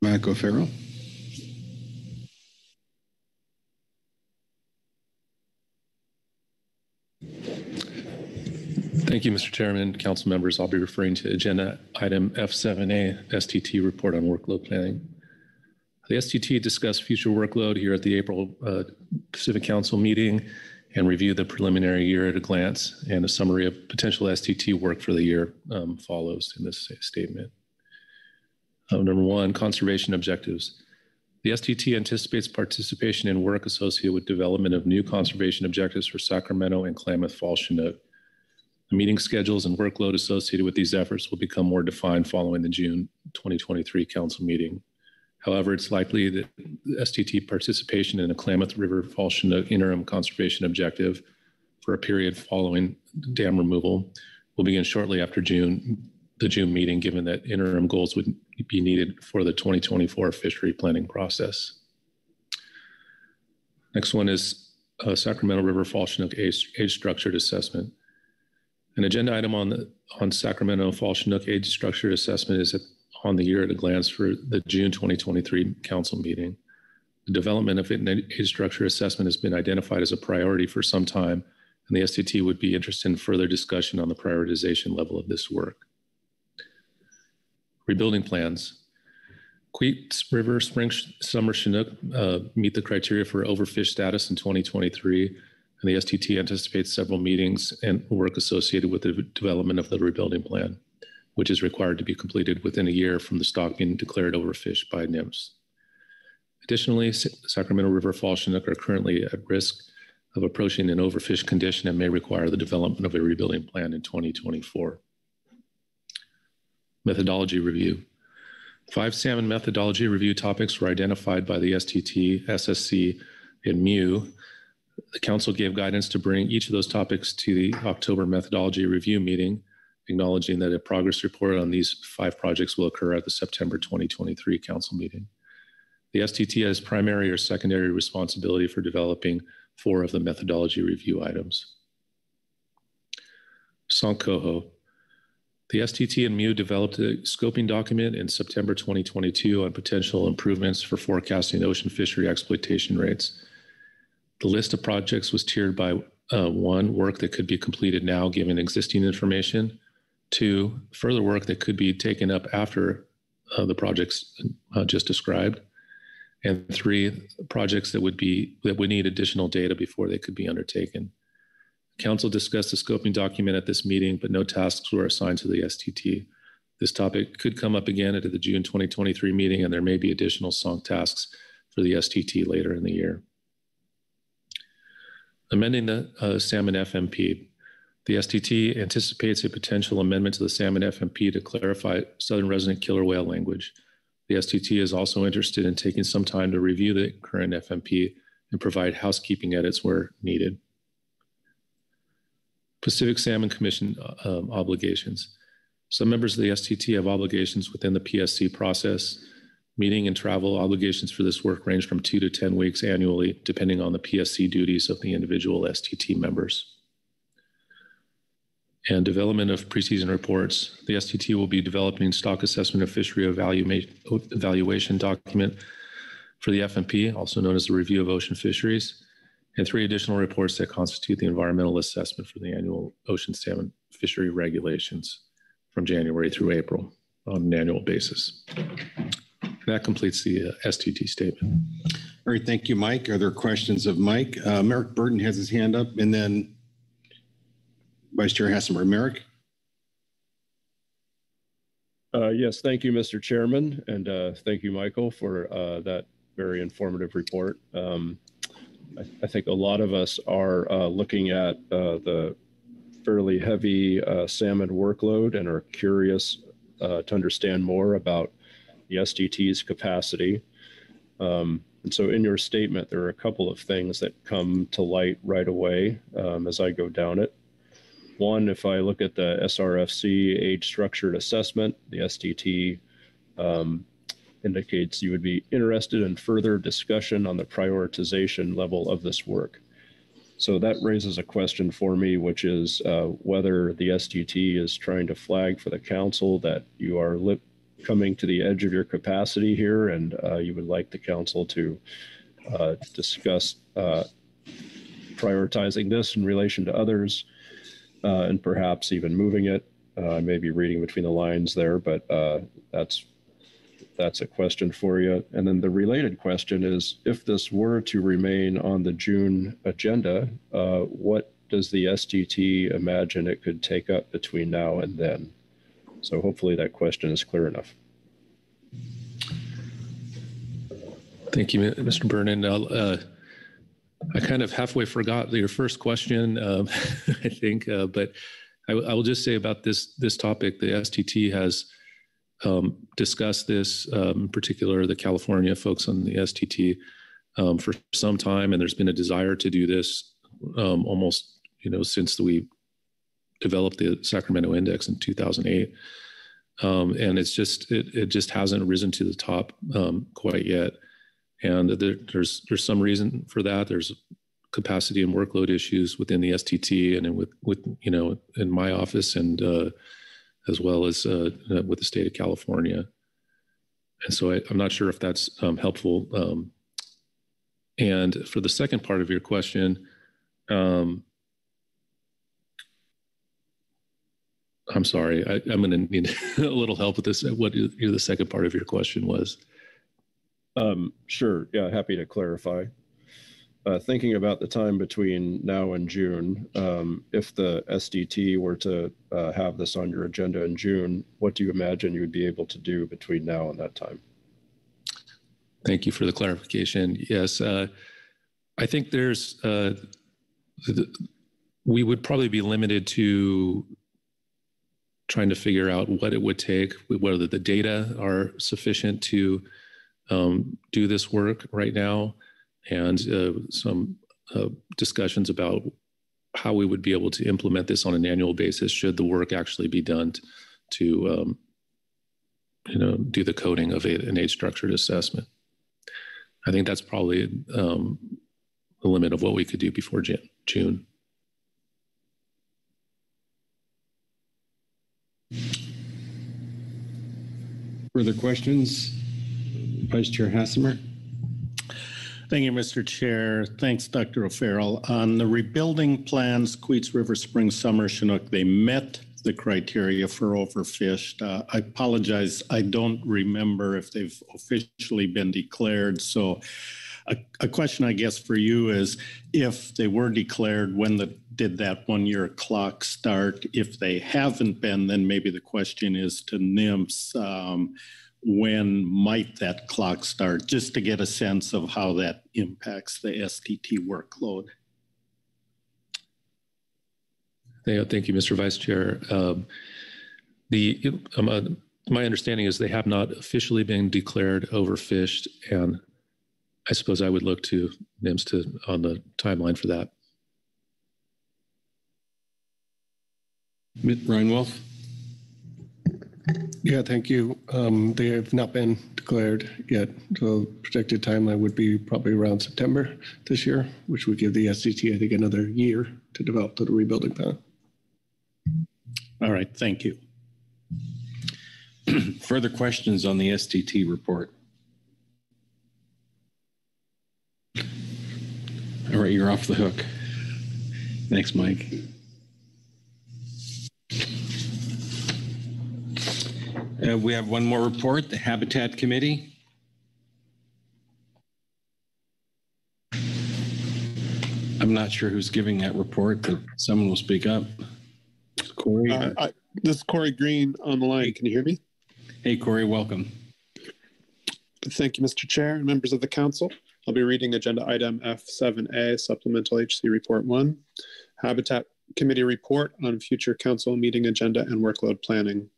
Michael O'Farrell. Thank you, Mr. Chairman, council members. I'll be referring to agenda item F7A, STT report on workload planning. The STT discussed future workload here at the April uh, Pacific Council meeting and reviewed the preliminary year at a glance and a summary of potential STT work for the year um, follows in this statement. Uh, number one, conservation objectives. The STT anticipates participation in work associated with development of new conservation objectives for Sacramento and Klamath Falls Chinook. The meeting schedules and workload associated with these efforts will become more defined following the June 2023 council meeting. However, it's likely that STT participation in a Klamath River Fall Chinook interim conservation objective for a period following dam removal will begin shortly after June, the June meeting, given that interim goals would be needed for the 2024 fishery planning process. Next one is uh, Sacramento River Fall Chinook age, age structured assessment. An agenda item on the on Sacramento Fall Chinook age structured assessment is on the year at a glance for the June 2023 council meeting. The development of an age structure assessment has been identified as a priority for some time, and the STT would be interested in further discussion on the prioritization level of this work. Rebuilding plans. Queets River Spring Summer Chinook uh, meet the criteria for overfish status in 2023, and the STT anticipates several meetings and work associated with the development of the rebuilding plan, which is required to be completed within a year from the stock being declared overfished by NMFS. Additionally, Sacramento River Fall Chinook are currently at risk of approaching an overfished condition and may require the development of a rebuilding plan in 2024 methodology review. Five salmon methodology review topics were identified by the STT, SSC, and MEW. The council gave guidance to bring each of those topics to the October methodology review meeting, acknowledging that a progress report on these five projects will occur at the September 2023 council meeting. The STT has primary or secondary responsibility for developing four of the methodology review items. Coho. The STT and MEW developed a scoping document in September 2022 on potential improvements for forecasting ocean fishery exploitation rates. The list of projects was tiered by uh, one, work that could be completed now given existing information, two, further work that could be taken up after uh, the projects uh, just described, and three, projects that would be that would need additional data before they could be undertaken. Council discussed the scoping document at this meeting, but no tasks were assigned to the STT. This topic could come up again at the June 2023 meeting, and there may be additional SONC tasks for the STT later in the year. Amending the uh, salmon FMP. The STT anticipates a potential amendment to the salmon FMP to clarify southern resident killer whale language. The STT is also interested in taking some time to review the current FMP and provide housekeeping edits where needed. Pacific Salmon Commission uh, um, obligations. Some members of the STT have obligations within the PSC process. Meeting and travel obligations for this work range from two to 10 weeks annually, depending on the PSC duties of the individual STT members. And development of preseason reports. The STT will be developing stock assessment of fishery evaluation document for the FMP, also known as the review of ocean fisheries and three additional reports that constitute the environmental assessment for the annual ocean salmon fishery regulations from January through April on an annual basis. That completes the uh, STT statement. All right, thank you, Mike. Are there questions of Mike? Uh, Merrick Burden has his hand up, and then Vice Chair Hassemer. Merrick? Uh, yes, thank you, Mr. Chairman, and uh, thank you, Michael, for uh, that very informative report. Um, I, I think a lot of us are uh, looking at uh, the fairly heavy uh, salmon workload and are curious to understand more about the STT's capacity. Um, and so, in your statement, there are a couple of things that come to light right away um, as I go down it. One, if I look at the SRFC age structured assessment, the STT um, indicates you would be interested in further discussion on the prioritization level of this work. So that raises a question for me, which is uh, whether the STT is trying to flag for the council that you are coming to the edge of your capacity here and uh, you would like the council to uh, discuss uh, prioritizing this in relation to others uh, and perhaps even moving it. Uh, I may be reading between the lines there, but that's that's a question for you. And then the related question is if this were to remain on the June agenda, uh, what does the STT imagine it could take up between now and then? So hopefully that question is clear enough. Thank you, Mr. Burden. I kind of halfway forgot your first question, um, I think, uh, but I, I, will just say about this this topic. The STT has um, discussed this, um, in particular, the California folks on the STT, um, for some time, and there's been a desire to do this um, almost, you know, since we developed the Sacramento Index in 2008. Um, and it's just it, it just hasn't risen to the top quite yet and there, there's there's some reason for that. There's capacity and workload issues within the STT and with with you know in my office and uh, as well as uh, uh, with the state of California. And so I, am not sure if that's um, helpful. Um, and for the second part of your question, um, I'm sorry, I, am going to need a little help with this. What the second part of your question was? Um, sure. Yeah, happy to clarify. Uh, thinking about the time between now and June, um, if the STT were to uh, have this on your agenda in June, what do you imagine you would be able to do between now and that time? Thank you for the clarification. Yes, uh, I think there's, uh, the, we would probably be limited to trying to figure out what it would take, whether the data are sufficient to um, do this work right now and uh, some uh, discussions about how we would be able to implement this on an annual basis should the work actually be done to um, you know do the coding of a, an age structured assessment. I think that's probably um, the limit of what we could do before june. Further questions Vice Chair Hassemer. Thank you, Mr. Chair. Thanks, Dr. O'Farrell. On the rebuilding plans, Queets River Springs Summer Chinook, they met the criteria for overfished. Uh, I apologize, I don't remember if they've officially been declared. So a, a, question I guess for you is if they were declared, when the, did that one year clock start? If they haven't been, then maybe the question is to NMFS. Um, when might that clock start, just to get a sense of how that impacts the STT workload. Thank you, Mr. Vice Chair. Um, the um, uh, my understanding is they have not officially been declared overfished, and I suppose I would look to NMFS to on the timeline for that. Ryan Wulff. Yeah, thank you. Um, they have not been declared yet. So projected timeline would be probably around September this year, which would give the STT, I think, another year to develop the rebuilding plan. All right, thank you. Further questions on the STT report? All right, you're off the hook. Thanks, Mike. Uh, we have one more report, the Habitat Committee. I'm not sure who's giving that report, but someone will speak up. Corey. Uh, I, this is Corey Green on the line. Can you hear me? Hey, Corey, welcome. Thank you, Mr. Chair and members of the council. I'll be reading agenda item F7A, Supplemental HC Report 1, Habitat Committee Report on Future Council Meeting Agenda and Workload Planning.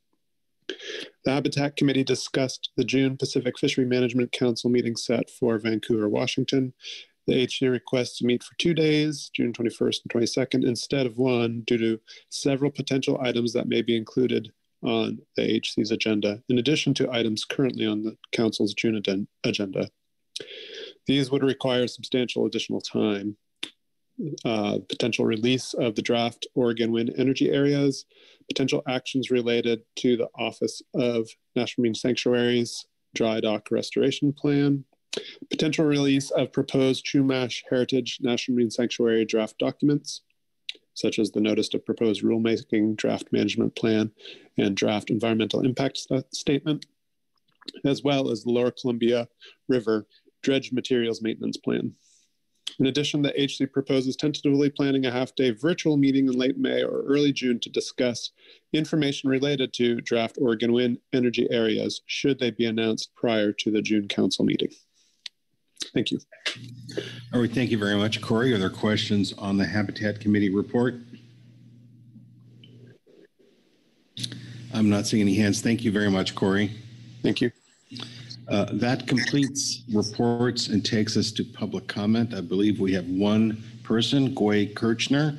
The Habitat Committee discussed the June Pacific Fishery Management Council meeting set for Vancouver, Washington. The HC requests to meet for two days, June 21st and 22nd, instead of one, due to several potential items that may be included on the HC's agenda, in addition to items currently on the Council's June agenda. These would require substantial additional time uh, potential release of the draft Oregon wind energy areas, potential actions related to the Office of National Marine Sanctuaries dry dock restoration plan, potential release of proposed Chumash Heritage National Marine Sanctuary draft documents, such as the notice of proposed rulemaking draft management plan and draft environmental impact st statement, as well as the Lower Columbia River dredge materials maintenance plan. In addition, the HC proposes tentatively planning a half day virtual meeting in late May or early June to discuss information related to draft Oregon wind energy areas should they be announced prior to the June council meeting. Thank you. All right, thank you very much, Corey. Are there questions on the Habitat Committee report? I'm not seeing any hands. Thank you very much, Corey. Thank you. Uh, That completes reports and takes us to public comment. I believe we have one person, Gway Kirchner.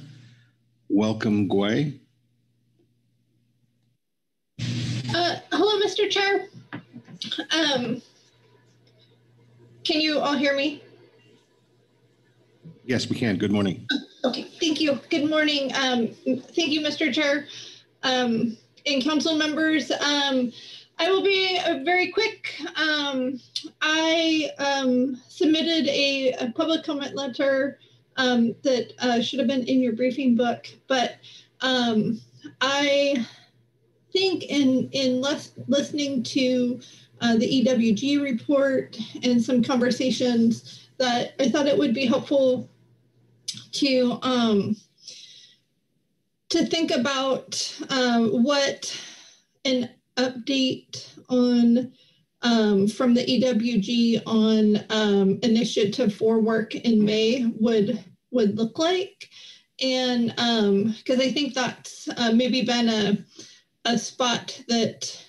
Welcome, Gway. Uh, hello, Mr. Chair. Um, can you all hear me? Yes, we can. Good morning. Okay, thank you. Good morning. Um, thank you, Mr. Chair. Um, and council members, um, I will be uh, very quick. Um, I um, submitted a, a, public comment letter um, that uh, should have been in your briefing book, but um, I think in in listening to uh, the EWG report and some conversations that I thought it would be helpful to um, to think about um, what an update on um, from the EWG on um, initiative for work in May would would look like, and because um, I think that's uh, maybe been a a spot that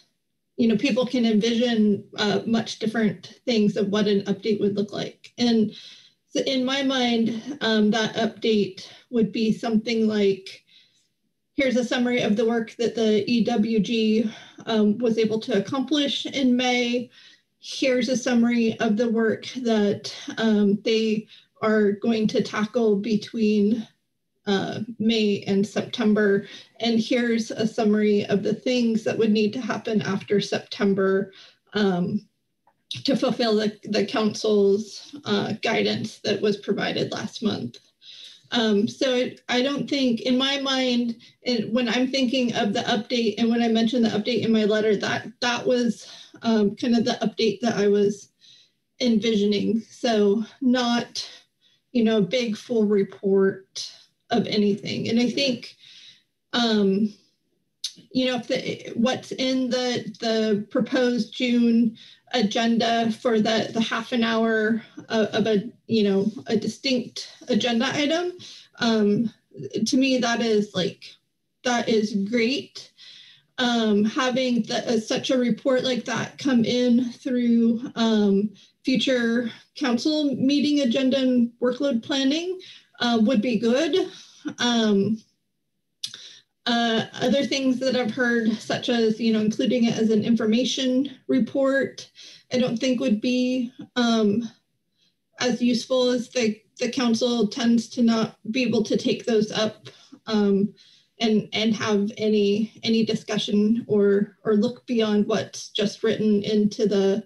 you know people can envision uh, much different things of what an update would look like, and so in my mind, um, that update would be something like Here's a summary of the work that the EWG um, was able to accomplish in May. Here's a summary of the work that um, they are going to tackle between uh, May and September. And here's a summary of the things that would need to happen after September um, to fulfill the, the council's uh, guidance that was provided last month. Um, so it, I don't think, in my mind, it, when I'm thinking of the update and when I mentioned the update in my letter, that that was um, kind of the update that I was envisioning. So not, you know, a big full report of anything. And I think, um, you know, if the, what's in the the proposed June agenda for the, the half an hour of, of a, you know, a distinct agenda item, um, to me, that is like, that is great. Um, having the, uh, such a report like that come in through um, future council meeting agenda and workload planning uh, would be good. Um, uh, other things that I've heard, such as, you know, including it as an information report, I don't think would be um, as useful as the, the council tends to not be able to take those up um, and and have any any discussion or or look beyond what's just written into the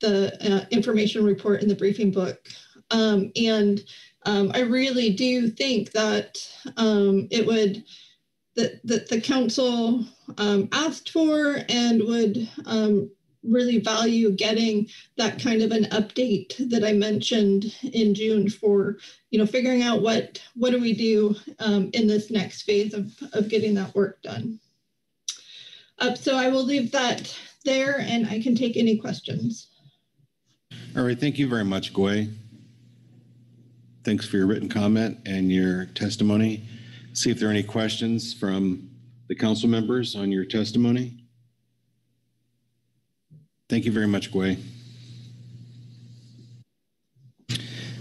the uh, information report in the briefing book. Um, and um, I really do think that um, it would that, that the council um, asked for and would um, really value getting that kind of an update that I mentioned in June for, you know, figuring out what what do we do um, in this next phase of, of getting that work done. Uh, so I will leave that there and I can take any questions. All right, thank you very much, Gway. Thanks for your written comment and your testimony see if there are any questions from the council members on your testimony. Thank you very much, Gway.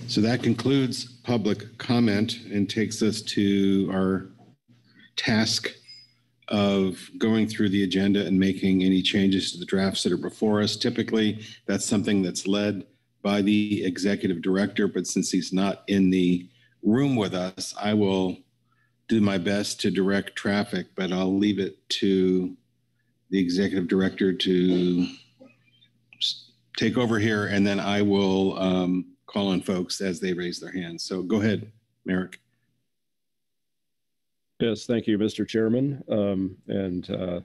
So that concludes public comment and takes us to our task of going through the agenda and making any changes to the drafts that are before us. Typically, that's something that's led by the executive director, but since he's not in the room with us, I will do my best to direct traffic, but I'll leave it to the executive director to take over here, and then I will um, call on folks as they raise their hands. So go ahead, Merrick. Yes, thank you, Mr. Chairman. Um, and uh,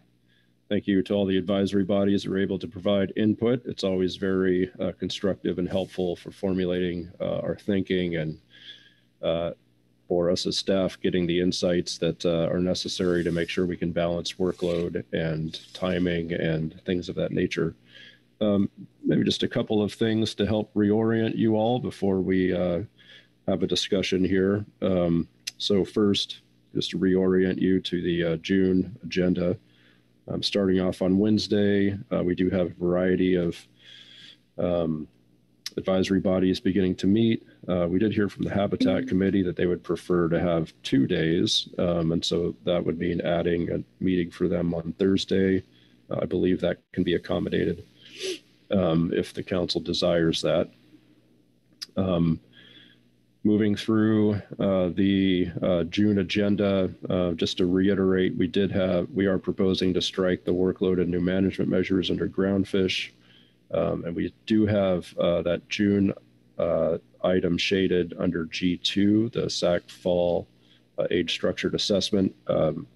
thank you to all the advisory bodies that are able to provide input. It's always very uh, constructive and helpful for formulating uh, our thinking and uh, for us as staff getting the insights that uh, are necessary to make sure we can balance workload and timing and things of that nature. um, maybe just a couple of things to help reorient you all before we uh, have a discussion here. Um, so first, just to reorient you to the uh, June agenda. Um, starting off on Wednesday, uh, we do have a variety of um, advisory bodies beginning to meet. Uh, we did hear from the Habitat Committee that they would prefer to have two days. Um, and so that would mean adding a meeting for them on Thursday. Uh, I believe that can be accommodated um, if the council desires that. Um, moving through uh, the uh, June agenda, uh, just to reiterate, we did have, we are proposing to strike the workload and new management measures under groundfish. Um, and we do have uh, that June uh, item shaded under G2, the SAC fall uh, age structured assessment. Um,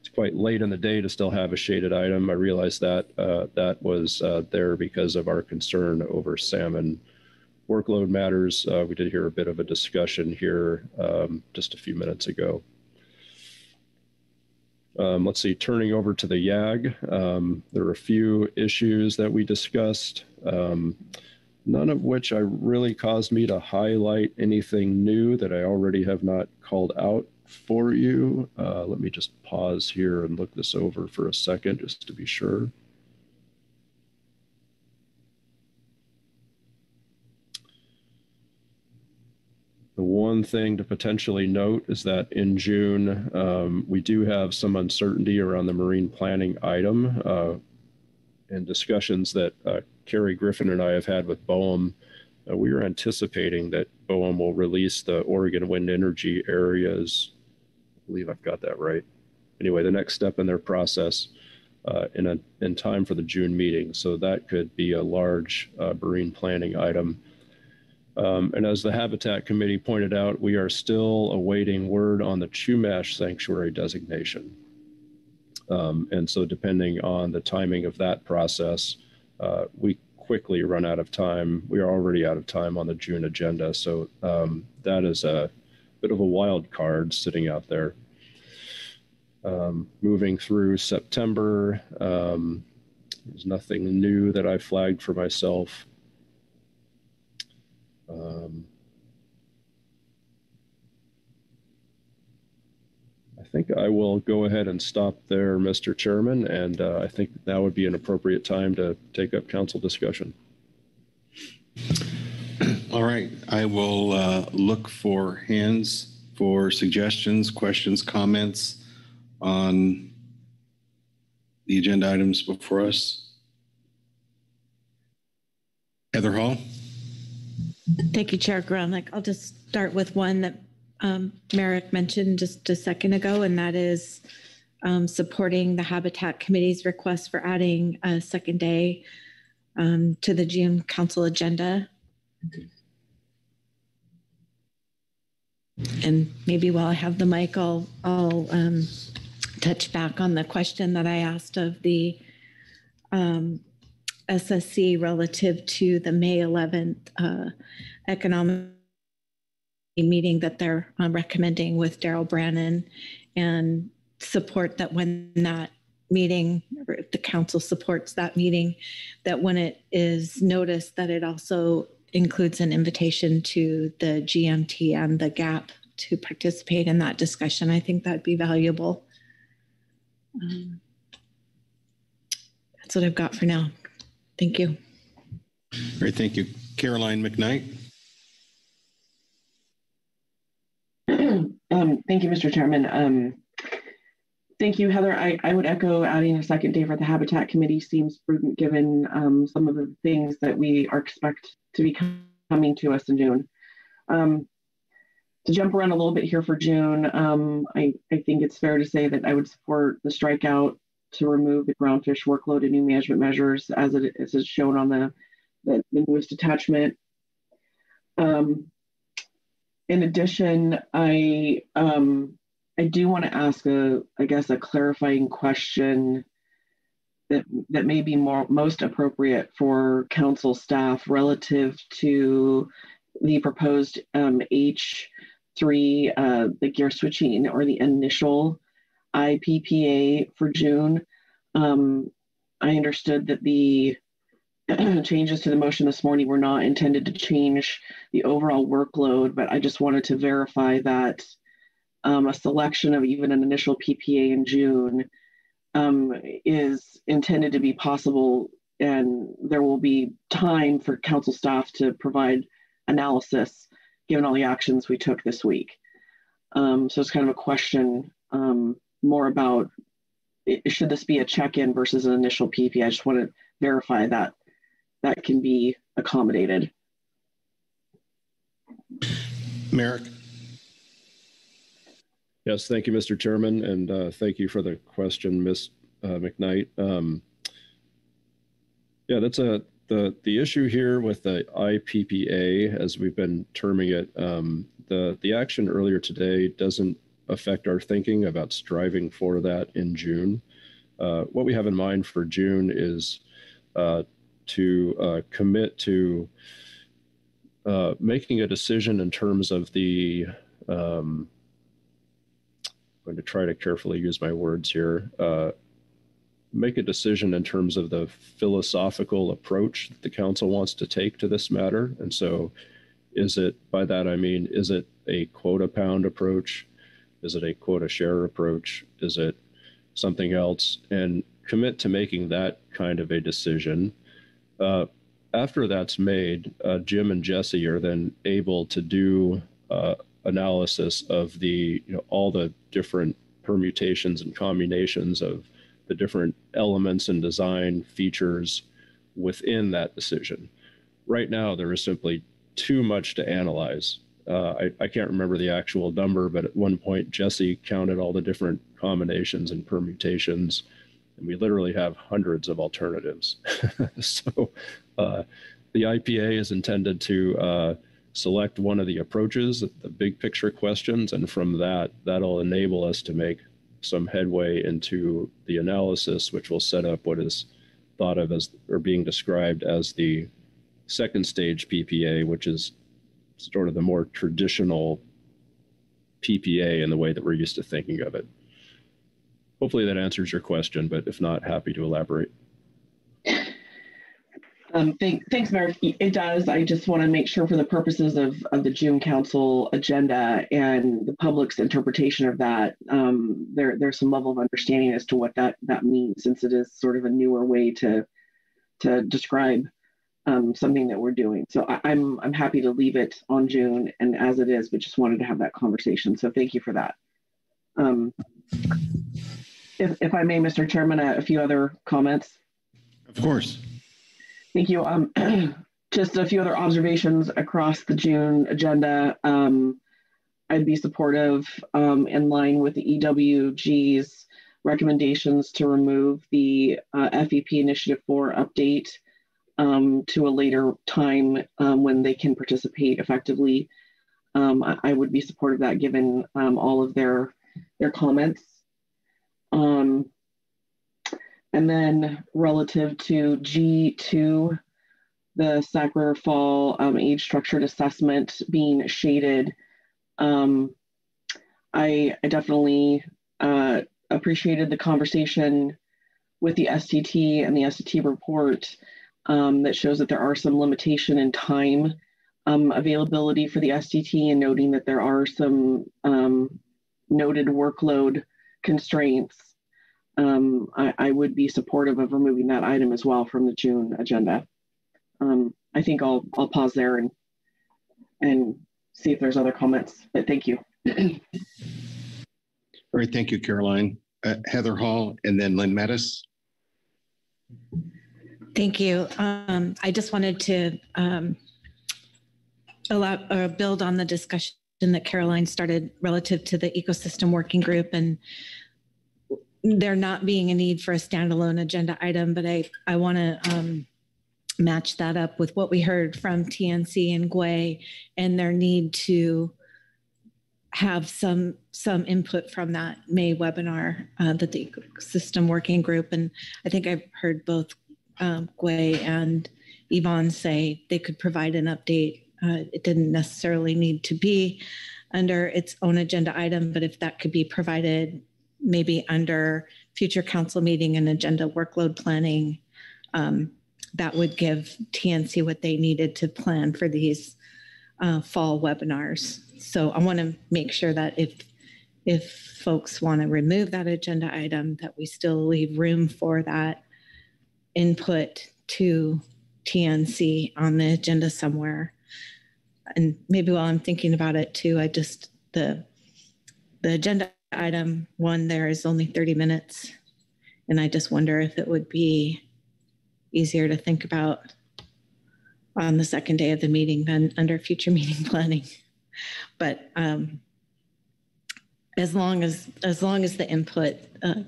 it's quite late in the day to still have a shaded item. I realize that that was there because of our concern over salmon workload matters. Uh, we did hear a bit of a discussion here um, just a few minutes ago. Um, let's see, turning over to the YAG, um, there are a few issues that we discussed, um, none of which I really caused me to highlight anything new that I already have not called out for you. Uh, let me just pause here and look this over for a second just to be sure. The one thing to potentially note is that in June, um, we do have some uncertainty around the marine planning item uh, and discussions that uh, Kerry Griffin and I have had with BOEM. Uh, we are anticipating that BOEM will release the Oregon wind energy areas. I believe I've got that right. Anyway, the next step in their process uh, in, a, in time for the June meeting. So that could be a large uh, marine planning item um, and as the Habitat Committee pointed out, we are still awaiting word on the Chumash Sanctuary designation. Um, and so, depending on the timing of that process, uh, we quickly run out of time. We are already out of time on the June agenda. So, um, that is a bit of a wild card sitting out there. Um, moving through September, um, there's nothing new that I flagged for myself. Um, think I will go ahead and stop there, Mr. Chairman, and uh, I think that would be an appropriate time to take up council discussion. All right, I will uh, look for hands for suggestions, questions, comments on the agenda items before us. Heather Hall. Thank you, Chair Gorelnik. I'll just start with one that um, Merrick mentioned just a second ago, and that is um, supporting the Habitat Committee's request for adding a second day um, to the June Council agenda. And maybe while I have the mic, I'll, I'll um, touch back on the question that I asked of the um, SSC relative to the May 11th uh, economic meeting that they're um, recommending with Daryl Brannan and support that when that meeting, or if the council supports that meeting, that when it is noticed that it also includes an invitation to the GMT and the GAP to participate in that discussion. I think that'd be valuable. Um, that's what I've got for now. Thank you. Great, thank you. Caroline McKnight. Um, thank you, Mr. Chairman. Um, thank you, Heather. I, I would echo adding a second day for the Habitat Committee seems prudent given um, some of the things that we are expect to be coming to us in June. Um, to jump around a little bit here for June, um, I, I think it's fair to say that I would support the strikeout to remove the groundfish workload and new management measures as it is shown on the, the, the newest attachment. Um, in addition, I um, I do want to ask a, I guess, a clarifying question that that may be more most appropriate for council staff relative to the proposed um, H3, uh, the gear switching or the initial IPPA for June. Um, I understood that the changes to the motion this morning were not intended to change the overall workload, but I just wanted to verify that um, a selection of even an initial PPA in June um, is intended to be possible and there will be time for council staff to provide analysis given all the actions we took this week. Um, so it's kind of a question um, more about should this be a check-in versus an initial PP? I just want to verify that that can be accommodated. Merrick. Yes, thank you, Mr. Chairman, and uh, thank you for the question, Ms. Uh, McKnight. Um, yeah, that's a the the issue here with the IPPA, as we've been terming it. Um, the the action earlier today doesn't affect our thinking about striving for that in June. Uh, what we have in mind for June is uh, to uh, commit to uh, making a decision in terms of the um, going to try to carefully use my words here. Uh, make a decision in terms of the philosophical approach that the council wants to take to this matter. And so, is it by that I mean, is it a quota pound approach? Is it a quota share approach? Is it something else? And commit to making that kind of a decision. Uh, after that's made, uh, Jim and Jesse are then able to do uh, analysis of the you know all the different permutations and combinations of the different elements and design features within that decision. Right now, there is simply too much to analyze. Uh, I, I, can't remember the actual number, but at one point, Jesse counted all the different combinations and permutations, and we literally have hundreds of alternatives. so uh, the IPA is intended to uh, select one of the approaches, the big picture questions, and from that, that'll enable us to make some headway into the analysis, which will set up what is thought of as or being described as the second stage PPA, which is sort of the more traditional PPA in the way that we're used to thinking of it. Hopefully that answers your question, but if not, happy to elaborate. Um, thank, thanks, Mark. It does. I just want to make sure for the purposes of, of the June Council agenda and the public's interpretation of that, um, there, there's some level of understanding as to what that, that means, since it is sort of a newer way to, to describe um, something that we're doing. So I, I'm, I'm happy to leave it on June and as it is, but just wanted to have that conversation. So thank you for that. Um, if, if I may, Mr. Chairman, a, few other comments. Of course. Thank you. Um, just a few other observations across the June agenda. Um, I'd be supportive um, in line with the EWG's recommendations to remove the uh, FEP Initiative 4 update um, to a later time um, when they can participate effectively. Um, I, I, would be supportive of that given all of their, their comments. Um, and then relative to G2, the Sac River Fall um, age structured assessment being shaded, um, I, I, definitely uh, appreciated the conversation with the STT and the STT report um, that shows that there are some limitation in time um, availability for the STT and noting that there are some um, noted workload constraints um, I, I, would be supportive of removing that item as well from the June agenda. Um, I think I'll I'll pause there and and see if there's other comments. But thank you. All right, thank you, Caroline. Uh, Heather Hall, and then Lynn Mattes. Thank you. Um, I just wanted to um, allow, or build on the discussion that Caroline started relative to the ecosystem working group and there not being a need for a standalone agenda item, but I, I want to um, match that up with what we heard from TNC and GWEI and their need to have some some input from that May webinar uh, that the system working group and I think I've heard both um, GWEI and Yvonne say they could provide an update. Uh, it didn't necessarily need to be under its own agenda item, but if that could be provided maybe under future council meeting and agenda workload planning, um, that would give TNC what they needed to plan for these uh, fall webinars. So I want to make sure that if if folks want to remove that agenda item, that we still leave room for that input to TNC on the agenda somewhere. And maybe while I'm thinking about it too, I just the the agenda item one there is only 30 minutes. And I just wonder if it would be easier to think about on the second day of the meeting than under future meeting planning. But um, as long as as long as the input uh,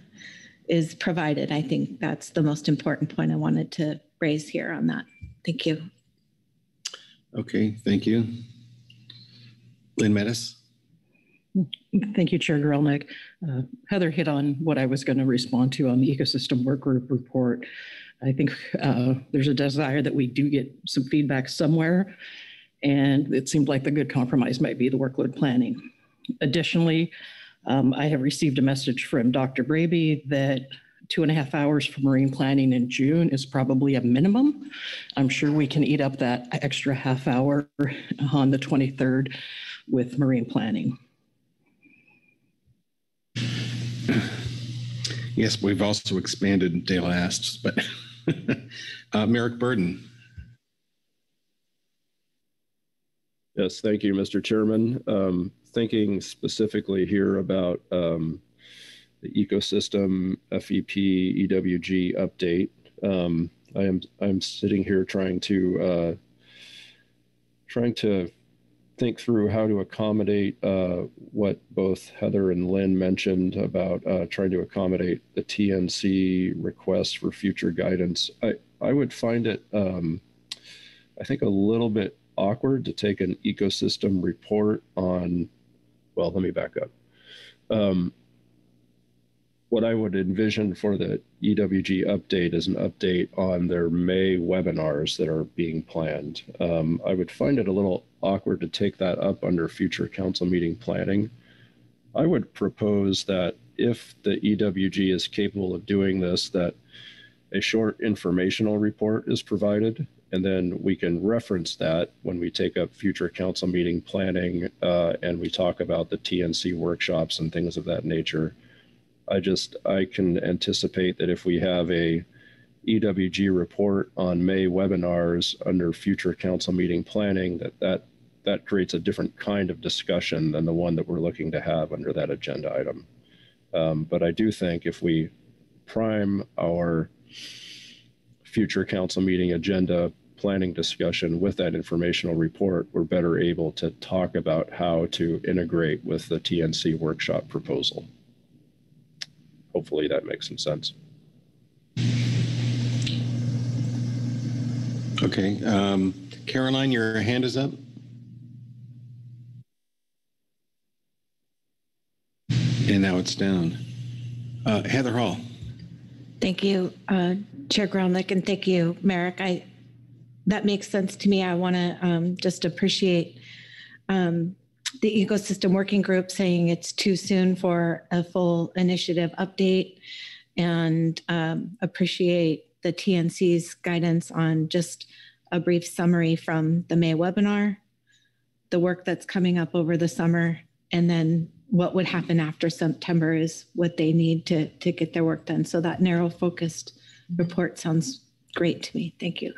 is provided, I think that's the most important point I wanted to raise here on that. Thank you. Okay, thank you. Lynn Mattes. Thank you, Chair Gorelnik. Uh, Heather hit on what I was going to respond to on the ecosystem work group report. I think uh, there's a desire that we do get some feedback somewhere, and it seemed like the good compromise might be the workload planning. Additionally, um, I have received a message from Dr. Braby that two and a half hours for marine planning in June is probably a minimum. I'm sure we can eat up that extra half hour on the 23rd with marine planning. Yes, we've also expanded day last, but uh, Merrick Burden. Yes, thank you, Mr. Chairman. Um, thinking specifically here about um, the ecosystem FEP EWG update. Um, I am I'm sitting here trying to uh, trying to think through how to accommodate uh, what both Heather and Lynn mentioned about uh, trying to accommodate the TNC request for future guidance. I, I would find it, um, I think, a little bit awkward to take an ecosystem report on, well, let me back up. Um, what I would envision for the EWG update is an update on their May webinars that are being planned. Um, I would find it a little awkward to take that up under future council meeting planning. I would propose that if the EWG is capable of doing this, that a short informational report is provided, and then we can reference that when we take up future council meeting planning uh, and we talk about the TNC workshops and things of that nature. I just I can anticipate that if we have a EWG report on May webinars under future council meeting planning, that that that creates a different kind of discussion than the one that we're looking to have under that agenda item. Um, but I do think if we prime our future council meeting agenda planning discussion with that informational report, we're better able to talk about how to integrate with the TNC workshop proposal hopefully that makes some sense. Okay. Um, Caroline, your hand is up. And now it's down. Uh, Heather Hall. Thank you, uh, Chair Gorelnik, and thank you, Merrick. I that makes sense to me. I want to um, just appreciate um, the ecosystem working group saying it's too soon for a full initiative update and um, appreciate the TNC's guidance on just a brief summary from the May webinar, the work that's coming up over the summer, and then what would happen after September is what they need to, to get their work done. So that narrow focused report sounds great to me. Thank you.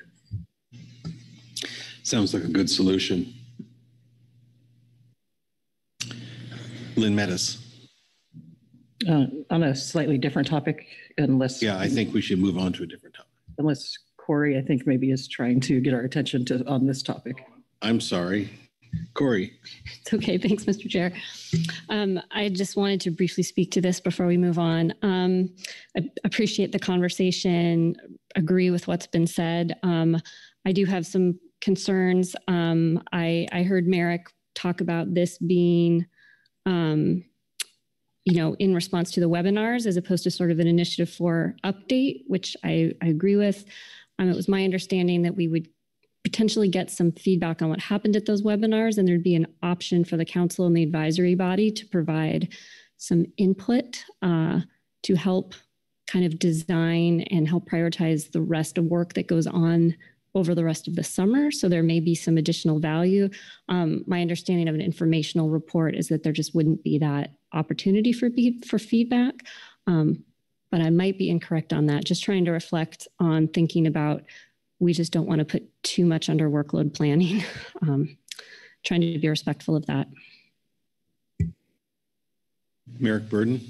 Sounds like a good solution. Lynn Mattes. Uh, on a slightly different topic, unless. Yeah, I think we should move on to a different topic. Unless Corey, I think maybe is trying to get our attention to on this topic. I'm sorry. Corey. It's okay. Thanks, Mr. Chair. Um, I just wanted to briefly speak to this before we move on. Um, I appreciate the conversation, agree with what's been said. Um, I do have some concerns. Um, I, I heard Merrick talk about this being um, you know, in response to the webinars as opposed to sort of an initiative for update, which I, I agree with. Um, it was my understanding that we would potentially get some feedback on what happened at those webinars, and there'd be an option for the council and the advisory body to provide some input uh, to help kind of design and help prioritize the rest of work that goes on over the rest of the summer. So there may be some additional value. Um, my understanding of an informational report is that there just wouldn't be that opportunity for for feedback. Um, but I might be incorrect on that. Just trying to reflect on thinking about we just don't want to put too much under workload planning. Um, trying to be respectful of that. Merrick Burden.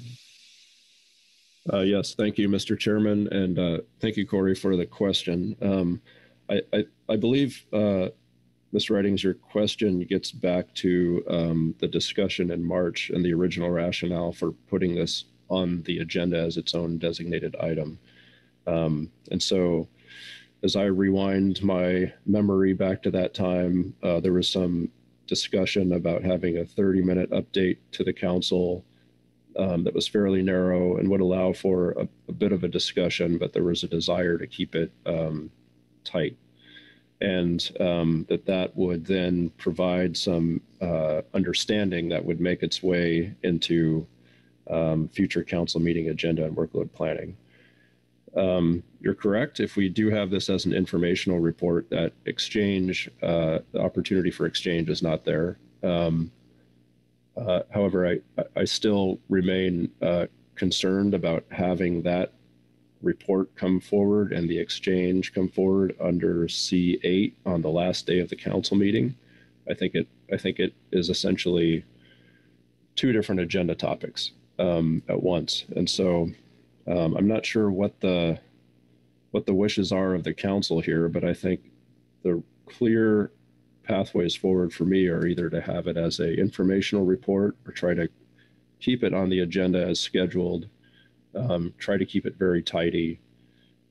Uh, yes, thank you, Mr. Chairman, and uh, thank you, Corey, for the question. Um, I, I, I, believe, uh, Ms. Ridings, your question gets back to um, the discussion in March and the original rationale for putting this on the agenda as its own designated item. Um, and so, as I rewind my memory back to that time, uh, there was some discussion about having a 30 minute update to the council um, that was fairly narrow and would allow for a, a, bit of a discussion, but there was a desire to keep it um, tight. And um, that that would then provide some uh, understanding that would make its way into um, future council meeting agenda and workload planning. Um, you're correct. If we do have this as an informational report, that exchange, uh, the opportunity for exchange is not there. Um, uh, however, I, I still remain uh, concerned about having that report come forward and the exchange come forward under C8 on the last day of the council meeting. I think it I think it is essentially two different agenda topics um, at once, and so um, I'm not sure what the what the wishes are of the council here, but I think the clear pathways forward for me are either to have it as a informational report or try to keep it on the agenda as scheduled, um, try to keep it very tidy,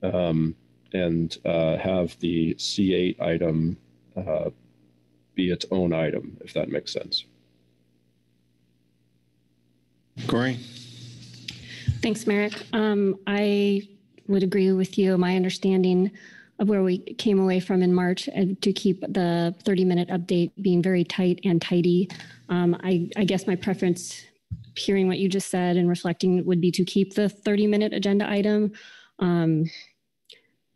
um, and uh, have the C8 item uh, be its own item, if that makes sense. Corey? Thanks, Merrick. Um, I would agree with you. My understanding of where we came away from in March and to keep the 30 minute update being very tight and tidy. Um, I, I guess my preference, hearing what you just said and reflecting, would be to keep the 30 minute agenda item, um,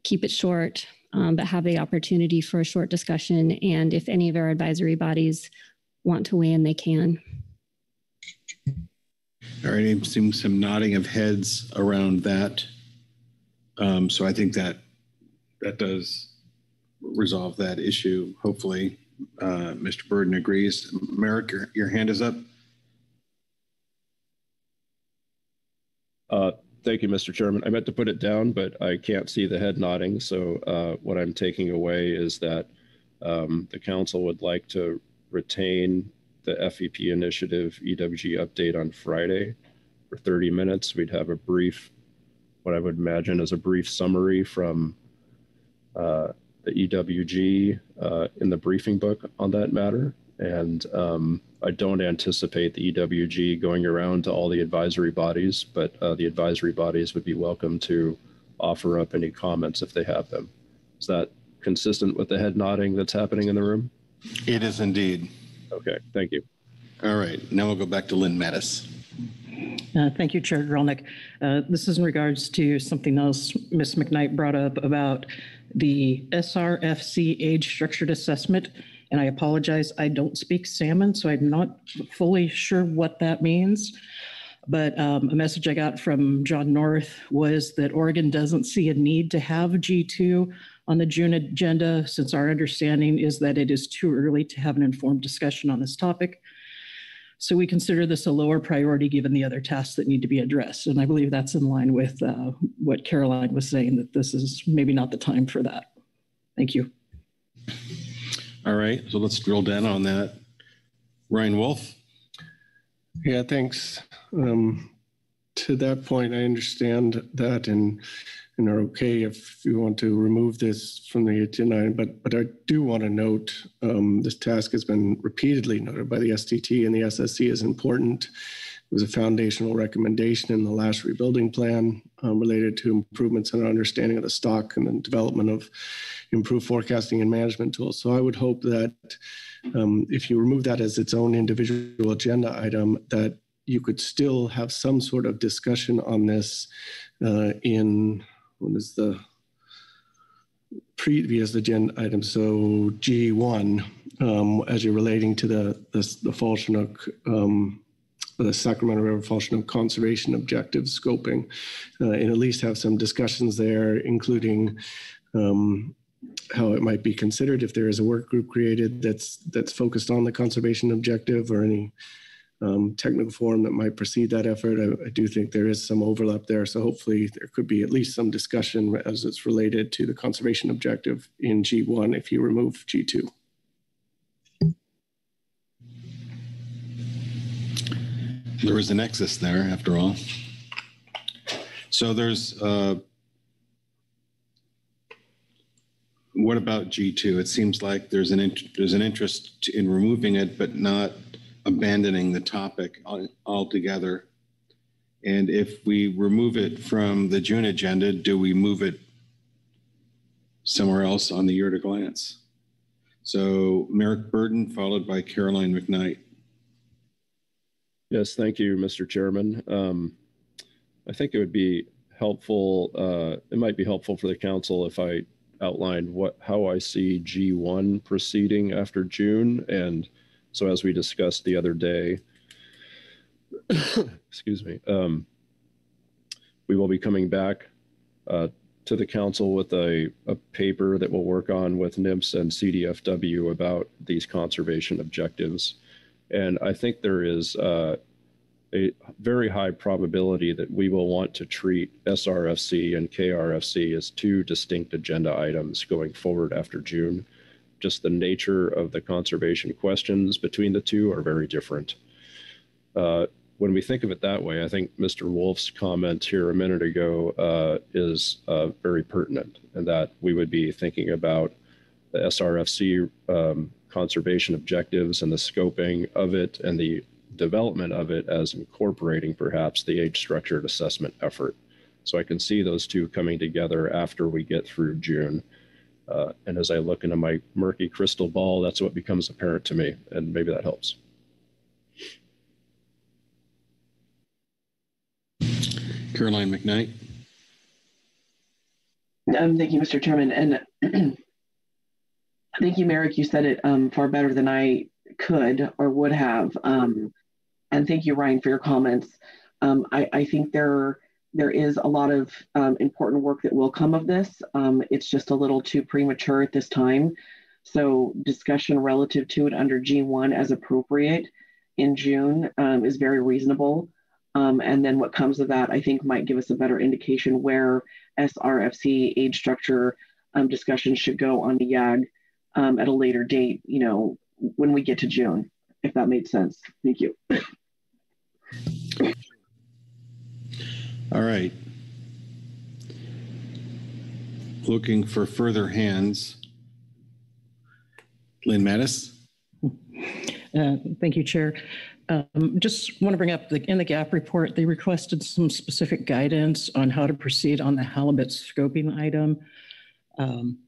keep it short, um, but have the opportunity for a short discussion. And if any of our advisory bodies want to weigh in, they can. All right, I'm seeing some nodding of heads around that. Um, so I think that that does resolve that issue. Hopefully, uh, Mr. Burden agrees. Merrick, your, your hand is up. Uh, thank you, Mr. Chairman. I meant to put it down, but I can't see the head nodding. So uh, what I'm taking away is that um, the council would like to retain the FEP initiative EWG update on Friday for 30 minutes. We'd have a brief, what I would imagine is a brief summary from uh, the EWG uh, in the briefing book on that matter. And um, I don't anticipate the EWG going around to all the advisory bodies, but uh, the advisory bodies would be welcome to offer up any comments if they have them. Is that consistent with the head nodding that's happening in the room? It is indeed. Okay, thank you. All right, now we'll go back to Lynn Mattes. Uh, thank you, Chair Gorelnik. Uh, this is in regards to something else Ms. McKnight brought up about the SRFC age structured assessment. And I apologize, I don't speak salmon, so I'm not fully sure what that means. But um, a message I got from John North was that Oregon doesn't see a need to have G2 on the June agenda, since our understanding is that it is too early to have an informed discussion on this topic. So we consider this a lower priority given the other tasks that need to be addressed. And I believe that's in line with uh, what Caroline was saying, that this is maybe not the time for that. Thank you. All right, so let's drill down on that. Ryan Wulff. Yeah, thanks. Um, to that point, I understand that and and are okay if you want to remove this from the agenda. But but I do want to note um, this task has been repeatedly noted by the STT and the SSC is important. Was a foundational recommendation in the last rebuilding plan um, related to improvements in our understanding of the stock and the development of improved forecasting and management tools. So I would hope that um, if you remove that as its own individual agenda item, that you could still have some sort of discussion on this uh, in what is the previous agenda item? So G1, um, as you're relating to the the, the Fall Chinook, um, the Sacramento River Fall conservation objective scoping, uh, and at least have some discussions there, including um, how it might be considered if there is a work group created that's that's focused on the conservation objective or any um, technical forum that might precede that effort. I, I, do think there is some overlap there. So hopefully there could be at least some discussion as it's related to the conservation objective in G1 if you remove G2. There was a nexus there after all. So there's uh, what about G2? It seems like there's an there's an interest in removing it, but not abandoning the topic altogether. And if we remove it from the June agenda, do we move it somewhere else on the year to glance? So Merrick Burden, followed by Caroline McKnight. Yes, thank you, Mr. Chairman. Um, I think it would be helpful, uh, it might be helpful for the council if I outlined what how I see G1 proceeding after June. And so as we discussed the other day, excuse me, um, we will be coming back uh, to the council with a, a paper that we'll work on with NMFS and CDFW about these conservation objectives. And I think there is uh, a very high probability that we will want to treat SRFC and KRFC as two distinct agenda items going forward after June. Just the nature of the conservation questions between the two are very different. Uh, when we think of it that way, I think Mr. Wulff's comment here a minute ago uh, is uh, very pertinent, and that we would be thinking about the SRFC um, conservation objectives and the scoping of it and the development of it as incorporating perhaps the age structured assessment effort. So I can see those two coming together after we get through June. Uh, and as I look into my murky crystal ball, that's what becomes apparent to me, and maybe that helps. Caroline McKnight. Um, thank you, Mr. Chairman. And thank you, Merrick. You said it um, far better than I could or would have. Um, and thank you, Ryan, for your comments. Um, I, I, think there there is a lot of um, important work that will come of this. Um, it's just a little too premature at this time. So discussion relative to it under G1 as appropriate in June um, is very reasonable. Um, and then what comes of that, I think, might give us a better indication where SRFC age structure um, discussion should go on the YAG at a later date, you know, when we get to June, if that made sense. Thank you. All right. Looking for further hands. Lynn Mattes. Uh, thank you, Chair. Um, just want to bring up the, in the GAP report, they requested some specific guidance on how to proceed on the halibut scoping item. Um,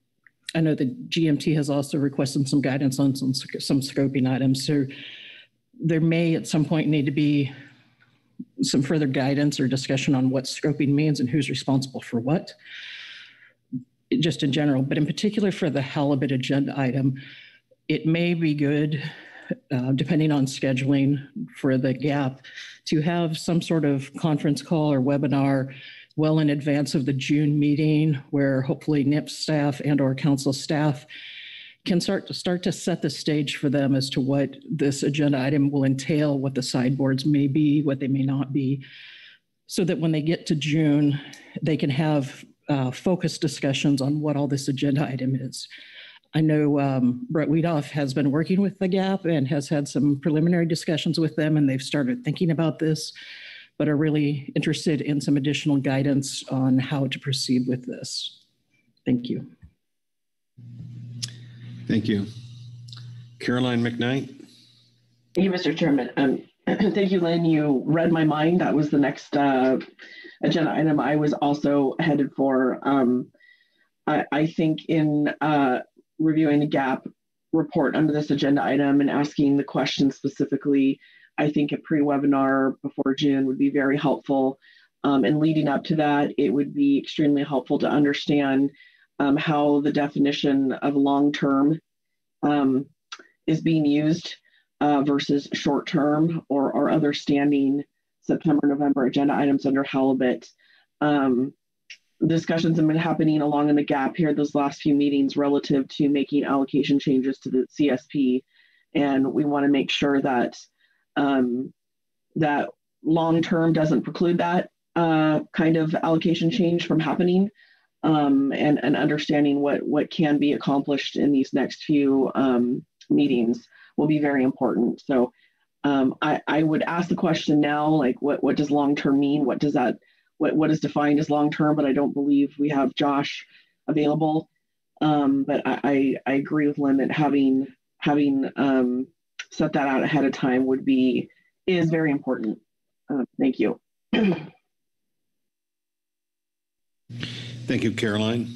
I know the GMT has also requested some guidance on some, some scoping items. So there may at some point need to be some further guidance or discussion on what scoping means and who's responsible for what, just in general, but in particular for the halibut agenda item, it may be good, uh, depending on scheduling for the gap, to have some sort of conference call or webinar well in advance of the June meeting where hopefully NIP staff and or council staff can start to start to set the stage for them as to what this agenda item will entail, what the sideboards may be, what they may not be, so that when they get to June, they can have uh, focused discussions on what all this agenda item is. I know um, Brett Wiedoff has been working with the GAP and has had some preliminary discussions with them, and they've started thinking about this, but are really interested in some additional guidance on how to proceed with this. Thank you. Thank you. Caroline McKnight. Thank you, Mr. Chairman. Um, thank you, Lynn. You read my mind. That was the next uh, agenda item I was also headed for. Um, I, I, think in uh, reviewing the GAP report under this agenda item and asking the question specifically I think a pre-webinar before June would be very helpful. Um, and leading up to that, it would be extremely helpful to understand um, how the definition of long-term um, is being used uh, versus short-term or, or other standing September, November agenda items under halibut. Um, discussions have been happening along in the gap here those last few meetings relative to making allocation changes to the CSP. And we want to make sure that um, that long term doesn't preclude that uh, kind of allocation change from happening um, and, and understanding what, what can be accomplished in these next few um, meetings will be very important. So um, I, I would ask the question now, like what, what does long-term mean? What does that, what, what is defined as long-term? But I don't believe we have Josh available. Um, but I, I, I, agree with Lynn that having, having um, set that out ahead of time would be, is very important. Uh, thank you. Thank you, Caroline.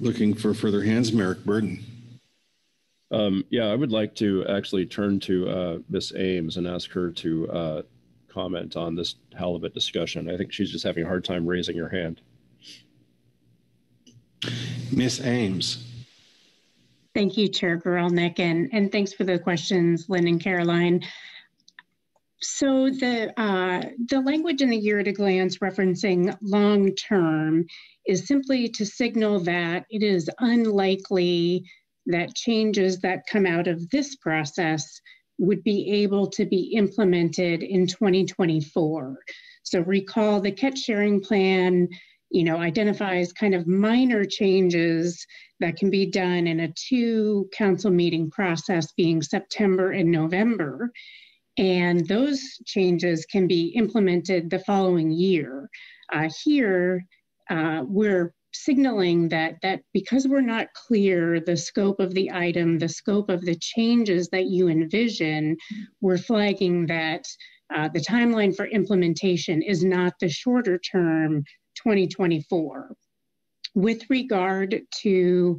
Looking for further hands, Merrick Burden. Um, yeah, I would like to actually turn to uh, Miss Ames and ask her to uh, comment on this halibut discussion. I think she's just having a hard time raising her hand. Miss Ames. Thank you, Chair Gorelnik, and, and thanks for the questions, Lynn and Caroline. So the uh, the language in the year at a glance referencing long term is simply to signal that it is unlikely that changes that come out of this process would be able to be implemented in 2024. So recall the catch sharing plan, you know, identifies kind of minor changes that can be done in a two council meeting process being September and November. And those changes can be implemented the following year. Uh, here, uh, we're signaling that, that because we're not clear the scope of the item, the scope of the changes that you envision, we're flagging that uh, the timeline for implementation is not the shorter term 2024. With regard to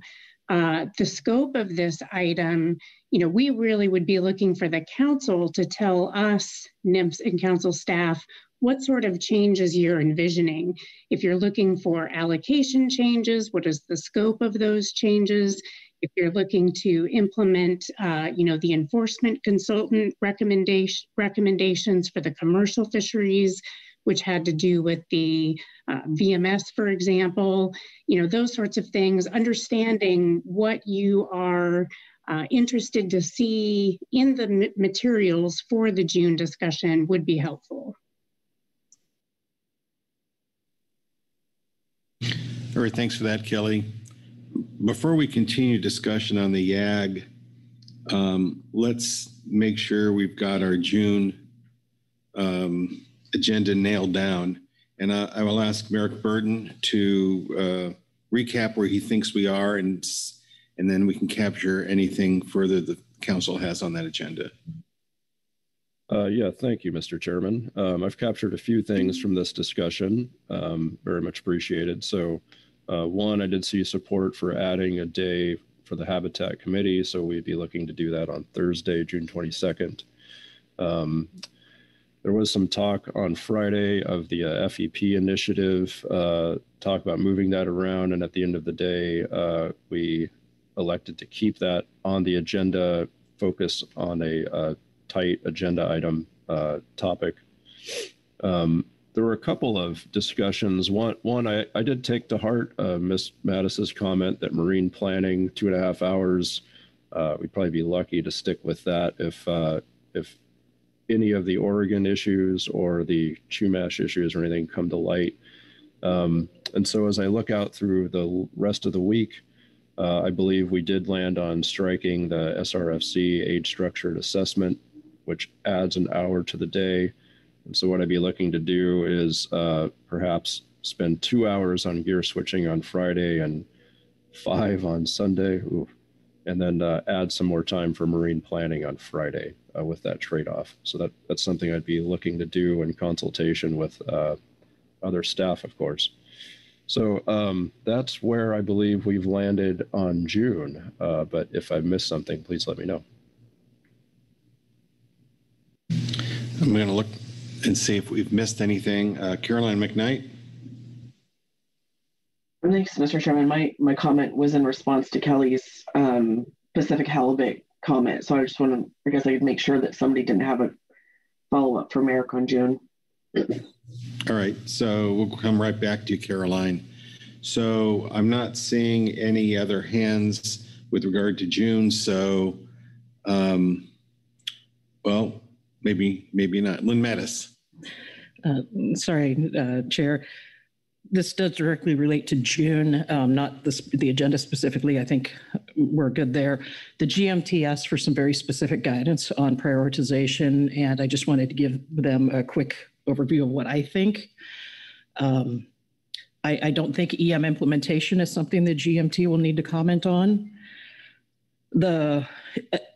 uh, the scope of this item, you know, we really would be looking for the council to tell us, NMFS and council staff, what sort of changes you're envisioning. If you're looking for allocation changes, what is the scope of those changes? If you're looking to implement, uh, you know, the enforcement consultant recommendation recommendations for the commercial fisheries, which had to do with the uh, VMS, for example, you know, those sorts of things, understanding what you are uh, interested to see in the materials for the June discussion would be helpful. All right, thanks for that, Kelly. Before we continue discussion on the YAG, um, let's make sure we've got our June um, agenda nailed down. And I, I, will ask Merrick Burden to uh, recap where he thinks we are, and and then we can capture anything further the council has on that agenda. Uh, yeah, thank you, Mr. Chairman. Um, I've captured a few things from this discussion, um, very much appreciated. So uh, one, I did see support for adding a day for the Habitat Committee, so we'd be looking to do that on Thursday, June 22nd. Um, there was some talk on Friday of the uh, FEP initiative, uh, talk about moving that around, and at the end of the day, uh, we elected to keep that on the agenda, focus on a, a tight agenda item uh, topic. Um, there were a couple of discussions. One, one I, I did take to heart uh, Miss Mattes's comment that marine planning two and a half hours. Uh, we'd probably be lucky to stick with that if uh, if any of the Oregon issues or the Chumash issues or anything come to light. Um, and so as I look out through the rest of the week, uh, I believe we did land on striking the SRFC age structured assessment, which adds an hour to the day. And so what I'd be looking to do is uh, perhaps spend two hours on gear switching on Friday and five on Sunday, Ooh. And then uh, add some more time for marine planning on Friday uh, with that trade-off. So that that's something I'd be looking to do in consultation with uh, other staff, of course. So um, that's where I believe we've landed on June. Uh, but if I missed something, please let me know. I'm going to look and see if we've missed anything. Uh, Caroline McKnight? Thanks, Mr. Chairman. My, my comment was in response to Kelly's um, Pacific Halibut comment. So I just want to, I guess I could make sure that somebody didn't have a follow up for Merrick on June. All right, so we'll come right back to you, Caroline. So I'm not seeing any other hands with regard to June, so, um, well, maybe, maybe not. Lynn Mattes. Uh, Sorry, uh, Chair. This does directly relate to June, um, not the, the agenda specifically. I think we're good there. The GMT asked for some very specific guidance on prioritization, and I just wanted to give them a quick overview of what I think. Um, I, I don't think EM implementation is something that GMT will need to comment on. The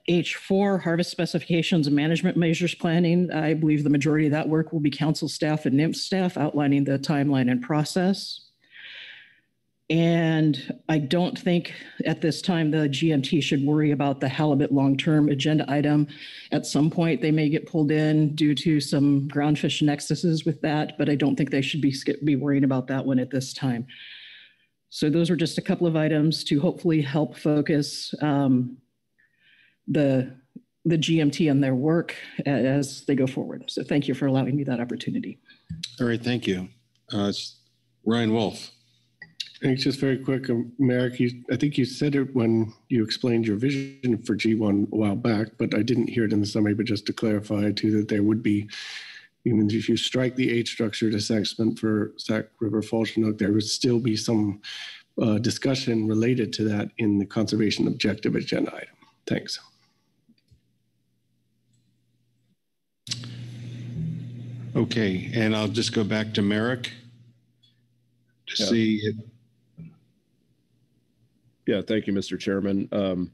H4 harvest specifications and management measures planning, I believe the majority of that work will be council staff and NMFS staff outlining the timeline and process. And I don't think at this time the GMT should worry about the halibut long-term agenda item. At some point, they may get pulled in due to some groundfish nexuses with that, but I don't think they should be, be worrying about that one at this time. So those were just a couple of items to hopefully help focus um, the, the GMT and their work as they go forward. So thank you for allowing me that opportunity. All right, thank you. Uh, Ryan Wulff. Thanks. Just very quick, um, Merrick, you, I think you said it when you explained your vision for G1 a while back, but I didn't hear it in the summary. But just to clarify too, that there would be, even if you strike the age structured assessment for Sac River Falls Chinook, there would still be some uh, discussion related to that in the conservation objective agenda item. Thanks. Okay, and I'll just go back to Merrick to Yeah. see Yeah, thank you, Mr. Chairman. Um,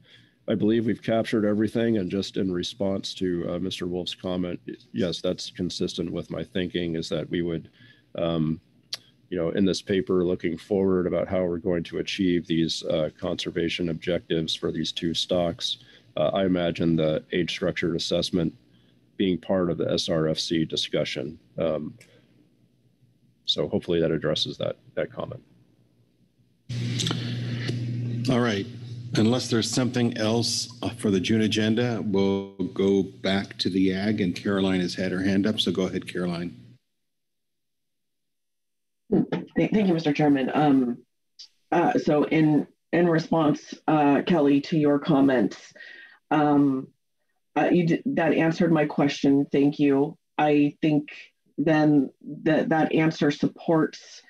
I believe we've captured everything and just in response to uh, Mr. Wulff's comment, yes, that's consistent with my thinking is that we would, um, you know, in this paper, looking forward about how we're going to achieve these uh, conservation objectives for these two stocks. Uh, I imagine the age structured assessment being part of the SRFC discussion. Um, so hopefully that addresses that that comment. All right. Unless there's something else uh, for the June agenda, we'll go back to the ag and Caroline has had her hand up. So go ahead, Caroline. Thank, thank you, Mr. Chairman. Um, uh, so in in response, uh, Kelly, to your comments, um, uh, you that answered my question. Thank you. I think then that that answer supports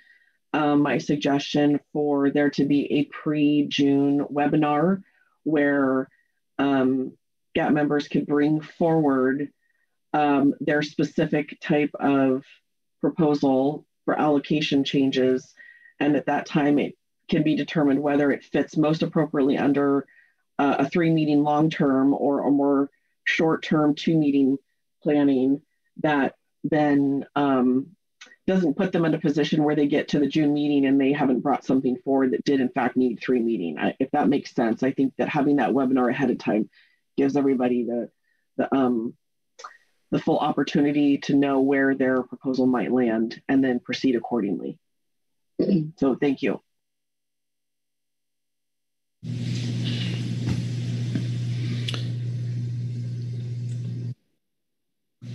um, my suggestion for there to be a pre-June webinar where um, GAP members could bring forward um, their specific type of proposal for allocation changes. And at that time, it can be determined whether it fits most appropriately under uh, a three meeting long term or a more short term two meeting planning that then um, doesn't put them in a position where they get to the June meeting and they haven't brought something forward that did in fact need three meeting. I, if that makes sense, I think that having that webinar ahead of time gives everybody the the um the full opportunity to know where their proposal might land and then proceed accordingly. so thank you.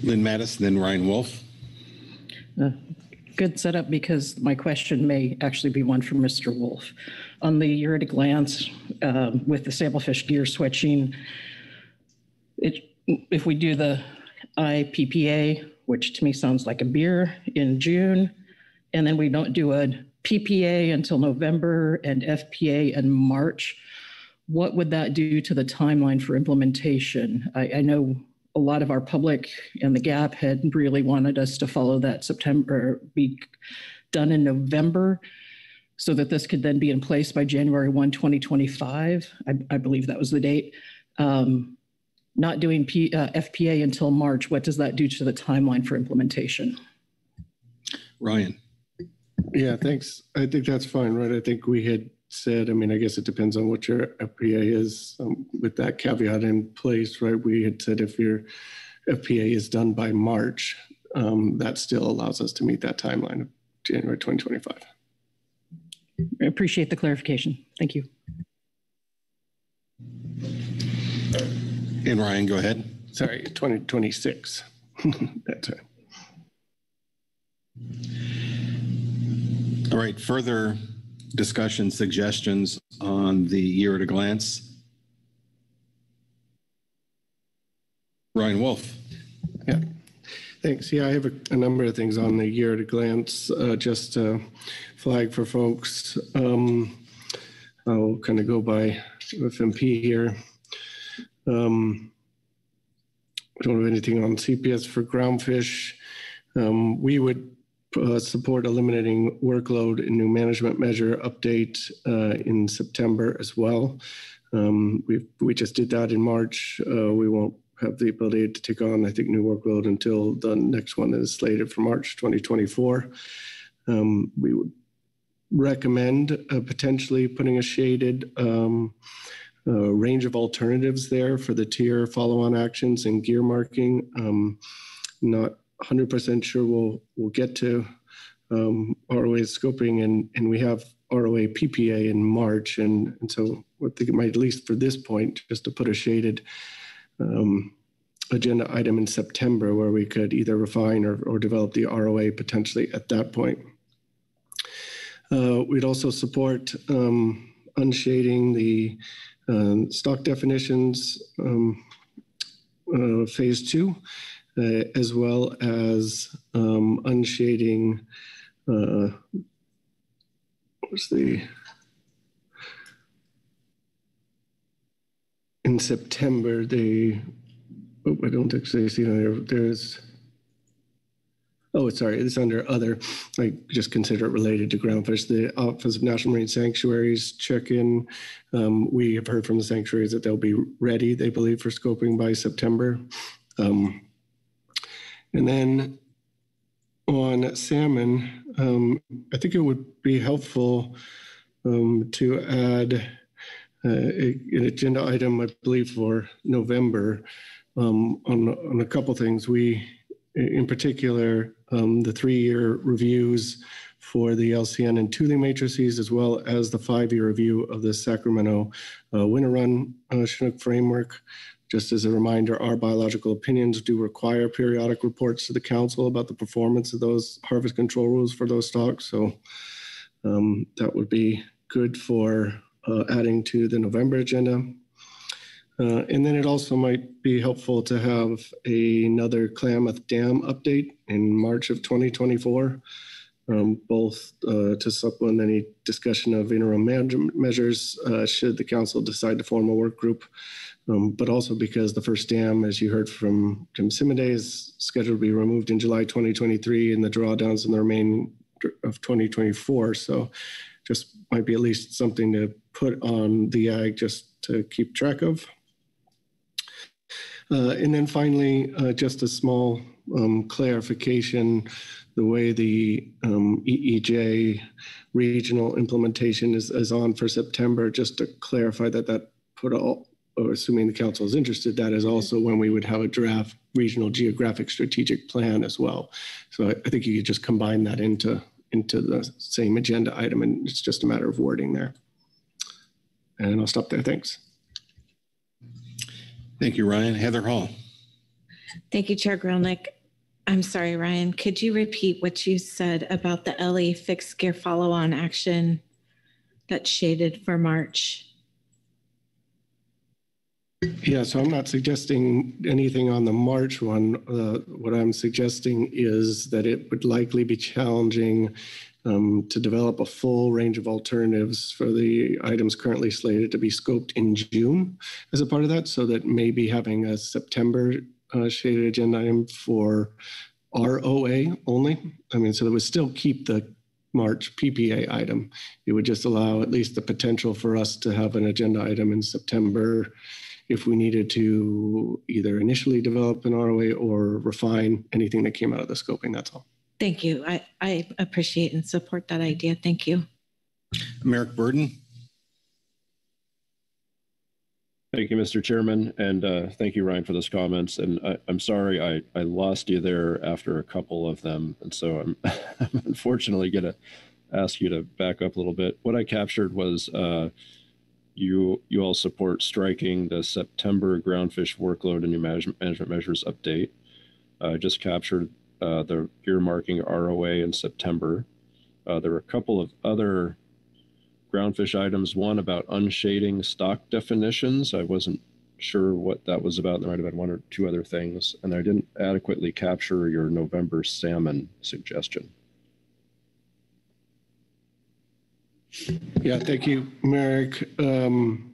Lynn Mattes, then Ryan Wulff. Uh, Good setup because my question may actually be one for Mr. Wulff. On the year at a glance, um, with the sablefish gear switching, it, if we do the IPPA, which to me sounds like a beer in June, and then we don't do a PPA until November and FPA in March, what would that do to the timeline for implementation? I, I know a lot of our public and the GAP had really wanted us to follow that September, be done in November, so that this could then be in place by January 1, 2025. I, I believe that was the date. Um, not doing P, uh, FPA until March, what does that do to the timeline for implementation? Ryan. Yeah, thanks. I think that's fine, right? I think we had said, I mean, I guess it depends on what your FPA is um, with that caveat in place, right? We had said if your FPA is done by March, um, that still allows us to meet that timeline of January 2025. I appreciate the clarification. Thank you. And Ryan, go ahead. Sorry, 2026. That's right. All right, further discussion, suggestions on the year at a glance? Ryan Wulff. Yeah. Thanks. Yeah, I have a, a, number of things on the year at a glance, uh, just to flag for folks. Um, I'll kind of go by FMP here. Um, don't have anything on CPS for groundfish. Um, we would uh, support eliminating workload in new management measure update uh, in September as well. Um, we we just did that in March. Uh, we won't have the ability to take on, I think, new workload until the next one is slated for March 2024. Um, we would recommend uh, potentially putting a shaded um, uh, range of alternatives there for the tier follow-on actions and gear marking. Um, not 100% sure we'll we'll get to um, ROA scoping, and and we have ROA PPA in March, and and so I think it might at least for this point just to put a shaded um, agenda item in September where we could either refine or, or develop the ROA potentially at that point. Uh, we'd also support um, unshading the um, stock definitions um, uh, phase two, uh, as well as um, unshading uh, what's the in September they, oh, I don't actually see there there's Oh, sorry, it's under other. I just consider it related to groundfish. The Office of National Marine Sanctuaries check-in. Um, we have heard from the sanctuaries that they'll be ready, they believe, for scoping by September. Um, and then on salmon, um, I think it would be helpful um, to add uh, an agenda item, I believe, for November um, on, on a couple things. We, in particular, um, the three-year reviews for the LCN and tule matrices, as well as the five-year review of the Sacramento uh, Winter Run uh, Chinook framework. Just as a reminder, our biological opinions do require periodic reports to the council about the performance of those harvest control rules for those stocks. So um, that would be good for uh, adding to the November agenda. Uh, and then it also might be helpful to have a, another Klamath Dam update in March of 2024, um, both uh, to supplement any discussion of interim measures uh, should the council decide to form a work group, um, but also because the first dam, as you heard from Jim Simondet, is scheduled to be removed in July 2023 and the drawdowns in the remaining of 2024. So just might be at least something to put on the ag just to keep track of. Uh, and then finally, uh, just a small um, clarification, the way the um, EEJ regional implementation is, is on for September, just to clarify that that put all, or assuming the council is interested, that is also when we would have a draft regional geographic strategic plan as well. So I, I think you could just combine that into, into the same agenda item and it's just a matter of wording there. And I'll stop there. Thanks. Thank you, Ryan. Heather Hall. Thank you, Chair Gorelnik. I'm sorry, Ryan. Could you repeat what you said about the LE fixed gear follow-on action that's shaded for March? Yeah, so I'm not suggesting anything on the March one. Uh, what I'm suggesting is that it would likely be challenging um, to develop a full range of alternatives for the items currently slated to be scoped in June as a part of that, so that maybe having a September uh, shaded agenda item for ROA only. I mean, so that would still keep the March PPA item. It would just allow at least the potential for us to have an agenda item in September if we needed to either initially develop an ROA or refine anything that came out of the scoping. That's all. Thank you. I, I appreciate and support that idea. Thank you. Merrick Burden. Thank you, Mr. Chairman, and uh, thank you, Ryan, for those comments. And I, am sorry I, I lost you there after a couple of them, and so I'm, I'm unfortunately going to ask you to back up a little bit. What I captured was uh, you you all support striking the September groundfish workload and new management, measures update. I uh, just captured uh, the earmarking ROA in September. Uh, there were a couple of other groundfish items. One about unshading stock definitions. I wasn't sure what that was about. There might have been one or two other things. And I didn't adequately capture your November salmon suggestion. Yeah, thank you, Merrick. Um,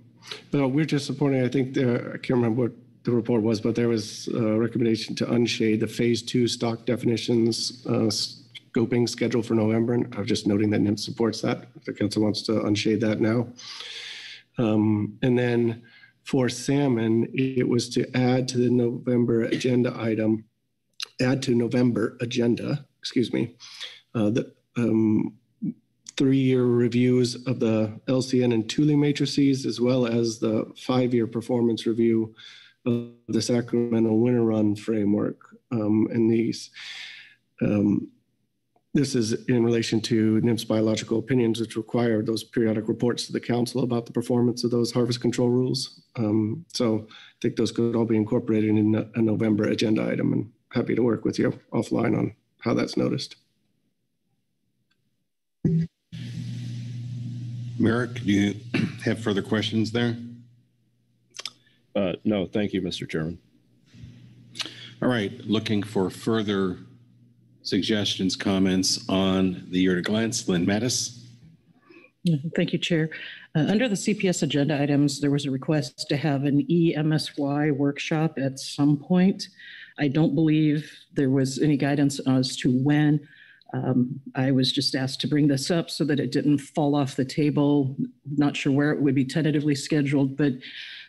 but we're just supporting, I think, I can't remember what the report was, but there was a recommendation to unshade the phase two stock definitions uh, scoping schedule for November. And I'm just noting that NMFS supports that. If the council wants to unshade that now. Um, and then for salmon, it was to add to the November agenda item, add to November agenda, excuse me, uh, the um, three-year reviews of the LCN and tule matrices, as well as the five-year performance review of the Sacramento Winter Run framework. Um, and these um, this is in relation to NMFS biological opinions, which require those periodic reports to the council about the performance of those harvest control rules. Um, so I think those could all be incorporated in a November agenda item and happy to work with you offline on how that's noticed. Merrick, do you have further questions there? Uh, no, thank you, Mr. Chairman. All right, looking for further suggestions, comments on the year at a glance. Lynn Mattes. Thank you, Chair. Uh, under the CPS agenda items, there was a request to have an EMSY workshop at some point. I don't believe there was any guidance as to when. Um, I was just asked to bring this up so that it didn't fall off the table. Not sure where it would be tentatively scheduled, but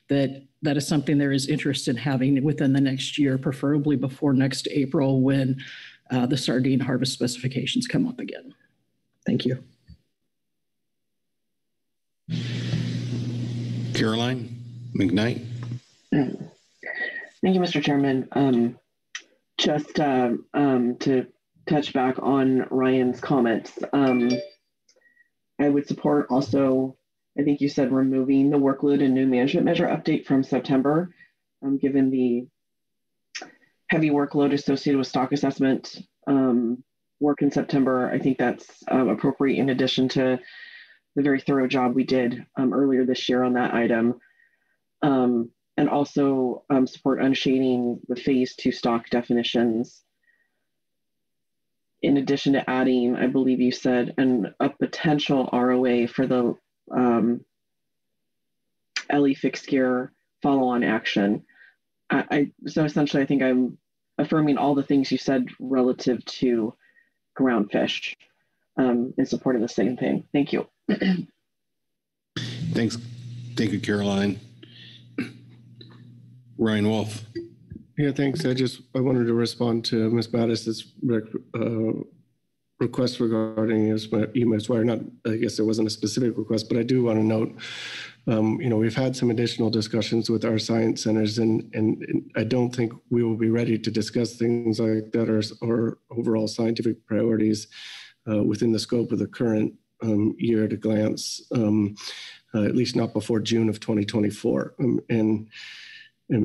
that that is something there is interest in having within the next year, preferably before next April when uh, the sardine harvest specifications come up again. Thank you. Caroline McKnight. Thank you, Mr. Chairman. Um, just uh, um, to touch back on Ryan's comments, um, I would support also, I think you said removing the workload and new management measure update from September, um, given the heavy workload associated with stock assessment um, work in September. I think that's um, appropriate in addition to the very thorough job we did um, earlier this year on that item. Um, and also support unshading the phase two stock definitions. In addition to adding, I believe you said, an, a potential ROA for the um, LE fixed gear follow-on action. I, I, so essentially, I think I'm affirming all the things you said relative to groundfish um, in support of the same thing. Thank you. Thanks. Thank you, Caroline. Ryan Wulff. Yeah, thanks. I just I wanted to respond to Ms. Mattes's uh, request regarding EMSY. Not, I guess there wasn't a specific request, but I do want to note um, you know, we've had some additional discussions with our science centers, and, and, and I don't think we will be ready to discuss things like that or, or overall scientific priorities uh, within the scope of the current um, year at a glance, um, uh, at least not before June of 2024. Um, and,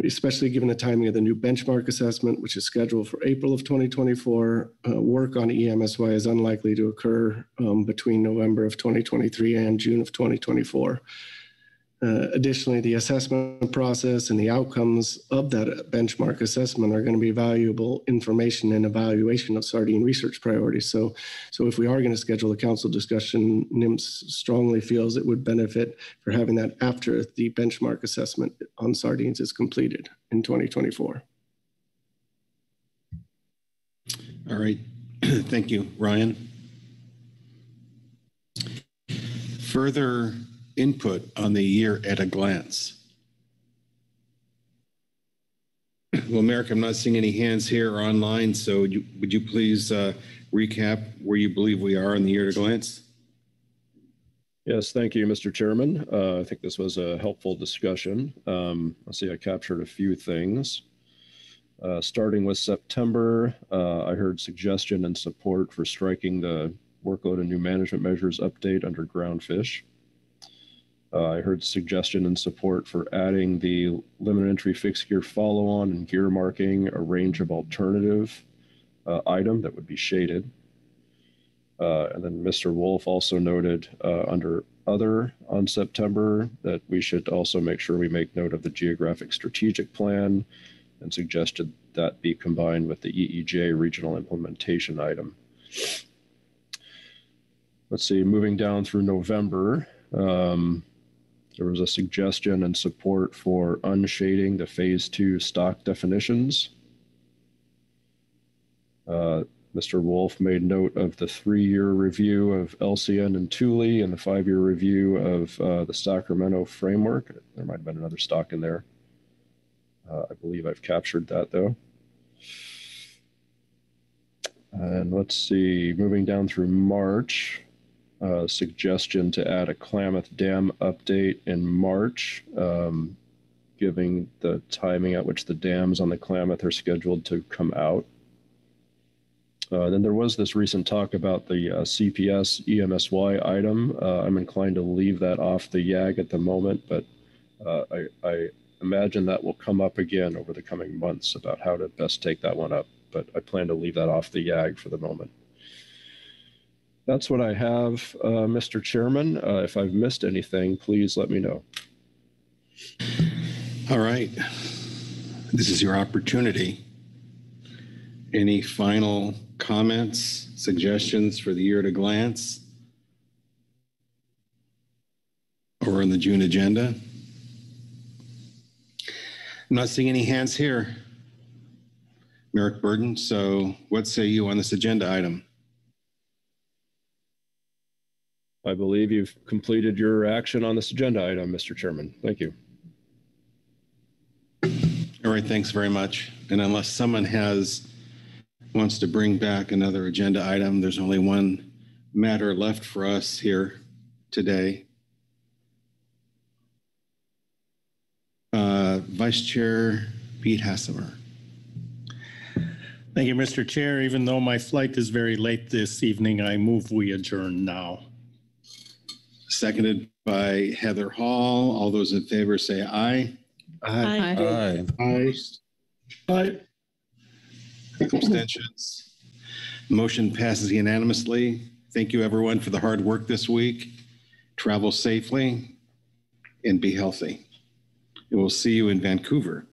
especially given the timing of the new benchmark assessment, which is scheduled for April of 2024, uh, work on EMSY is unlikely to occur um, between November of 2023 and June of 2024. Uh, additionally, the assessment process and the outcomes of that benchmark assessment are going to be valuable information and evaluation of sardine research priorities. So, so if we are going to schedule a council discussion, NMFS strongly feels it would benefit for having that after the benchmark assessment on sardines is completed in 2024. All right. Thank you, Ryan. Further input on the year at a glance. well, Merrick, I'm not seeing any hands here or online, so would you, would you please uh, recap where you believe we are in the year at a glance? Yes, thank you, Mr. Chairman. Uh, I think this was a helpful discussion. Um, Let's see, I captured a few things. Uh, Starting with September, uh, I heard suggestion and support for striking the workload and new management measures update under ground fish. Uh, I heard suggestion and support for adding the limited entry fixed gear follow-on and gear marking a range of alternative uh, item that would be shaded. Uh, and then Mr. Wulff also noted uh, under other on September that we should also make sure we make note of the geographic strategic plan and suggested that be combined with the EEJ regional implementation item. Let's see, moving down through November, um, there was a suggestion and support for unshading the phase two stock definitions. Uh, Mr. Wulff made note of the three-year review of LCN and tule and the five-year review of uh, the Sacramento framework. There might have been another stock in there. Uh, I believe I've captured that though. And let's see, moving down through March, uh, suggestion to add a Klamath Dam update in March, um, giving the timing at which the dams on the Klamath are scheduled to come out. Uh, then there was this recent talk about the uh, CPS EMSY item. Uh, I'm inclined to leave that off the YAG at the moment, but uh, I, I imagine that will come up again over the coming months about how to best take that one up. But I plan to leave that off the YAG for the moment. That's what I have, uh, Mr. Chairman. Uh, if I've missed anything, please let me know. All right. This is your opportunity. Any final comments, suggestions for the year at a glance? Or on the June agenda? I'm not seeing any hands here. Merrick Burden, so what say you on this agenda item? I believe you've completed your action on this agenda item, Mr. Chairman. Thank you. All right, thanks very much. And unless someone has, wants to bring back another agenda item, there's only one matter left for us here today. Uh, Vice Chair Pete Hassemer. Thank you, Mr. Chair. Even though my flight is very late this evening, I move we adjourn now. Seconded by Heather Hall. All those in favor say aye. Aye. Aye. Aye. Aye. Abstentions. Motion passes unanimously. Thank you, everyone, for the hard work this week. Travel safely and be healthy. And we'll see you in Vancouver.